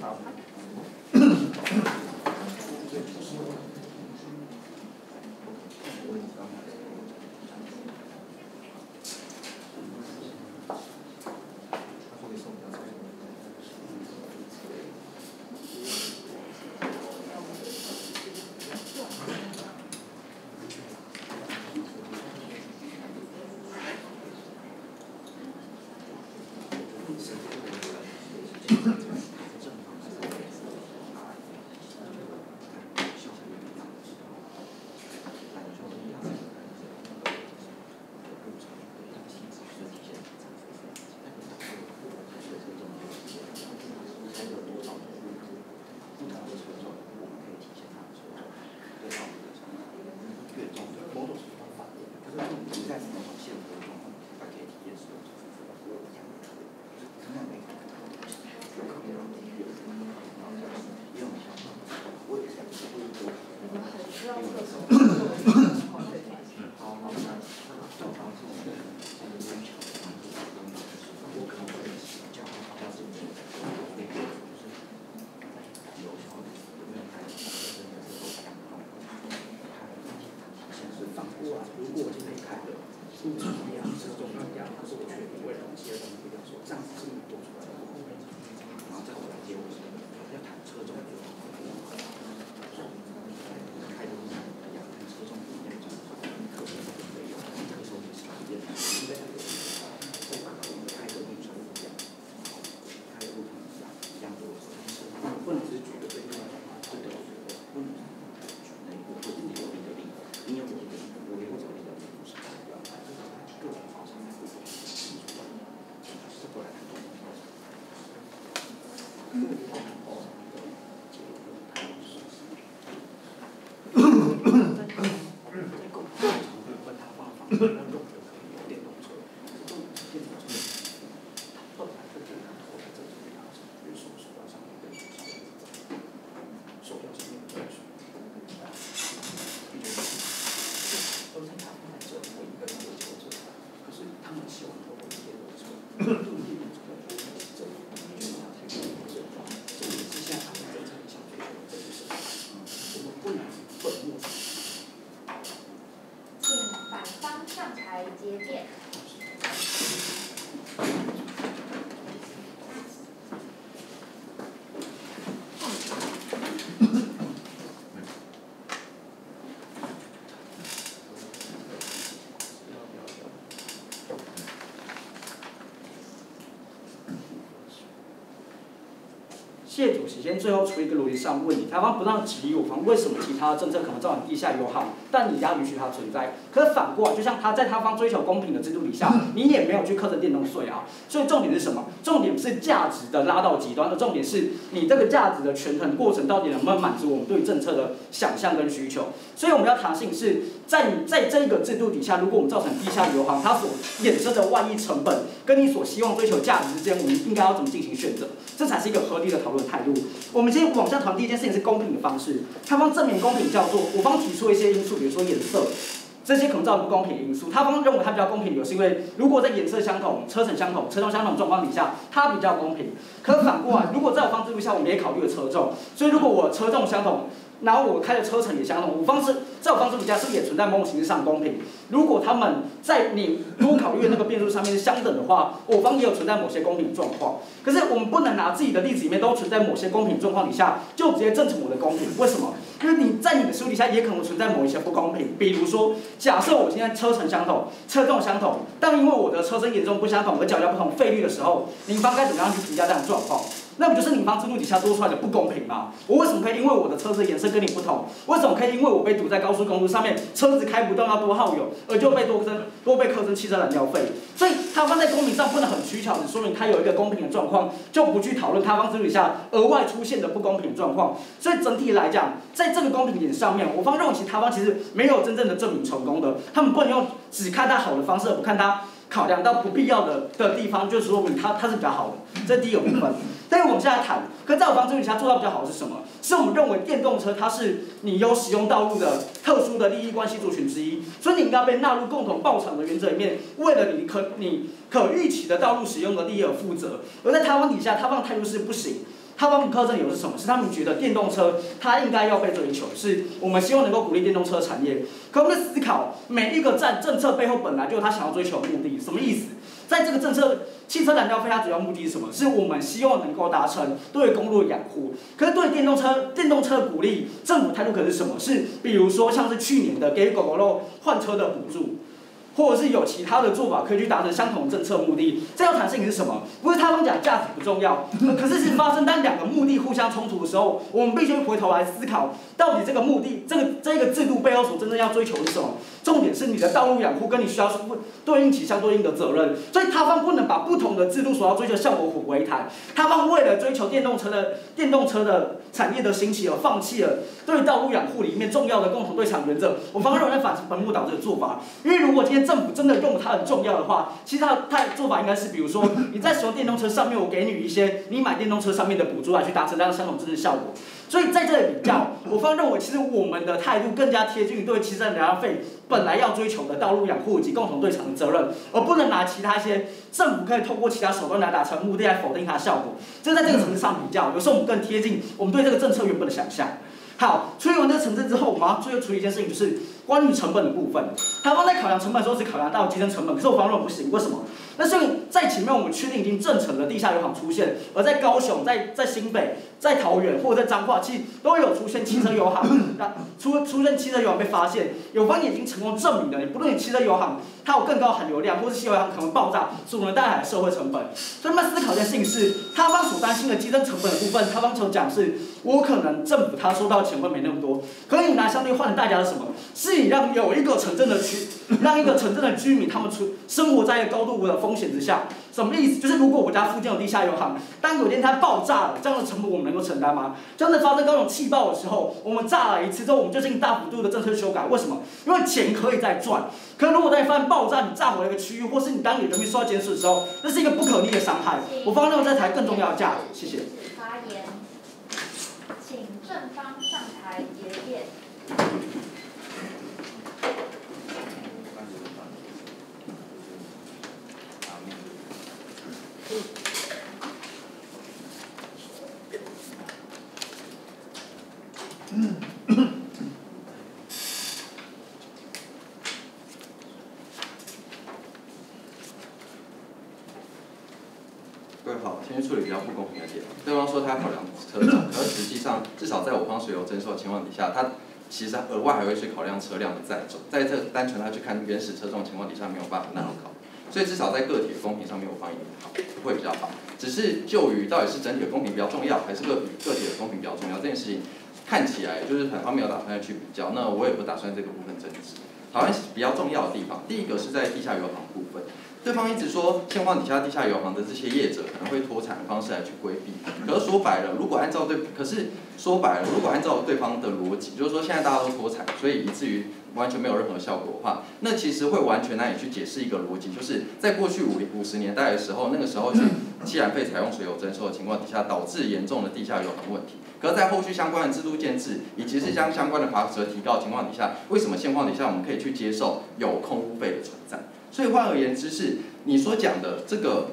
请 <laughs> 谢主席先最后出一个逻辑上问题，台方不让质疑我方为什么其他的政策可能造成地下友好，但你要允许它存在。可是反过来，就像他在他方追求公平的制度底下，<laughs> 你也没有去课征电动税啊。所以重点是什么？重点是价值的拉到极端，的重点是你这个价值的权衡过程到底能不能满足我们对政策的想象跟需求。所以我们要谈性是在你在这个制度底下，如果我们造成地下油行，它所衍生的万亿成本，跟你所希望追求价值之间，我们应该要怎么进行选择？一个合理的讨论态度。我们今天往下谈第一件事情是公平的方式，他方证明公平叫做我方提出一些因素，比如说颜色。这些可能造成不公平的因素，他方认为它比较公平，理由是因为如果在颜色相同、车程相同、车重相同状况底下，它比较公平。可反过来，如果在我方制度下，我们也考虑了车重，所以如果我车重相同，然后我开的车程也相同，我方是这种方式比价是不是也存在某种形式上公平？如果他们在你多考虑的那个变数上面是相等的话，我方也有存在某些公平状况。可是我们不能拿自己的例子里面都存在某些公平状况底下，就直接证成我的公平。为什么？因为你在你的书底下也可能存在某一些不公平。比如说，假设我现在车程相同，车重相同，但因为我的车身严重不相同而缴交不同费率的时候，您方该怎么样去评价这样的状况？那不就是你方制度底下多出来的不公平吗？我为什么可以因为我的车子颜色跟你不同，为什么可以因为我被堵在高速公路上面，车子开不动要多耗油，而就被多征多被课征汽车燃料费？所以他方在公平上不能很取巧的说明他有一个公平的状况，就不去讨论他方制度底下额外出现的不公平状况。所以整体来讲，在这个公平点上面，我方认为其他方其实没有真正的证明成功的，他们不能用只看他好的方式，而不看他考量到不必要的的地方，就是说明他他是比较好的，这第一个部分。但是我们现在谈，可在我方制度底下做到比较好的是什么？是我们认为电动车它是你有使用道路的特殊的利益关系族群之一，所以你应该被纳入共同报偿的原则里面，为了你可你可预期的道路使用的利益而负责。而在台湾底下，他方态度是不行。他方课证理由是什么？是他们觉得电动车它应该要被追求，是我们希望能够鼓励电动车产业。可我们在思考每一个战政策背后本来就有他想要追求的目的，什么意思？在这个政策，汽车燃料费它主要目的是什么？是我们希望能够达成对公路的养护。可是对电动车，电动车的鼓励，政府态度可是什么？是比如说像是去年的给狗狗肉换车的补助。或者是有其他的做法可以去达成相同政策目的，这要谈事情是什么？不是他们讲价值不重要，可是是发生当两个目的互相冲突的时候，我们必须回头来思考，到底这个目的，这个这个制度背后所真正要追求是什么？重点是你的道路养护跟你需要对应起相对应的责任，所以他方不能把不同的制度所要追求效果混为一谈。他方为了追求电动车的电动车的产业的兴起而放弃了对道路养护里面重要的共同对场原则。我方认为反本末倒置的做法，因为如果今天政府真的用它很重要的话，其实它它的做法应该是，比如说你在使用电动车上面，我给你一些你买电动车上面的补助来去达成这样相同政治效果。所以在这里比较，我方认为其实我们的态度更加贴近对汽车燃料费本来要追求的道路养护以及共同对偿的责任，而不能拿其他一些政府可以通过其他手段来达成目的来否定它的效果。这在这个层次上比较，有时候我们更贴近我们对这个政策原本的想象。好，处理完这个层次之后，我们要最后处理一件事情，就是关于成本的部分。台方在考量成本的时候，只考量到节省成本，可是我方认为不行，为什么？那是因为在前面我们确定已经正成的地下油行出现，而在高雄、在在新北、在桃园或者在彰化，其实都有出现汽车油行，那出出现汽车油行被发现，有方已经成功证明了，你不论你汽车油行它有更高含油量，或是汽油行可能爆炸，所能带来的社会成本。所以他们思考一件事情是，他方所担心的激增成本的部分，他方所讲是，我可能政府他收到钱会没那么多，可以拿相对换的代价是什么？是你让有一个城镇的区，让一个城镇的居民他们出生活在一个高度的风险之下，什么意思？就是如果我家附近有地下油行，当有一天它爆炸了，这样的成本我们能够承担吗？真的发生各种气爆的时候，我们炸了一次之后，我们就进行大幅度的政策修改。为什么？因为钱可以再赚。可如果在发生爆炸，你炸毁一个区域，或是你当你人民受到减损的时候，那是一个不可逆的伤害。我方认为这才更重要的价值。谢谢。正方上台结辩。各位好，先处理比较不公平的点。对方说他考量车长，而实际上至少在我方水油征收的情况底下，他其实额外还会去考量车辆的载重，在这单纯他去看原始车重情况底下没有办法纳入考。所以至少在个体的公平上面，我方也好会比较好。只是就于到底是整体的公平比较重要，还是个个体的公平比较重要这件事情，看起来就是很方便有打算要去比较。那我也不打算这个部分争执。讨论比较重要的地方，第一个是在地下油行部分。对方一直说现况底下地下油行的这些业者可能会脱产的方式来去规避。可是说白了，如果按照对，可是说白了，如果按照对方的逻辑，就是说现在大家都脱产，所以以至于完全没有任何效果的话，那其实会完全难以去解释一个逻辑，就是在过去五五十年代的时候，那个时候去 <coughs> 气燃费采用水油征收的情况底下，导致严重的地下油行问题。可是，在后续相关的制度建制，以及是将相关的罚则提高的情况底下，为什么现况底下我们可以去接受有空污费的存在？所以换而言之是，你所讲的这个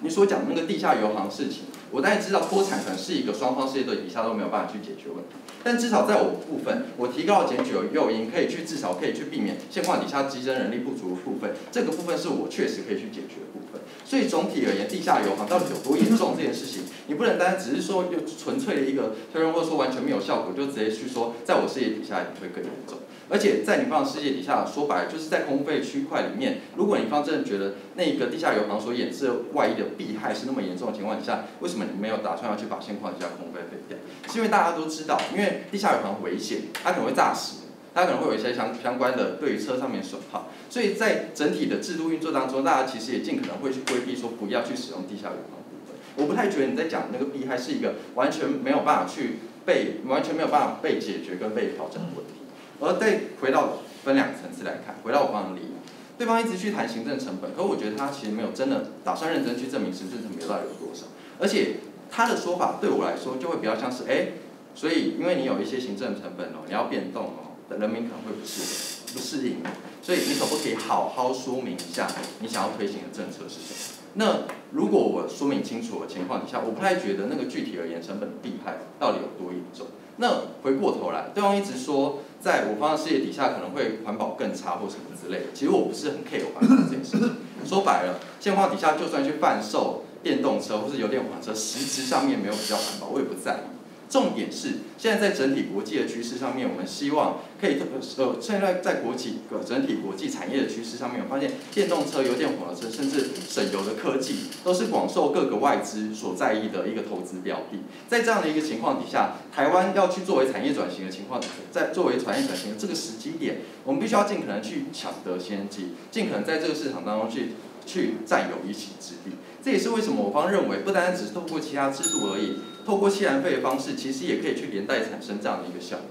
你所讲的那个地下油行事情，我当然知道脱产可能是一个双方事业对底下都没有办法去解决问题，但至少在我部分，我提高了检举的诱因，可以去至少可以去避免现况底下激增人力不足的部分，这个部分是我确实可以去解决的部分。所以总体而言，地下油行到底有多严重这件事情，你不能单单只是说就纯粹的一个推论，或者说完全没有效果，就直接去说在我视野底下一定会更严重。而且在你方的世界底下，说白了就是在空费区块里面，如果你方真的觉得那个地下油行所掩饰外溢的弊害是那么严重的情况底下，为什么你没有打算要去把现况底下空费废掉？是因为大家都知道，因为地下油行危险，它可能会炸死，它可能会有一些相相关的对于车上面损耗，所以在整体的制度运作当中，大家其实也尽可能会去规避说不要去使用地下油行部分。我不太觉得你在讲那个弊害是一个完全没有办法去被完全没有办法被解决跟被调整的问题。而再回到分两个层次来看，回到我方的理由，对方一直去谈行政成本，可我觉得他其实没有真的打算认真去证明行政成本到底有多少，而且他的说法对我来说就会比较像是，哎，所以因为你有一些行政成本哦，你要变动哦，人民可能会不适不适应，所以你可不可以好好说明一下你想要推行的政策是什么？那如果我说明清楚的情况底下，我不太觉得那个具体而言成本的弊害到底有多严重。那回过头来，对方一直说。在我方的视野底下，可能会环保更差或什么之类的。其实我不是很 care 环保这件事情。说白了，现况底下就算去贩售电动车或是油电混合车，实质上面没有比较环保，我也不在意。重点是，现在在整体国际的趋势上面，我们希望可以呃，现在在国际个整体国际产业的趋势上面，我发现电动车、油电混合车，甚至省油的科技，都是广受各个外资所在意的一个投资标的。在这样的一个情况底下，台湾要去作为产业转型的情况，在作为产业转型的这个时机点，我们必须要尽可能去抢得先机，尽可能在这个市场当中去去占有一席之地。这也是为什么我方认为，不单单只是透过其他制度而已。透过气燃费的方式，其实也可以去连带产生这样的一个效果，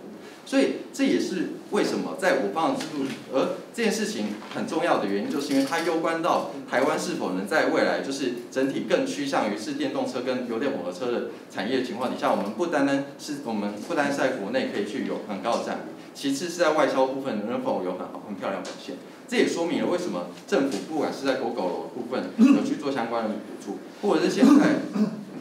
所以这也是为什么在我方的制度，而这件事情很重要的原因，就是因为它攸关到台湾是否能在未来就是整体更趋向于是电动车跟油电混合车的产业情况底下，我们不单单是我们不单是在国内可以去有很高的占比，其次是在外销部分能否有很很漂亮表现，这也说明了为什么政府不管是在 GoGo 部分有去做相关的补助，或者是现在。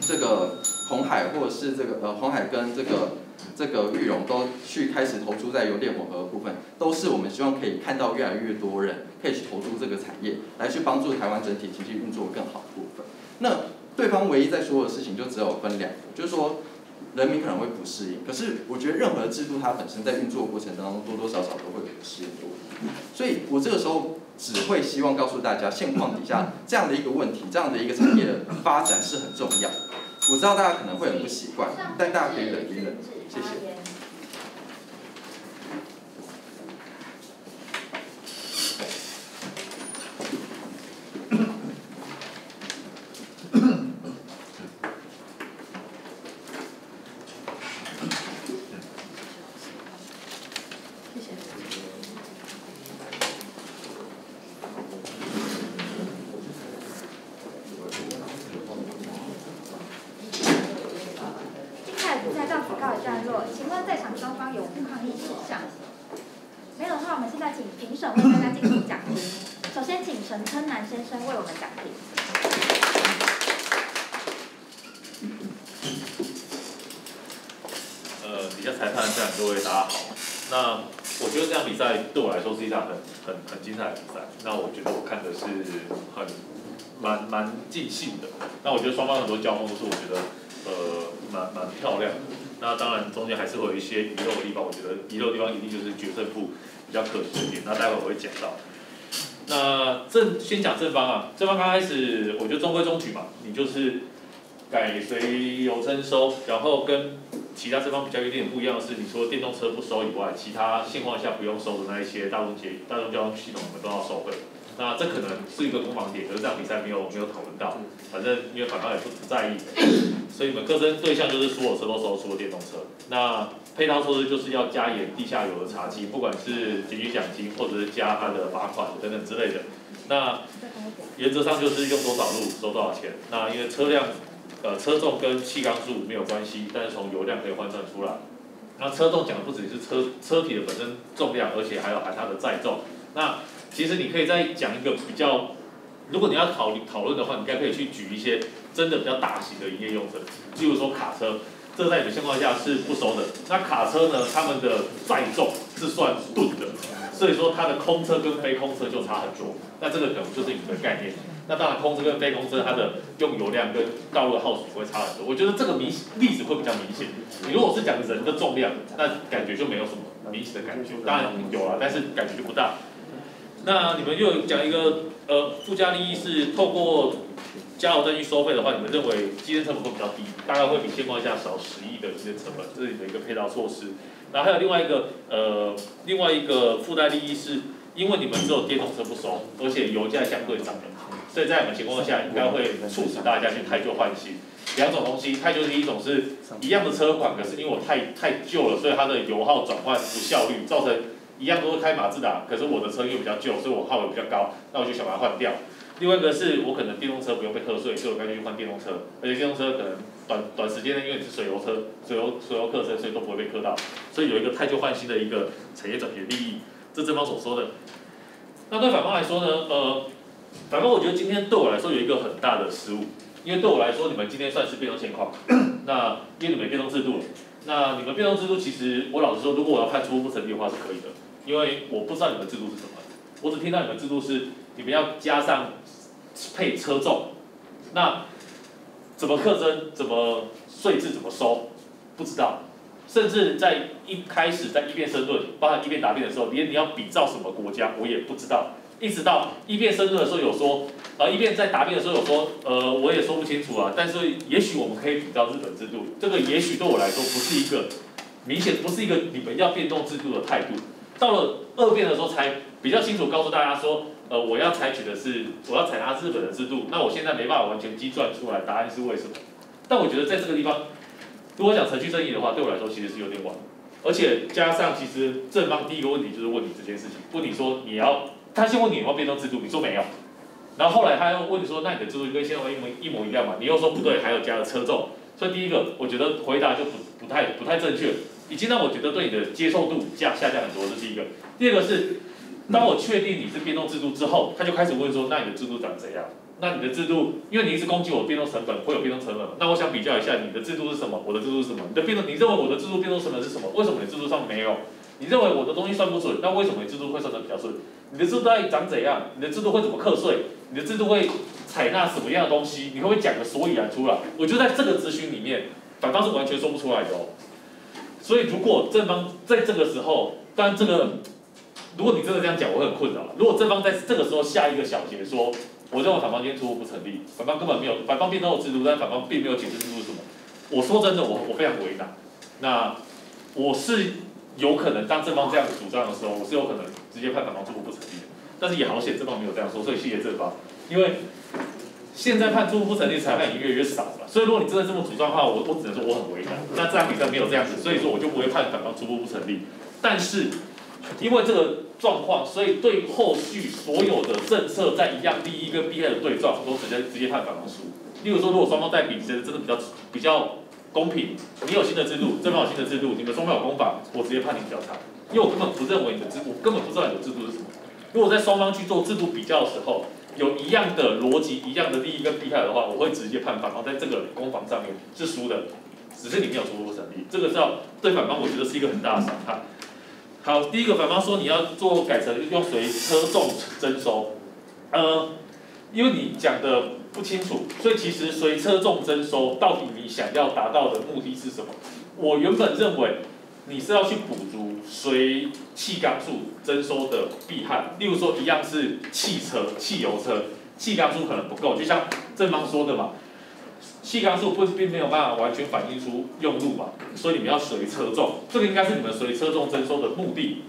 这个红海或者是这个呃红海跟这个这个玉龙都去开始投注在油电混合的部分，都是我们希望可以看到越来越多人可以去投注这个产业，来去帮助台湾整体经济运作更好的部分。那对方唯一在说的事情就只有分两个，就是说人民可能会不适应，可是我觉得任何制度它本身在运作过程当中多多少少都会有适应的问题，所以我这个时候。只会希望告诉大家，现况底下 <laughs> 这样的一个问题，这样的一个产业的发展是很重要。我知道大家可能会很不习惯，但大家可以忍一忍。谢谢。蛮尽兴的，那我觉得双方很多交锋都是我觉得呃蛮蛮漂亮的。那当然中间还是会有一些遗漏的地方，我觉得遗漏的地方一定就是决胜负比较可惜的点。那待会我会讲到。那正先讲正方啊，正方刚开始我觉得中规中矩嘛，你就是改随油征收，然后跟其他这方比较有点不一样的是，你说电动车不收以外，其他现况下不用收的那一些大众节大众交通系统我们都要收费。那这可能是一个攻防点，可是这场比赛没有没有讨论到。反正因为反方也不不在意，<coughs> 所以你们各征对象就是所有车都收，除了电动车。那配套措施就是要加严地下油的查缉，不管是检举奖金或者是加他的罚款等等之类的。那原则上就是用多少路收多少钱。那因为车辆呃车重跟气缸数没有关系，但是从油量可以换算出来。那车重讲的不只是车车体的本身重量，而且还有含它的载重。那其实你可以再讲一个比较如果你要讨讨论的话，你应该可以去举一些真的比较大型的营业用车，例如说卡车，这在你们情况下是不收的。那卡车呢，他们的载重是算吨的，所以说它的空车跟非空车就差很多。那这个可能就是你们的概念。那当然，空车跟非空车它的用油量跟道路的耗损会差很多。我觉得这个明例子会比较明显。你如果是讲人的重量，那感觉就没有什么明显的感觉。当然有啊，但是感觉就不大。那你们又讲一个呃附加利益是透过加油站去收费的话，你们认为机电成本会比较低，大概会比现况下少十亿的机电成本，这是你的一个配套措施。然后还有另外一个呃另外一个附带利益是，因为你们只有电动车不收，而且油价相对涨。所以在我们情况下，应该会促使大家去汰旧换新。两种东西，汰旧是一种是一样的车款，可是因为我太太旧了，所以它的油耗转换不效率，造成一样都是开马自达，可是我的车又比较旧，所以我耗油比较高，那我就想把它换掉。另外一个是我可能电动车不用被课税，所以我干脆去换电动车，而且电动车可能短短时间内因为你是水油车、水油水油课程，所以都不会被磕到，所以有一个汰旧换新的一个产业转型利益，这正方所说的。那对反方来说呢？呃。反方我觉得今天对我来说有一个很大的失误，因为对我来说，你们今天算是变动现况，<coughs> 那因为你们变动制度，那你们变动制度其实我老实说，如果我要判出不成立的话是可以的，因为我不知道你们制度是什么，我只听到你们制度是你们要加上配车重，那怎么课征，怎么税制怎么收，不知道，甚至在一开始在一辩申论，包含一辩答辩的时候，连你要比照什么国家，我也不知道。一直到一辩申论的时候有说，呃，一辩在答辩的时候有说，呃，我也说不清楚啊。但是也许我们可以比较日本制度，这个也许对我来说不是一个明显，不是一个你们要变动制度的态度。到了二辩的时候才比较清楚告诉大家说，呃，我要采取的是我要采纳日本的制度。那我现在没办法完全计算出来答案是为什么。但我觉得在这个地方，如果讲程序正义的话，对我来说其实是有点晚。而且加上其实正方第一个问题就是问你这件事情，问你说你要。他先问你有没有变动制度，你说没有，然后后来他又问你说，那你的制度跟现在一模一模一样嘛？你又说不对，还有加了车重，所以第一个我觉得回答就不不太不太正确，已经让我觉得对你的接受度下下降很多，这是一个。第二个是，当我确定你是变动制度之后，他就开始问说，那你的制度长怎样？那你的制度，因为你一直攻击我变动成本，会有变动成本，那我想比较一下你的制度是什么，我的制度是什么？你的变动，你认为我的制度变动成本是什么？为什么你制度上没有？你认为我的东西算不准，那为什么你制度会算得比较准？你的制度到底长怎样？你的制度会怎么课税？你的制度会采纳什么样的东西？你会不会讲个所以然出来？我就在这个咨询里面，反倒是完全说不出来的哦。所以如果正方在这个时候，当然这个，如果你真的这样讲，我很困扰。如果正方在这个时候下一个小节说，我认为反方今天出不成立，反方根本没有，反方并没有制度，但反方并没有解释制度什么。我说真的，我我非常为难。那我是。有可能当正方这样子主张的时候，我是有可能直接判反方出入不成立的。但是也好险，正方没有这样说，所以谢谢正方。因为现在判出入不成立裁判已经越来越少了，所以如果你真的这么主张的话，我我只能说我很为难。那这样比赛没有这样子，所以说我就不会判反方出入不成立。但是因为这个状况，所以对后续所有的政策在一样利益跟弊害的对撞，都直接直接判反方输。例如说，如果双方在比，真的真的比较比较。公平，你有新的制度，正方有新的制度，你们双方有公法，我直接判你比较差，因为我根本不认为你的制，我根本不知道你的制度是什么。如果在双方去做制度比较的时候，有一样的逻辑、一样的利益跟弊害的话，我会直接判反方在这个攻防上面是输的，只是你没有出入成立，这个是要对反方，我觉得是一个很大的伤害。好，第一个反方说你要做改成用随车重征收，呃，因为你讲的。不清楚，所以其实随车重征收，到底你想要达到的目的是什么？我原本认为你是要去补足随气缸数征收的弊害，例如说一样是汽车、汽油车，气缸数可能不够，就像正方说的嘛，气缸数不并没有办法完全反映出用路嘛，所以你们要随车重，这个应该是你们随车重征收的目的。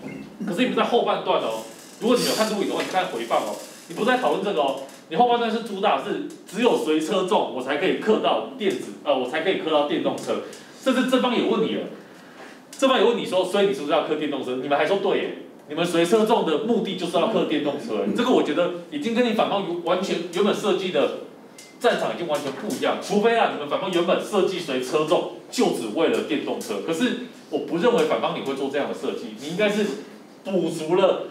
可是你们在后半段哦，如果你有看录影的话，你看回放哦，你不在讨论这个哦。你后半段是主打是只有随车重我才可以刻到电子，呃，我才可以刻到电动车，甚至正方也问你了，这方也问你说，所以你是不是要刻电动车？你们还说对耶，你们随车重的目的就是要刻电动车，这个我觉得已经跟你反方完全原本设计的战场已经完全不一样，除非啊，你们反方原本设计随车重就只为了电动车，可是我不认为反方你会做这样的设计，你应该是补足了。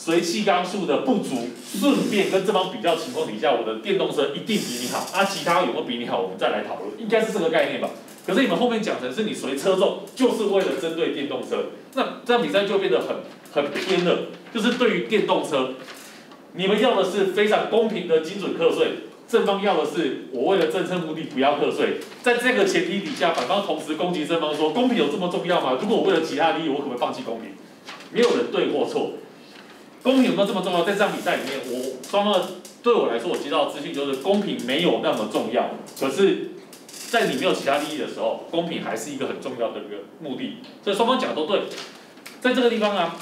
随气缸数的不足，顺便跟这方比较情况底下，我的电动车一定比你好，啊，其他有没有比你好，我们再来讨论，应该是这个概念吧。可是你们后面讲成是你随车重，就是为了针对电动车，那这样比赛就变得很很偏了，就是对于电动车，你们要的是非常公平的精准课税。正方要的是我为了政策目的不要课税，在这个前提底下，反方同时攻击正方说公平有这么重要吗？如果我为了其他利益，我可不可以放弃公平？没有人对或错，公平有没有这么重要？在这场比赛里面，我双方对我来说，我接到的资讯就是公平没有那么重要。可是，在你没有其他利益的时候，公平还是一个很重要的一个目的。所以双方讲都对，在这个地方啊，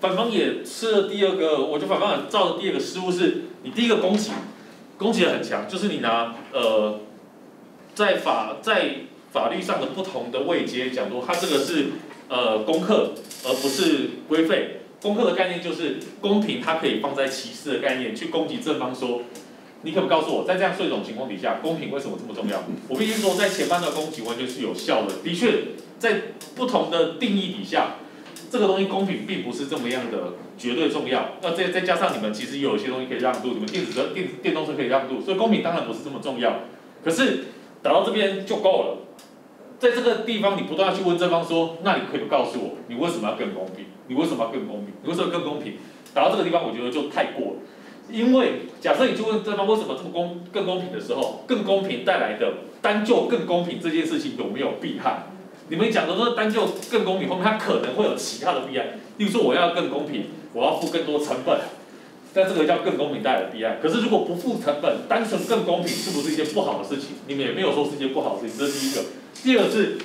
反方也吃了第二个，我就反方也造的第二个失误是，你第一个攻击。攻击的很强，就是你拿呃，在法在法律上的不同的位阶讲说，它这个是呃公课，而不是规费。公课的概念就是公平，它可以放在歧视的概念去攻击正方说，你可不告诉我，在这样税种情况底下，公平为什么这么重要？我必须说，在前方的攻击完全是有效的。的确，在不同的定义底下。这个东西公平并不是这么样的绝对重要，那再再加上你们其实有一些东西可以让渡，你们电子车、电电动车可以让渡，所以公平当然不是这么重要。可是打到这边就够了，在这个地方你不断要去问正方说，那你可以告诉我，你为什么要更公平？你为什么要更公平？你为什么更公平？打到这个地方我觉得就太过了，因为假设你去问正方为什么这么公更公平的时候，更公平带来的单就更公平这件事情有没有弊害？你们讲的都是单就更公平，后面它可能会有其他的弊案，例如说我要更公平，我要付更多成本，但这个叫更公平？带来的弊案。可是如果不付成本，单纯更公平，是不是一件不好的事情？你们也没有说是一件不好的事情，这是第一个。第二是，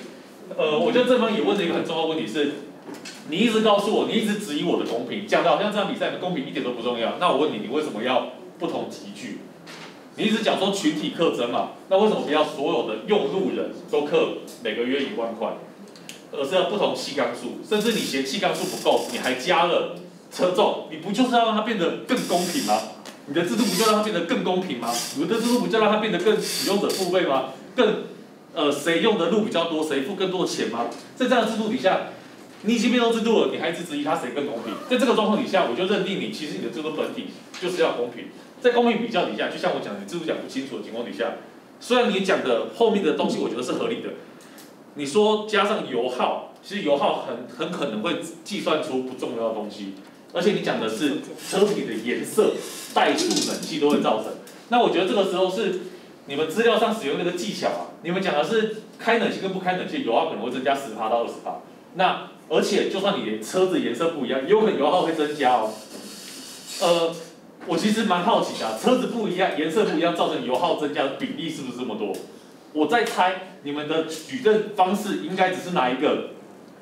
呃，我觉得正方也问了一个很重要的问题是，你一直告诉我，你一直质疑我的公平，讲的好像这场比赛的公平一点都不重要。那我问你，你为什么要不同集聚？你一直讲说群体课征嘛，那为什么不要所有的用路人都课每个月一万块，而是要不同气缸数，甚至你嫌气缸数不够，你还加了车重，你不就是要让它变得更公平吗？你的制度不就让它变得更公平吗？你的制度不就让它变得更使用者付费吗？更呃谁用的路比较多，谁付更多的钱吗？在这样的制度底下，你已经变成制度了，你还一直质疑它谁更公平？在这个状况底下，我就认定你其实你的制度本体就是要公平。在公平比较底下，就像我讲的，你制度讲不清楚的情况底下，虽然你讲的后面的东西我觉得是合理的，你说加上油耗，其实油耗很很可能会计算出不重要的东西，而且你讲的是车体的颜色、怠速、冷气都会造成，那我觉得这个时候是你们资料上使用那个技巧啊，你们讲的是开冷气跟不开冷气油耗可能会增加十帕到二十帕，那而且就算你车子颜色不一样，有可能油耗会增加哦，呃。我其实蛮好奇的，车子不一样，颜色不一样，造成油耗增加的比例是不是这么多？我在猜，你们的举证方式应该只是拿一个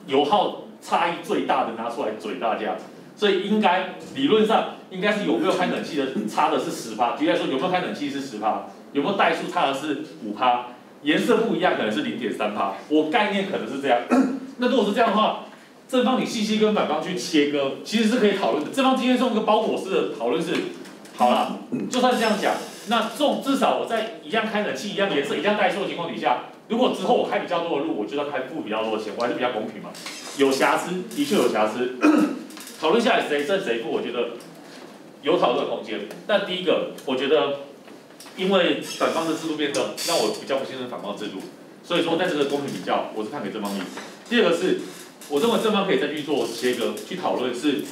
油耗差异最大的拿出来嘴大家，所以应该理论上应该是有没有开冷气的差的是十趴，举例来说有没有开冷气是十趴，有没有怠速差的是五趴，颜色不一样可能是零点三趴，我概念可能是这样。那如果是这样的话，正方你细细跟反方去切割，其实是可以讨论的。正方今天送一个包裹式的讨论是，好了，就算是这样讲，那这种至少我在一样开冷气、一样颜色、一样怠速的情况底下，如果之后我开比较多的路，我就要开付比较多的钱，我还是比较公平嘛。有瑕疵，的确有瑕疵。<clears throat> 讨论下来谁胜谁负，我觉得有讨论空间。但第一个，我觉得因为反方的制度变动，让我比较不信任反方制度，所以说在这个公平比较，我是判给正方一。第二个是。我认为正方可以再去做切割，去讨论是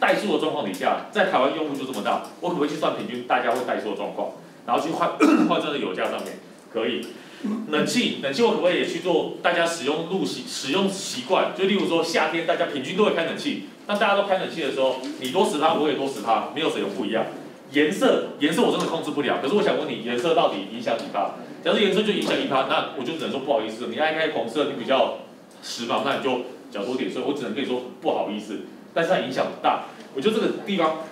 怠速的状况底下，在台湾用户就这么大，我可不可以去算平均大家会怠速的状况，然后去换 <coughs> 换算在油价上面？可以。冷气，冷气我可不可以也去做大家使用路习使用习惯？就例如说夏天大家平均都会开冷气，那大家都开冷气的时候，你多十趴我也多十趴，没有谁有不一样。颜色，颜色我真的控制不了，可是我想问你，颜色到底影响几趴？假如颜色就影响一趴，那我就只能说不好意思，你爱开红色，你比较。十嘛，那你就缴多点所以，我只能跟你说不好意思，但是它影响不大。我觉得这个地方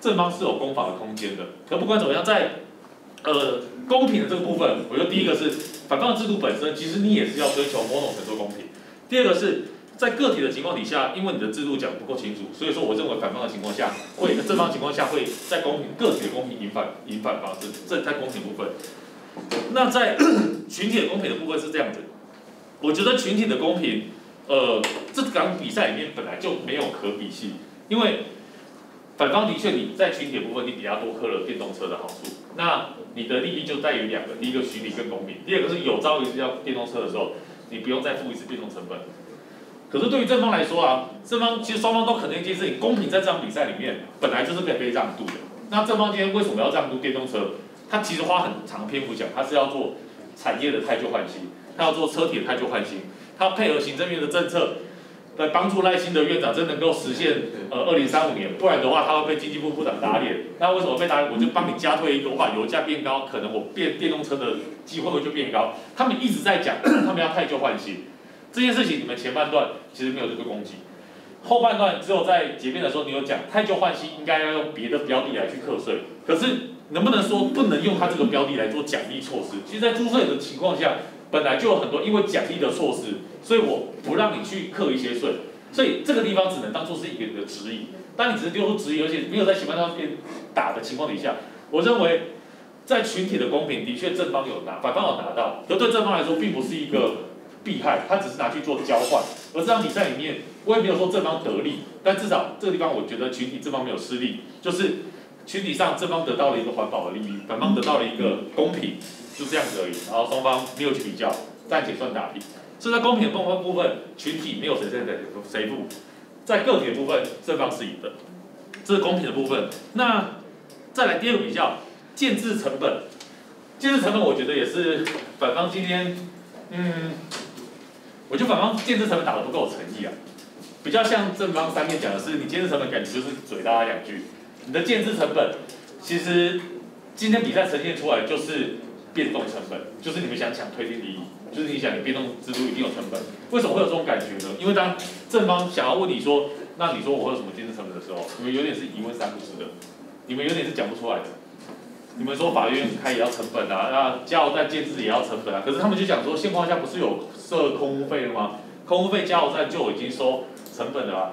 正方是有攻法的空间的。可不管怎么样，在呃公平的这个部分，我觉得第一个是反方制度本身，其实你也是要追求某种程度公平。第二个是在个体的情况底下，因为你的制度讲不够清楚，所以说我认为反方的情况下，会正方情况下会在公平个体的公平引反引反方式，这在公平部分。那在 <coughs> 群体的公平的部分是这样子。我觉得群体的公平，呃，这场比赛里面本来就没有可比性，因为反方的确你在群体部分你比较多磕了电动车的好处，那你的利益就在于两个，第一个虚拟更公平，第二个是有朝一日要电动车的时候，你不用再付一次变动成本。可是对于正方来说啊，正方其实双方都肯定一件事情，公平在这场比赛里面本来就是可以被让渡的。那正方今天为什么要让渡电动车？他其实花很长篇幅讲，他是要做产业的太旧换新，他要做车体的太旧换新，他要配合行政院的政策。来帮助赖清德院长真能够实现呃二零三五年，不然的话他会被经济部部长打脸。那为什么被打脸？我就帮你加推一个，我把油价变高，可能我变电动车的机会就变高。他们一直在讲，他们要太旧换新这件事情，你们前半段其实没有这个攻击，后半段只有在结辩的时候你有讲太旧换新应该要用别的标的来去课税。可是能不能说不能用他这个标的来做奖励措施？其实，在租税的情况下。本来就有很多因为奖励的措施，所以我不让你去课一些税，所以这个地方只能当做是一个你的指引。当你只是丢出指引，而且没有在前半段边打的情况底下，我认为在群体的公平的确正方有拿，反方有拿到，可对正方来说并不是一个弊害，他只是拿去做交换。而这场比赛里面，我也没有说正方得利，但至少这个地方我觉得群体这方没有失利，就是群体上正方得到了一个环保的利益，反方得到了一个公平。就这样子而已，然后双方没有去比较，暂且算打平。所以在公平的部分部分，群体没有谁胜谁谁负，在个体的部分，正方是赢的，这是公平的部分。那再来第二个比较，建制成本，建制成本我觉得也是反方今天，嗯，我觉得反方建制成本打的不够有诚意啊，比较像正方三面讲的是，你建制成本感觉就是嘴大家两句，你的建制成本其实今天比赛呈现出来就是。变动成本就是你们想抢推进利益，就是你想你变动制度一定有成本。为什么会有这种感觉呢？因为当正方想要问你说，那你说我会有什么建设成本的时候，你们有点是一问三不知的，你们有点是讲不出来的。你们说法院开也要成本啊，那加油站建制也要成本啊，可是他们就讲说现况下不是有设空屋费了吗？空屋费加油站就已经收成本了啊。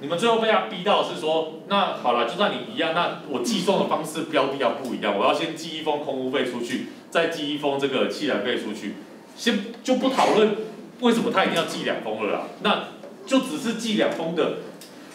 你们最后被他逼到是说，那好了，就算你一样，那我寄送的方式标的要不一样，我要先寄一封空屋费出去。再寄一封这个气燃费出去，先就不讨论为什么他一定要寄两封了啦，那就只是寄两封的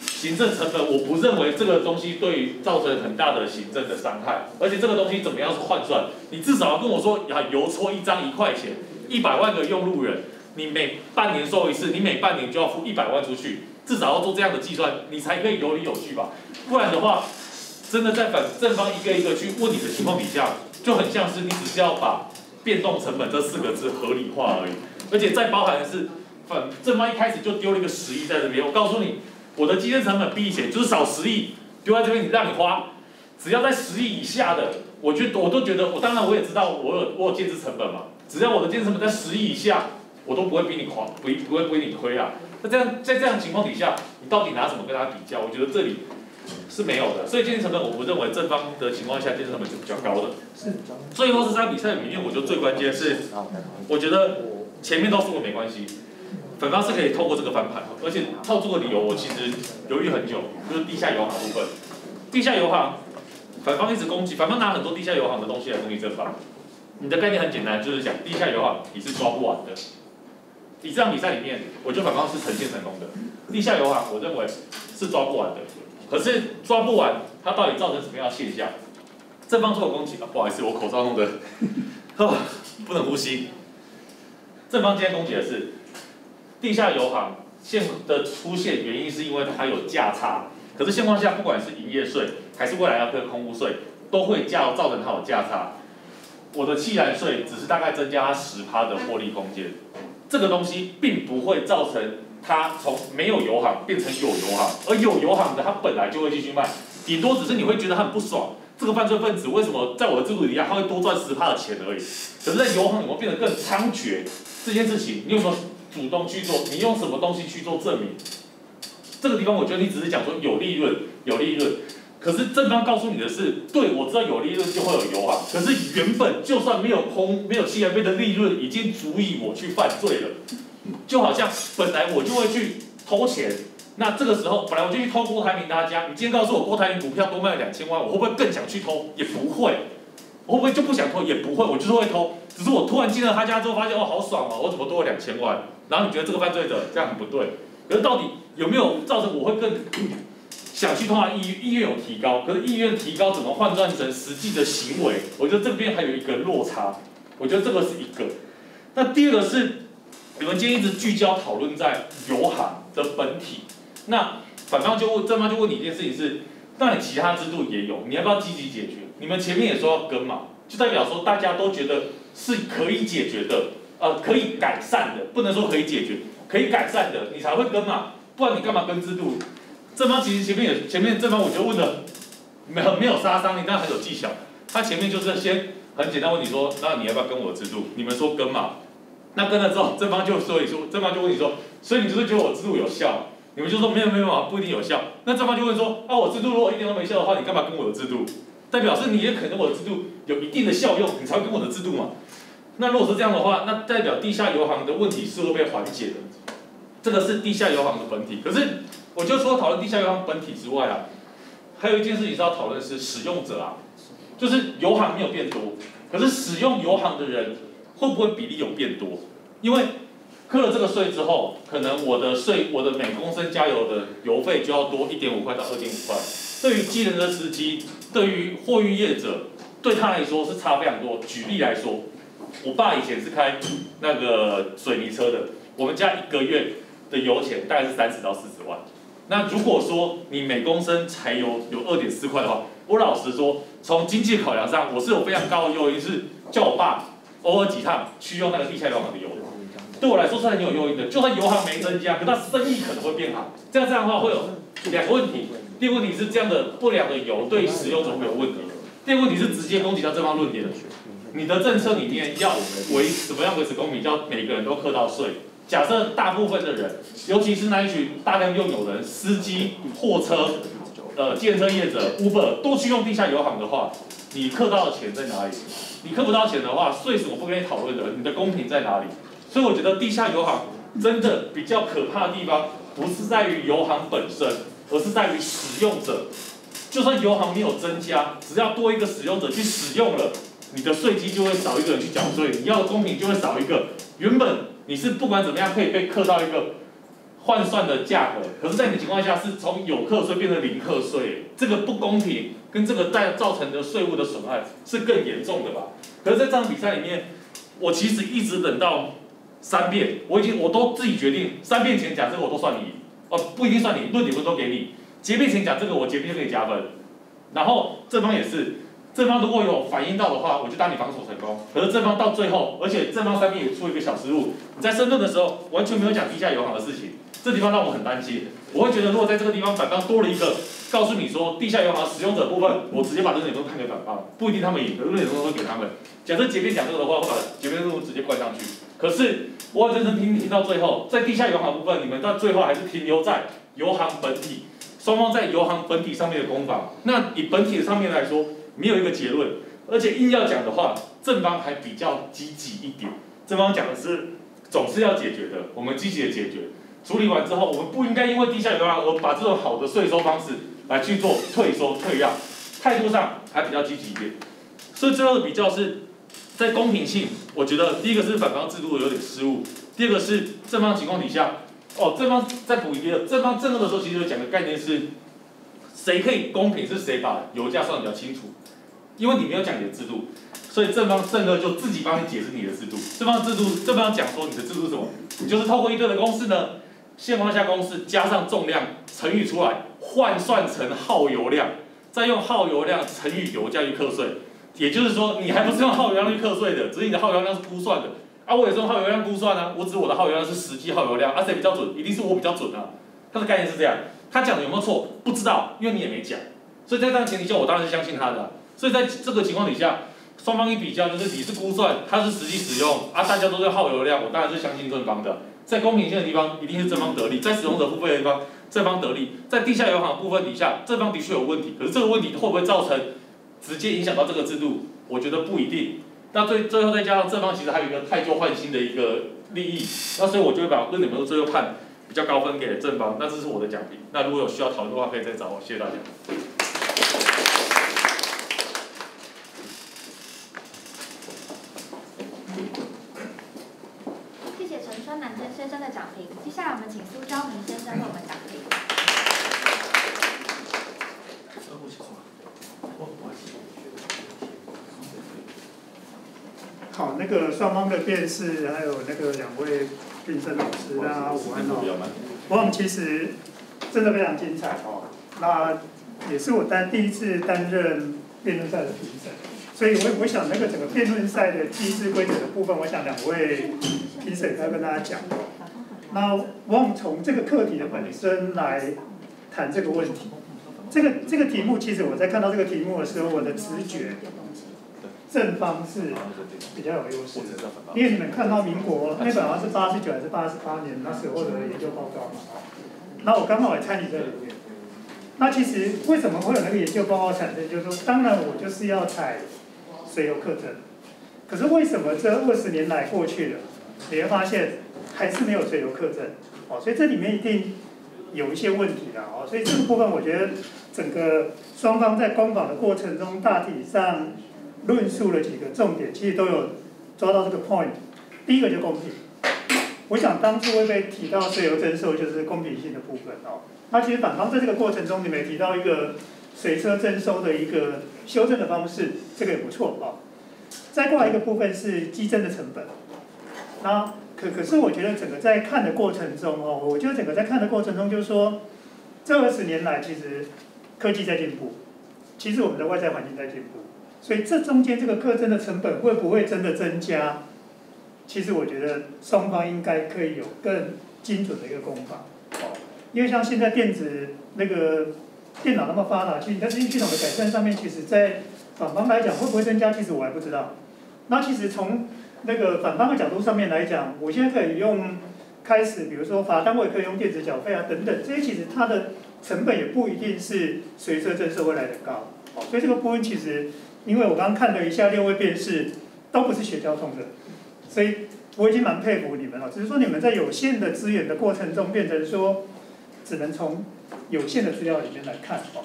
行政成本，我不认为这个东西对造成很大的行政的伤害，而且这个东西怎么样是换算？你至少要跟我说，啊，邮戳一张一块钱，一百万个用路人，你每半年收一次，你每半年就要付一百万出去，至少要做这样的计算，你才可以有理有据吧？不然的话，真的在反正方一个一个去问你的情况底下。就很像是你只是要把变动成本这四个字合理化而已，而且再包含的是，反正方一开始就丢了一个十亿在这边。我告诉你，我的基建成本比以前就是少十亿，丢在这边你让你花，只要在十亿以下的，我觉我都觉得，我当然我也知道我有我有建设成本嘛，只要我的建设成本在十亿以下，我都不会比你狂，不不会比你亏啊。那这样在这样情况底下，你到底拿什么跟他比较？我觉得这里。是没有的，所以建设成本我不认为正方的情况下建设成本是比较高的。是最后这场比赛里面，我觉得最关键是，我觉得前面都输了没关系，反方是可以透过这个翻盘，而且套这个理由我其实犹豫很久，就是地下油行部分。地下油行，反方一直攻击，反方拿很多地下油行的东西来攻击正方。你的概念很简单，就是讲地下油行你是抓不完的。你这场比赛里面，我觉得反方是呈现成功的。地下油行，我认为是抓不完的。可是抓不完，它到底造成什么样的现象？正方做攻击啊，不好意思，我口罩弄的，<laughs> 不能呼吸。正方今天攻击的是地下油行现的出现，原因是因为它有价差。可是现况下，不管是营业税还是未来要课空屋税，都会价造成它有价差。我的气燃税只是大概增加十趴的获利空间，这个东西并不会造成。它从没有油行变成有油行，而有油行的它本来就会继续卖，顶多只是你会觉得它很不爽，这个犯罪分子为什么在我的制度底下他会多赚十趴的钱而已。可是，在油行有没有变得更猖獗这件事情，你有没有主动去做？你用什么东西去做证明？这个地方我觉得你只是讲说有利润，有利润。可是正方告诉你的是，对我知道有利润就会有油行，可是原本就算没有空没有七元费的利润，已经足以我去犯罪了。就好像本来我就会去偷钱，那这个时候本来我就去偷郭台铭他家，你今天告诉我郭台铭股票多卖了两千万，我会不会更想去偷？也不会，我会不会就不想偷？也不会，我就是会偷。只是我突然进了他家之后，发现哦好爽哦，我怎么多了两千万？然后你觉得这个犯罪者这样很不对？可是到底有没有造成我会更想去通话意意愿有提高，可是意愿提高怎么换算成实际的行为？我觉得这边还有一个落差，我觉得这个是一个。那第二个是，你们今天一直聚焦讨论在油行的本体，那反方就问正方就问你一件事情是，那你其他制度也有，你要不要积极解决？你们前面也说要跟嘛，就代表说大家都觉得是可以解决的，呃，可以改善的，不能说可以解决，可以改善的，你才会跟嘛，不然你干嘛跟制度？正方其实前面也前面正方我觉得问的没有没有杀伤力，但很有技巧。他前面就是先很简单问你说，那你要不要跟我制度？你们说跟嘛？那跟了之后，正方就说你说正方就问你说，所以你就是觉得我制度有效？你们就说没有没有啊，不一定有效。那正方就问说，啊我制度如果一点都没效的话，你干嘛跟我的制度？代表是你也可能我的制度有一定的效用，你才会跟我的制度嘛。那如果是这样的话，那代表地下油行的问题是会被缓解的。这个是地下油行的本体。可是我就说讨论地下油行本体之外啊，还有一件事情是要讨论是使用者啊，就是油行没有变多，可是使用油行的人会不会比例有变多？因为扣了这个税之后，可能我的税我的每公升加油的油费就要多一点五块到二点五块。对于机人的司机，对于货运业者，对他来说是差非常多。举例来说，我爸以前是开那个水泥车的，我们家一个月的油钱大概是三十到四十万。那如果说你每公升柴油有二点四块的话，我老实说，从经济考量上，我是有非常高的诱因，是叫我爸偶尔几趟去用那个地下油行的油。对我来说是很有诱因的，就算油行没增加，可他生意可能会变好。这样这样的话会有两个问题。第一个问题是这样的不良的油对使用者会有问题。第二个问题是直接攻击到这方论点。你的政策里面要维怎么样维持公平，叫每个人都课到税。假设大部分的人，尤其是那一群大量用油人、司机、货车、呃，建车业者、Uber 都去用地下油行的话，你课到的钱在哪里？你课不到钱的话，税什么不跟你讨论的？你的公平在哪里？所以我觉得地下油行真的比较可怕的地方，不是在于油行本身。而是在于使用者，就算油行没有增加，只要多一个使用者去使用了，你的税基就会少一个人去缴税，你要的公平就会少一个。原本你是不管怎么样可以被课到一个换算的价格，可是在你情况下是从有课税变成零课税，这个不公平跟这个带造成的税务的损害是更严重的吧？可是在这场比赛里面，我其实一直等到三遍，我已经我都自己决定，三遍前讲这个我都算你。哦，不一定算你，论点分都给你。结辩前讲这个，我结辩就可以加分。然后这方也是，正方如果有反应到的话，我就当你防守成功。可是正方到最后，而且正方三边也出一个小失误，你在申论的时候完全没有讲地下油行的事情，这地方让我很担心。我会觉得如果在这个地方反方多了一个，告诉你说地下油行使用者部分，我直接把论点都判给反方，不一定他们赢，可是论点都会给他们。假设结辩讲这个的话，我把结辩任务直接灌上去。可是我认真听听到最后，在地下油行部分，你们到最后还是停留在油行本体，双方在油行本体上面的攻防。那以本体上面来说，没有一个结论，而且硬要讲的话，正方还比较积极一点。正方讲的是总是要解决的，我们积极的解决。处理完之后，我们不应该因为地下油行而把这种好的税收方式来去做退收退让，态度上还比较积极一点。所以最后的比较是。在公平性，我觉得第一个是反方制度有点失误，第二个是正方情况底下，哦，正方再补一个，正方正二的时候其实有讲个概念是，谁可以公平是谁把油价算的比较清楚，因为你没有讲你的制度，所以正方正二就自己帮你解释你的制度，正方制度正方讲说你的制度是什么，你就是透过一堆的公式呢，现况下公式加上重量乘以出来，换算成耗油量，再用耗油量乘以油价去课税。也就是说，你还不是用耗油量去课税的，只是你的耗油量是估算的。啊，我也是用耗油量估算啊，我指我的耗油量是实际耗油量，啊谁比较准？一定是我比较准啊。他的概念是这样，他讲的有没有错？不知道，因为你也没讲。所以在这样前提下，我当然是相信他的。所以在这个情况底下，双方一比较，就是你是估算，他是实际使用，啊大家都在耗油量，我当然是相信正方的。在公平性的地方，一定是正方得利；在使用者付费的地方，正方得利。在地下油行部分底下，正方的确有问题，可是这个问题会不会造成？直接影响到这个制度，我觉得不一定。那最最后再加上正方其实还有一个太旧换新的一个利益，那所以我就会把论点分最后判比较高分给正方，那这是我的奖品。那如果有需要讨论的话，可以再找我。谢谢大家。谢谢陈春南先生的奖评。接下来我们请苏昭明先生为我们讲评。好，那个双方的辩士，还有那个两位评审老师啊，午安哦。我们其实真的非常精彩哦。那也是我担第一次担任辩论赛的评审，所以我我想那个整个辩论赛的机制规则的部分，我想两位评审要跟大家讲。那我们从这个课题的本身来谈这个问题。这个这个题目，其实我在看到这个题目的时候，我的直觉。正方是比较有优势，因为你们看到民国那本好像是八十九还是八十八年那时候的研究报告嘛，那我刚好也参与在里面。那其实为什么会有那个研究报告产生？就是说，当然我就是要采水油课程，可是为什么这二十年来过去了，你会发现还是没有水油课证？哦，所以这里面一定有一些问题的哦。所以这个部分，我觉得整个双方在攻防的过程中，大体上。论述了几个重点，其实都有抓到这个 point。第一个就公平，我想当初会被提到税油征收就是公平性的部分哦。那其实反方在这个过程中，你们提到一个水车征收的一个修正的方式，这个也不错哦。再过来一个部分是激增的成本。那可可是我觉得整个在看的过程中哦，我觉得整个在看的过程中就是说，这二十年来其实科技在进步，其实我们的外在环境在进步。所以这中间这个课程的成本会不会真的增加？其实我觉得双方应该可以有更精准的一个攻防，哦，因为像现在电子那个电脑那么发达，其实在资讯系统的改善上面，其实在反方来讲会不会增加，其实我还不知道。那其实从那个反方的角度上面来讲，我现在可以用开始，比如说法单位可以用电子缴费啊等等，这些其实它的成本也不一定是随着征收会来的高，所以这个部分其实。因为我刚刚看了一下六位辩士，都不是学交通的，所以我已经蛮佩服你们了。只是说你们在有限的资源的过程中，变成说只能从有限的资料里面来看哦。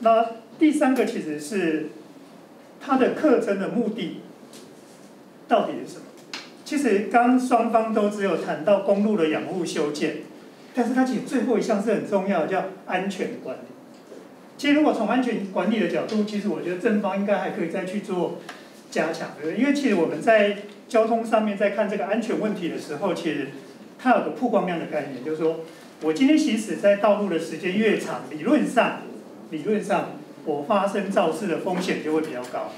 那第三个其实是他的课程的目的到底是什么？其实刚双方都只有谈到公路的养护修建，但是它其实最后一项是很重要的，叫安全管理。其实，如果从安全管理的角度，其实我觉得正方应该还可以再去做加强，对不对？因为其实我们在交通上面在看这个安全问题的时候，其实它有个曝光量的概念，就是说我今天行驶在道路的时间越长，理论上，理论上我发生肇事的风险就会比较高。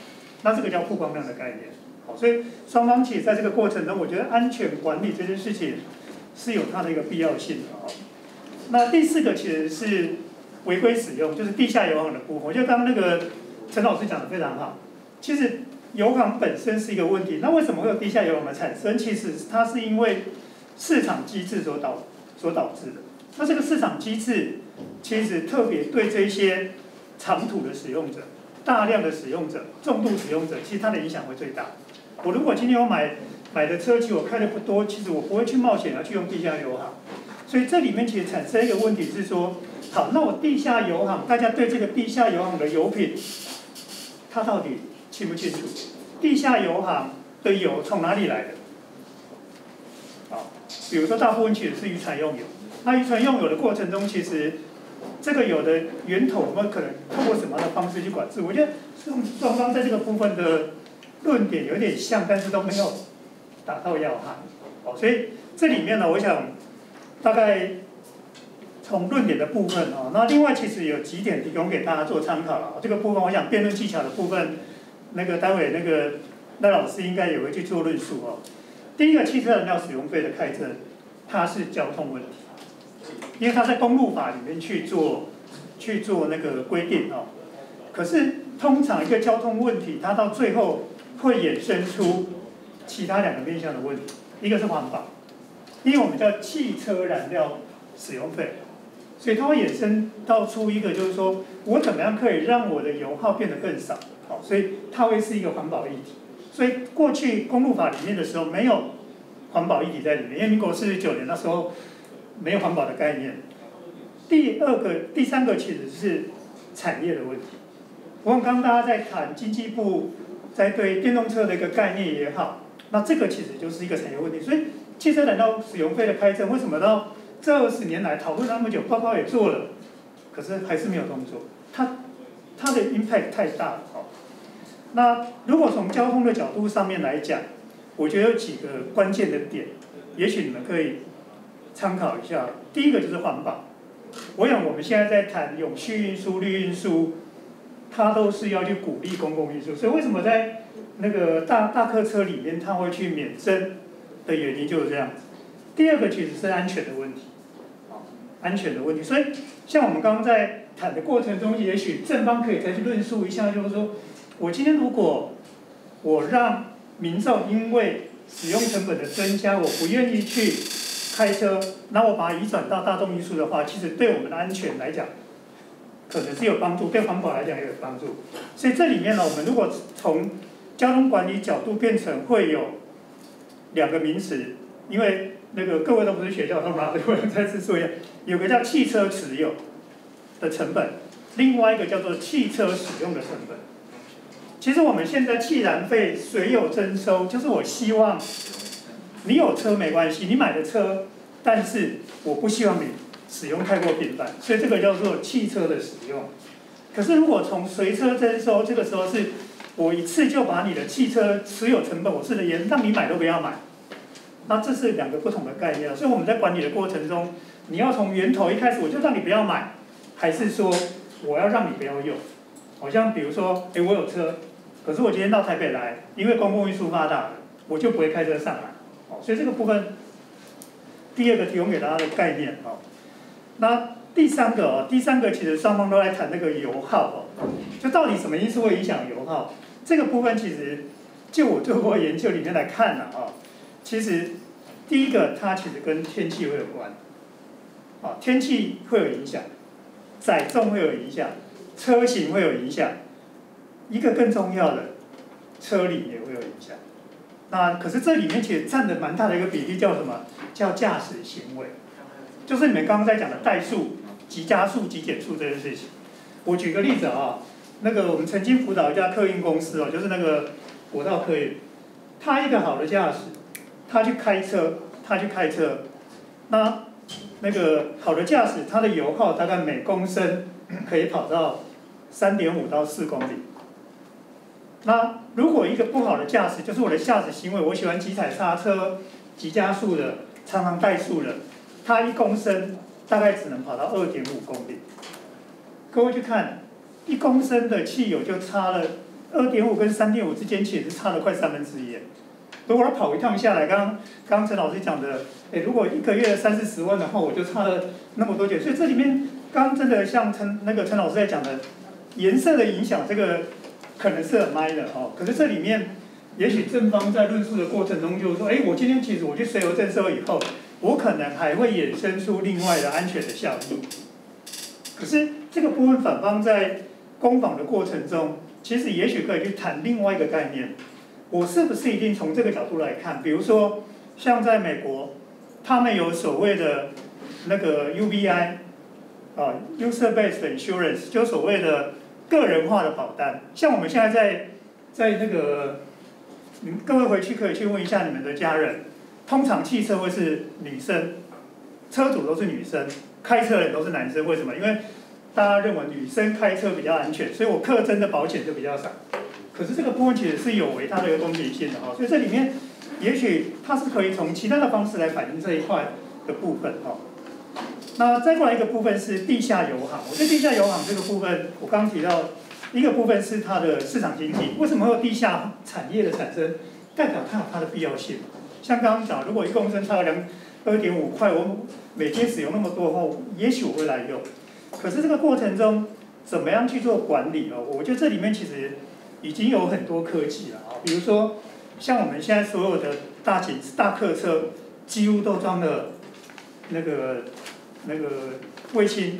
那这个叫曝光量的概念。好，所以双方其实在这个过程中，我觉得安全管理这件事情是有它的一个必要性的啊。那第四个其实是。违规使用就是地下油行的部分，我觉得刚刚那个陈老师讲的非常好。其实油行本身是一个问题，那为什么会有地下油行的产生？其实它是因为市场机制所导所导致的。那这个市场机制其实特别对这一些长途的使用者、大量的使用者、重度使用者，其实它的影响会最大。我如果今天我买买的车，其实我开的不多，其实我不会去冒险要去用地下油行。所以这里面其实产生一个问题是说。好，那我地下油行，大家对这个地下油行的油品，它到底清不清楚？地下油行的油从哪里来的？好，比如说大部分其实是渔船用油，那渔船用油的过程中，其实这个油的源头，我们可能通过什么的方式去管制？我觉得双双方在这个部分的论点有点像，但是都没有打到要害。哦，所以这里面呢，我想大概。从论点的部分哦，那另外其实有几点提供给大家做参考了。这个部分我想辩论技巧的部分，那个待会那个那老师应该也会去做论述哦。第一个，汽车燃料使用费的开征，它是交通问题，因为它在公路法里面去做去做那个规定哦。可是通常一个交通问题，它到最后会衍生出其他两个面向的问题，一个是环保，因为我们叫汽车燃料使用费。所以它会衍生到出一个，就是说我怎么样可以让我的油耗变得更少？好，所以它会是一个环保议题。所以过去公路法里面的时候没有环保议题在里面，因为民国四十九年那时候没有环保的概念。第二个、第三个其实是产业的问题。我们刚刚大家在谈经济部在对电动车的一个概念也好，那这个其实就是一个产业问题。所以汽车燃料使用费的开征为什么呢？这二十年来讨论那么久，报告也做了，可是还是没有动作。它它的 impact 太大了哦。那如果从交通的角度上面来讲，我觉得有几个关键的点，也许你们可以参考一下。第一个就是环保，我想我们现在在谈永续运输、绿运输，他都是要去鼓励公共运输。所以为什么在那个大大客车里面，他会去免征的原因就是这样。第二个其实是安全的问题，啊安全的问题。所以像我们刚刚在谈的过程中，也许正方可以再去论述一下，就是说我今天如果我让民众因为使用成本的增加，我不愿意去开车，那我把它移转到大众运输的话，其实对我们的安全来讲，可能是有帮助，对环保来讲也有帮助。所以这里面呢，我们如果从交通管理角度变成会有两个名词，因为那个各位都不是学校通嘛，所以我再次说一下，有个叫汽车持有的成本，另外一个叫做汽车使用的成本。其实我们现在汽燃费谁有征收，就是我希望你有车没关系，你买的车，但是我不希望你使用太过频繁，所以这个叫做汽车的使用。可是如果从随车征收，这个时候是我一次就把你的汽车持有成本，我是的严让你买都不要买。那这是两个不同的概念，所以我们在管理的过程中，你要从源头一开始我就让你不要买，还是说我要让你不要用？好像比如说，哎，我有车，可是我今天到台北来，因为公共运输发达，我就不会开车上来。哦，所以这个部分，第二个提供给大家的概念哦。那第三个哦，第三个其实双方都在谈那个油耗哦，就到底什么因素会影响油耗？这个部分其实就我做过研究里面来看了啊。其实，第一个它其实跟天气会有关，啊，天气会有影响，载重会有影响，车型会有影响，一个更重要的，车龄也会有影响。那可是这里面其实占的蛮大的一个比例，叫什么？叫驾驶行为，就是你们刚刚在讲的怠速、急加速、急减速这件事情。我举个例子啊，那个我们曾经辅导一家客运公司哦，就是那个国道客运，他一个好的驾驶。他去开车，他去开车，那那个好的驾驶，他的油耗大概每公升可以跑到三点五到四公里。那如果一个不好的驾驶，就是我的驾驶行为，我喜欢急踩刹车、急加速的，常常怠速的，它一公升大概只能跑到二点五公里。各位去看，一公升的汽油就差了二点五跟三点五之间，其实差了快三分之一。如果他跑一趟下来，刚刚刚陈老师讲的，哎，如果一个月三四十万的话，我就差了那么多钱。所以这里面，刚真的像陈那个陈老师在讲的，颜色的影响，这个可能是很 minor 的哦。可是这里面，也许正方在论述的过程中，就是说，哎，我今天其实我去石油征收以后，我可能还会衍生出另外的安全的效益。可是这个部分反方在攻防的过程中，其实也许可以去谈另外一个概念。我是不是一定从这个角度来看？比如说，像在美国，他们有所谓的那个 UBI 啊，User-Based Insurance，就所谓的个人化的保单。像我们现在在在那个，你各位回去可以去问一下你们的家人。通常汽车会是女生，车主都是女生，开车人都是男生。为什么？因为大家认为女生开车比较安全，所以我课征的保险就比较少。可是这个部分其实是有违它的一个公平性的哈，所以这里面也许它是可以从其他的方式来反映这一块的部分哈。那再过来一个部分是地下油行，我觉得地下油行这个部分，我刚刚提到一个部分是它的市场经济，为什么会有地下产业的产生？代表它有它的必要性。像刚刚讲，如果一公升差两二点五块，我每天使用那么多的话，也许我会来用。可是这个过程中怎么样去做管理哦？我觉得这里面其实。已经有很多科技了啊，比如说像我们现在所有的大型大客车，几乎都装了那个那个卫星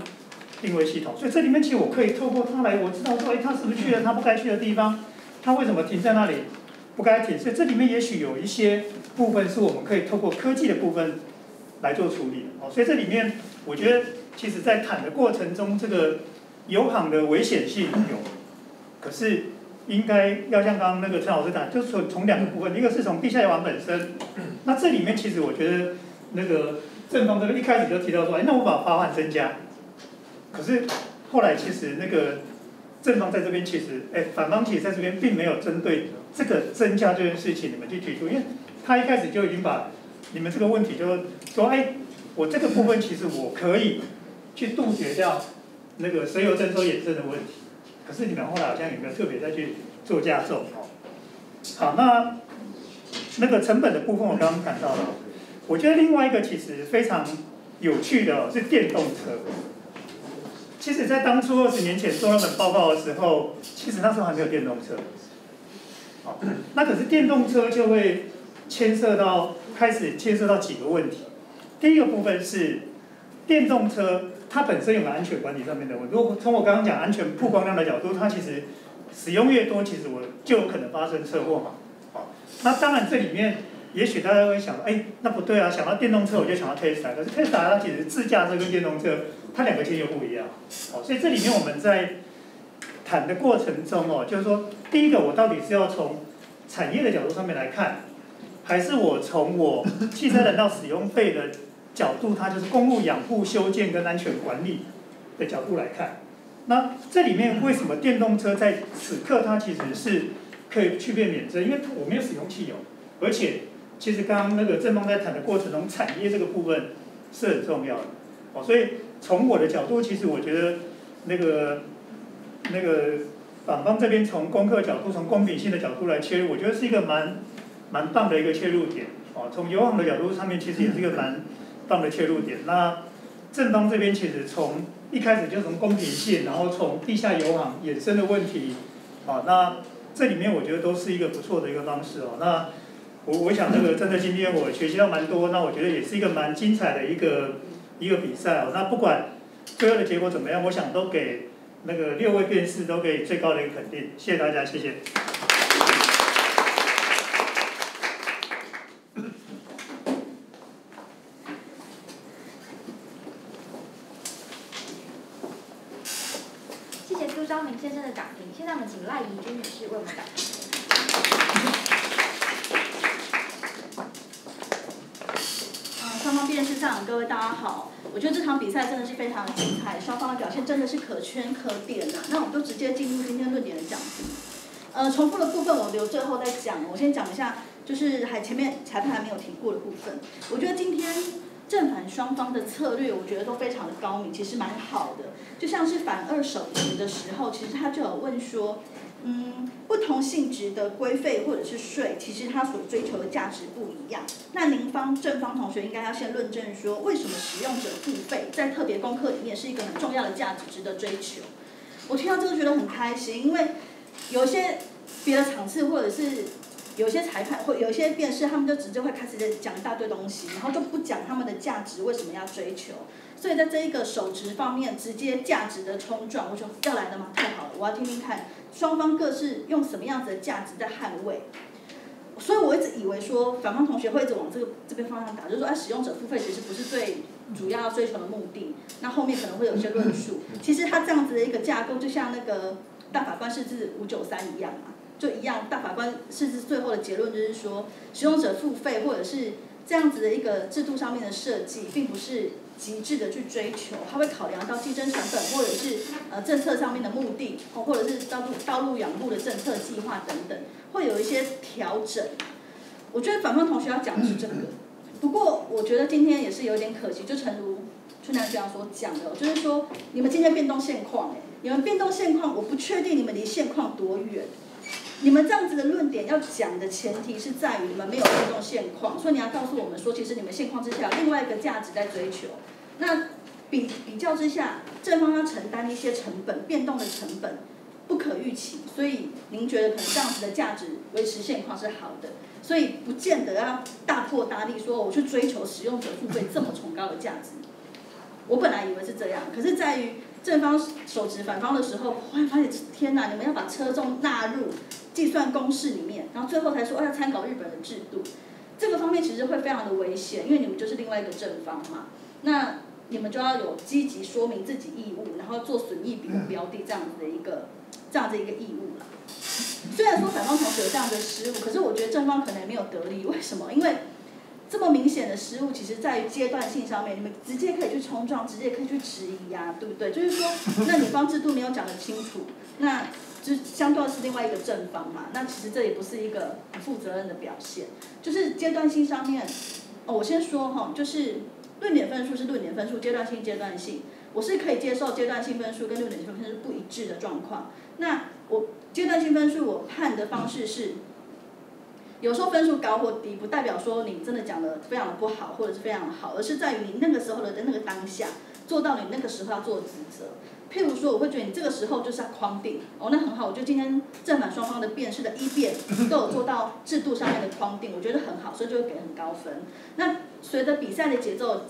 定位系统，所以这里面其实我可以透过它来，我知道说，哎，它是不是去了它不该去的地方？它为什么停在那里不该停？所以这里面也许有一些部分是我们可以透过科技的部分来做处理的哦。所以这里面我觉得，其实在谈的过程中，这个油行的危险性有，可是。应该要像刚刚那个陈老师讲，就是从从两个部分，一个是从地下油网本身，<clears throat> 那这里面其实我觉得那个正方这个一开始就提到说，哎，那我把发换增加，可是后来其实那个正方在这边其实，哎，反方其实在这边并没有针对这个增加这件事情你们去提出，因为他一开始就已经把你们这个问题就说，哎，我这个部分其实我可以去杜绝掉那个石油征收衍生的问题，可是你们后来好像有没有特别再去做加重？哦，好，那那个成本的部分我刚刚谈到了，我觉得另外一个其实非常有趣的是电动车。其实，在当初二十年前做那本报告的时候，其实那时候还没有电动车。那可是电动车就会牵涉到开始牵涉到几个问题。第一个部分是电动车它本身有个安全管理上面的问题。如果从我刚刚讲安全曝光量的角度，它其实使用越多，其实我就有可能发生车祸嘛。好，那当然这里面也许大家会想，哎，那不对啊，想到电动车我就想到 Tesla，可是 Tesla 它其实自驾车跟电动车。它两个其实又不一样，哦，所以这里面我们在谈的过程中哦，就是说，第一个我到底是要从产业的角度上面来看，还是我从我汽车燃料使用费的角度，它就是公路养护、修建跟安全管理的角度来看。那这里面为什么电动车在此刻它其实是可以去变免征？因为我没有使用汽油，而且其实刚刚那个正方在谈的过程中，产业这个部分是很重要的，哦，所以。从我的角度，其实我觉得那个那个反方这边从功课角度、从公平性的角度来切入，我觉得是一个蛮蛮棒的一个切入点。哦，从油行的角度上面，其实也是一个蛮棒的切入点。那正方这边其实从一开始就从公平性，然后从地下油行衍生的问题，啊，那这里面我觉得都是一个不错的一个方式哦。那我我想这个真的今天我学习到蛮多，那我觉得也是一个蛮精彩的一个。一个比赛哦，那不管最后的结果怎么样，我想都给那个六位辩士都给最高的一个肯定，谢谢大家。谢谢朱昭明先生的讲评，现在我们请赖怡君女士为我们讲。双方辩论上，各位大家好。我觉得这场比赛真的是非常的精彩，双方的表现真的是可圈可点呐。那我们就直接进入今天论点的讲题。呃，重复的部分我留最后再讲，我先讲一下，就是还前面裁判还没有提过的部分。我觉得今天正反双方的策略，我觉得都非常的高明，其实蛮好的。就像是反二手持的时候，其实他就有问说。嗯，不同性质的规费或者是税，其实它所追求的价值不一样。那您方正方同学应该要先论证说，为什么使用者付费在特别功课里面是一个很重要的价值，值得追求。我听到这个觉得很开心，因为有些别的场次或者是有些裁判或有些辩士，他们就直接会开始讲一大堆东西，然后就不讲他们的价值为什么要追求。所以在这一个手值方面，直接价值的冲撞，我说要来的吗？太好了，我要听听看。双方各是用什么样子的价值在捍卫，所以我一直以为说反方同学会一直往这个这边方向打，就是说，哎，使用者付费其实不是最主要要追求的目的。那后面可能会有些论述。其实他这样子的一个架构，就像那个大法官释字五九三一样嘛，就一样。大法官甚至最后的结论就是说，使用者付费或者是这样子的一个制度上面的设计，并不是。极致的去追求，他会考量到竞争成本，或者是呃政策上面的目的，哦，或者是道路道路养护的政策计划等等，会有一些调整。我觉得反方同学要讲的是这个，不过我觉得今天也是有点可惜，就诚如春南学长所讲的，就是说你们今天变动现况，哎，你们变动现况，我不确定你们离现况多远。你们这样子的论点要讲的前提是在于你们没有变动现况，所以你要告诉我们说，其实你们现况之下另外一个价值在追求。那比比较之下，正方要承担一些成本变动的成本不可预期，所以您觉得可能这样子的价值维持现况是好的，所以不见得要大破大立说我去追求使用者付费这么崇高的价值。我本来以为是这样，可是在于正方手持反方的时候，忽然发现天哪，你们要把车重纳入。计算公式里面，然后最后才说要参考日本的制度，这个方面其实会非常的危险，因为你们就是另外一个正方嘛，那你们就要有积极说明自己义务，然后做损益比的标的这样子的一个这样的一个义务了。虽然说反方同学有这样的失误，可是我觉得正方可能没有得利，为什么？因为这么明显的失误，其实在于阶段性上面，你们直接可以去冲撞，直接可以去质疑呀、对不对？就是说，那你方制度没有讲得清楚，那就相对是另外一个正方嘛。那其实这也不是一个很负责任的表现，就是阶段性上面，哦，我先说哈，就是论点分数是论点分数，阶段性阶段性，我是可以接受阶段性分数跟论点分数不一致的状况。那我阶段性分数我判的方式是。有时候分数高或低，不代表说你真的讲的非常的不好，或者是非常的好，而是在于你那个时候的那个当下，做到你那个时候要做的职责。譬如说，我会觉得你这个时候就是要框定，哦，那很好，我觉得今天正反双方的辩士的一辩都有做到制度上面的框定，我觉得很好，所以就会给很高分。那随着比赛的节奏。